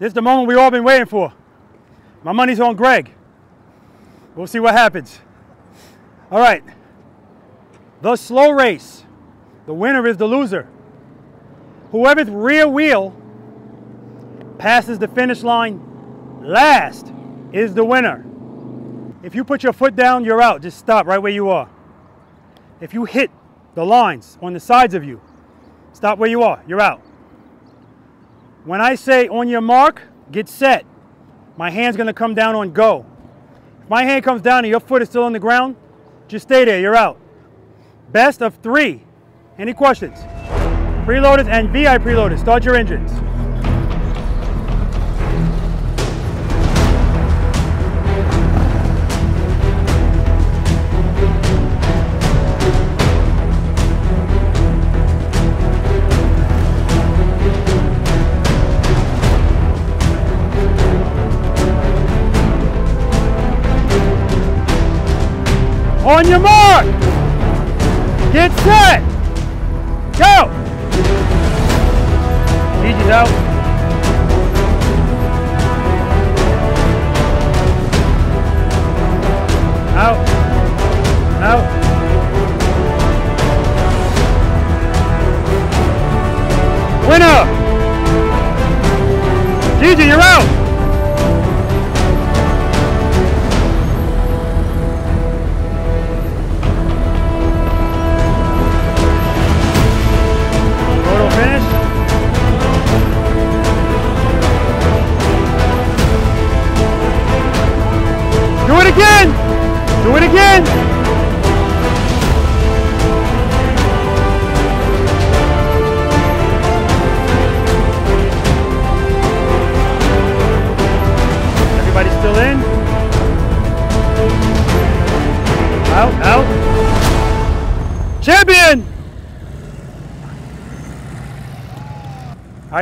This is the moment we've all been waiting for. My money's on Greg. We'll see what happens. All right. The slow race. The winner is the loser. Whoever's rear wheel passes the finish line last is the winner. If you put your foot down, you're out. Just stop right where you are. If you hit the lines on the sides of you, stop where you are. You're out. When I say on your mark, get set, my hand's gonna come down on go. If my hand comes down and your foot is still on the ground, just stay there, you're out. Best of three. Any questions? Preloaders and VI preloaders, start your engines. On your mark! Get set! Go! Gigi's out. Out. Out. Winner! Gigi, you're out!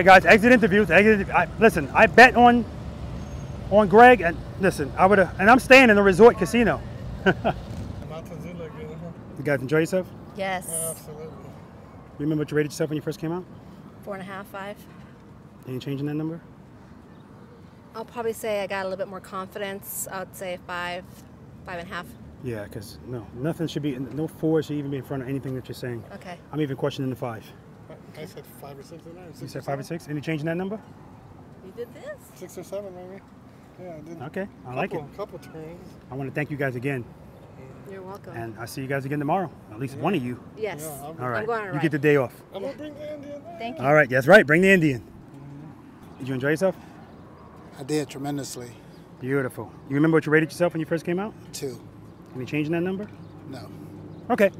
Right, guys, exit interviews. Exit. I, listen, I bet on on Greg, and listen, I would have, and I'm staying in the resort casino. Mountains do look good, huh? You guys enjoy yourself? Yes. Absolutely. You remember what you rated yourself when you first came out? Four and a half, five. Any change in that number? I'll probably say I got a little bit more confidence. I would say five, five and a half. Yeah, because no, nothing should be, no four should even be in front of anything that you're saying. Okay. I'm even questioning the five. I said five or six or nine. You six said five or six? Any change in that number? You did this? Six or seven, maybe. Yeah, I did. Okay, I like it. Couple turns. I want to thank you guys again, You're welcome. and I'll see you guys again tomorrow. At least one of you. yes. Yeah, All right, I'm going on a you get the day off. I'm gonna bring the Indian. Thank you. All right, that's right. Bring the Indian. Did you enjoy yourself? I did tremendously. Beautiful. You remember what you rated yourself when you first came out? Two. Any change in that number? No. Okay.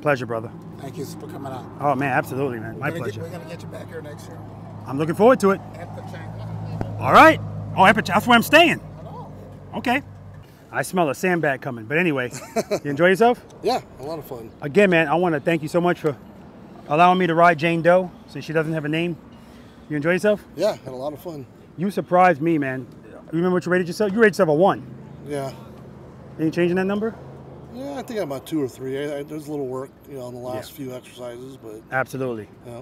Pleasure, brother. Thank you for coming out. Oh man, absolutely, man. My We're gonna get- pleasure. we're gonna get you back here next year. I'm looking forward to it. All right. Oh, Epic, that's where I'm staying. Okay. I smell a sandbag coming. But anyway, you enjoy yourself? Yeah, a lot of fun. Again, man, I want to thank you so much for allowing me to ride Jane Doe since she doesn't have a name. You enjoy yourself? Yeah, had a lot of fun. You surprised me, man. You remember what you rated yourself? You rated yourself a one. Yeah. Any change in that number? Yeah, I think I'm about two or three. I, I, there's a little work, you know, on the last Yeah. few exercises, but Absolutely. yeah.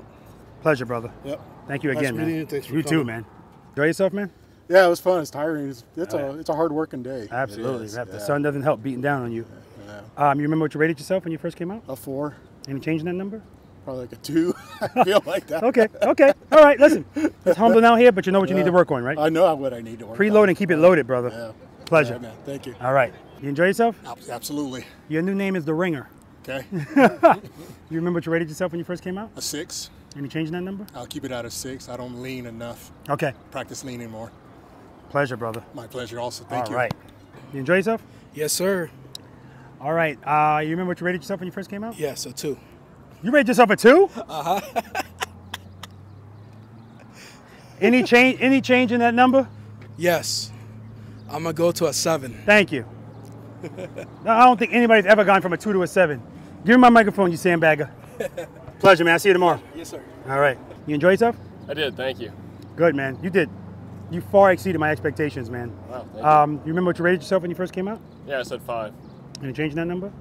Pleasure, brother. Yep. Thank you Nice again, man. you. Thanks for you too, man. Enjoy yourself, man. Yeah, it was fun. It's tiring. It's, it's Oh, a yeah. it's a hard working day. Absolutely. It is, If The sun doesn't help beating down on you. Yeah. Um, you remember what you rated yourself when you first came out? A four, Any change in that number? probably like a two. I feel like that. Okay, okay. All right, listen. It's humbling out here, but you know what you need to work on, right? I know what I need to work. On. Preload on. and keep it loaded, brother. Yeah. Pleasure. Yeah, man. Thank you. All right. You enjoy yourself? Absolutely. Your new name is The Ringer. Okay. You remember what you rated yourself when you first came out? A six. Any change in that number? I'll keep it at a six. I don't lean enough. Okay. Practice leaning more. Pleasure, brother. My pleasure. Also, thank All you. right. You enjoy yourself? Yes, sir. All right. Uh, you remember what you rated yourself when you first came out? Yeah, so two. You rated yourself a two? Uh huh. any change? Any change in that number? Yes. I'm gonna go to a seven. Thank you. No, I don't think anybody's ever gone from a two to a seven. Give me my microphone, you sandbagger. Pleasure, man. I'll see you tomorrow. Yes, sir. All right. You enjoy yourself? I did. Thank you. Good, man. You did. You far exceeded my expectations, man. Wow. Thank you. Um, you remember what you rated yourself when you first came out? Yeah, I said five. Any change in that number?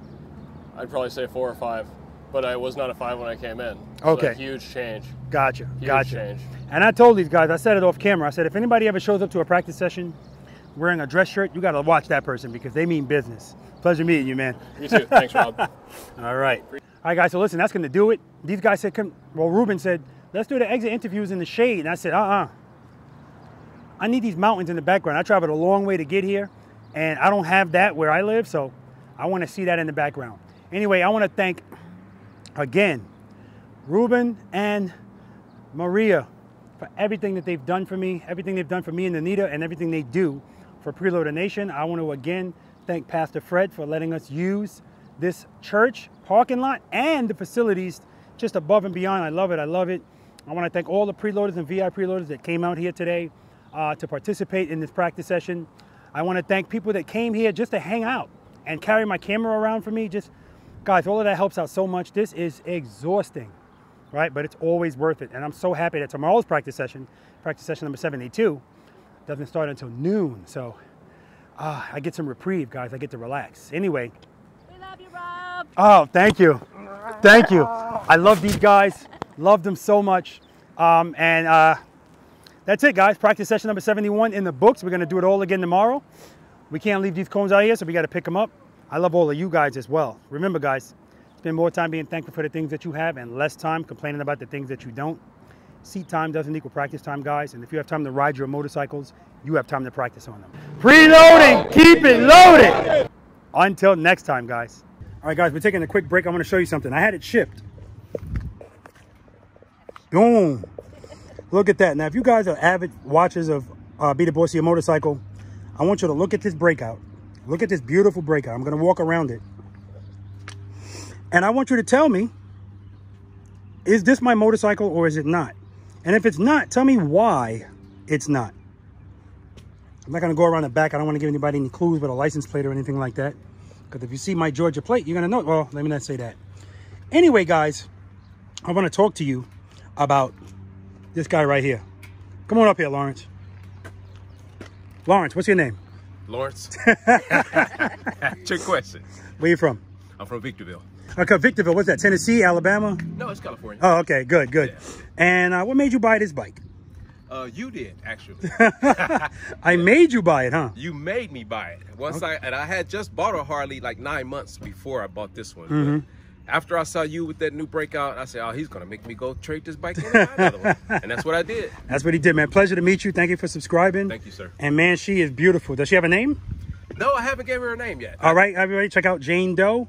I'd probably say four or five. but I was not a five when I came in. So Okay. huge change. Gotcha. Huge gotcha. change. And I told these guys, I said it off camera. I said, if anybody ever shows up to a practice session wearing a dress shirt, you got to watch that person because they mean business. Pleasure meeting you, man. You too. Thanks, Rob. All right. All right, guys. So listen, that's going to do it. These guys said, come, well, Ruben said, let's do the exit interviews in the shade. And I said, uh-uh. I need these mountains in the background. I traveled a long way to get here, and I don't have that where I live, so I want to see that in the background. Anyway, I want to thank, again, Ruben and Maria for everything that they've done for me, everything they've done for me and Anita, and everything they do for Preloader Nation. I want to again thank Pastor Fred for letting us use this church parking lot and the facilities just above and beyond. I love it. I love it. I want to thank all the preloaders and VI preloaders that came out here today uh, to participate in this practice session. I want to thank people that came here just to hang out and carry my camera around for me. Just guys, all of that helps out so much. This is exhausting right? But it's always worth it. And I'm so happy that tomorrow's practice session, practice session number 72, doesn't start until noon. So uh, I get some reprieve, guys. I get to relax. Anyway. We love you, Rob. Oh, thank you. Thank you. I love these guys. Love them so much. Um, and uh, that's it, guys. Practice session number 71 in the books. We're going to do it all again tomorrow. We can't leave these cones out here, so we got to pick them up. I love all of you guys as well. Remember, guys, spend more time being thankful for the things that you have and less time complaining about the things that you don't. Seat time doesn't equal practice time, guys. And if you have time to ride your motorcycles, you have time to practice on them. Preloading, keep it loaded. Until next time, guys. All right, guys, we're taking a quick break. I'm gonna show you something. I had it shipped. Boom. Look at that. Now, if you guys are avid watchers of uh, Be the Boss of Motorcycle, I want you to look at this breakout. Look at this beautiful breakout. I'm going to walk around it. And I want you to tell me, is this my motorcycle or is it not? And if it's not, tell me why it's not. I'm not going to go around the back. I don't want to give anybody any clues with a license plate or anything like that. Because if you see my Georgia plate, you're going to know. Well, let me not say that. Anyway, guys, I want to talk to you about this guy right here. Come on up here, Lawrence. Lawrence, what's your name? Lawrence. Trick question. Where you from? I'm from Victorville. Okay, Victorville. What's that? Tennessee, Alabama? No, it's California. Oh, okay, good, good. And uh, what made you buy this bike? Uh, you did actually. I made you buy it, huh? You made me buy it. Once I and I had just bought a Harley like nine months before I bought this one. Mhm. After I saw you with that new breakout, I said, "Oh, he's gonna make me go trade this bike in and another one," and that's what I did. That's what he did, man. Pleasure to meet you. Thank you for subscribing. Thank you, sir. And man, she is beautiful. Does she have a name? No, I haven't gave her a name yet. All right, everybody, check out Jane Doe.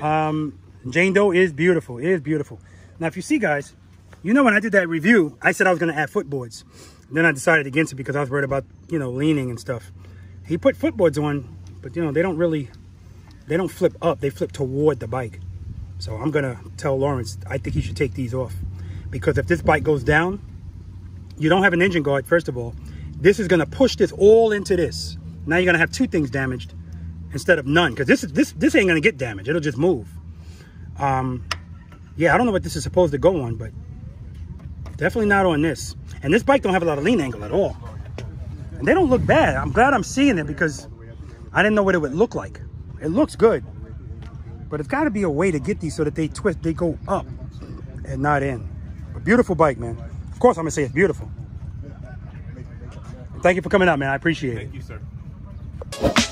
Um, Jane Doe is beautiful. It is beautiful. Now, if you see, guys, you know when I did that review, I said I was going to add footboards. Then I decided against it because I was worried about, you know, leaning and stuff. He put footboards on, but, you know, they don't really, they don't flip up. They flip toward the bike. So I'm going to tell Lawrence, I think he should take these off. Because if this bike goes down, you don't have an engine guard, first of all. This is going to push this all into this. Now you're going to have two things damaged instead of none. Because this, is this, this ain't to get damaged. It'll just move. Um, yeah, I don't know what this is supposed to go on, but definitely not on this. And this bike don't have a lot of lean angle at all. And they don't look bad. I'm glad I'm seeing it because I didn't know what it would look like. It looks good. But it's got to be a way to get these so that they twist, they go up and not in. But beautiful bike, man. Of course, I'm to say it's beautiful. Thank you for coming out, man. I appreciate it. Thank you, sir.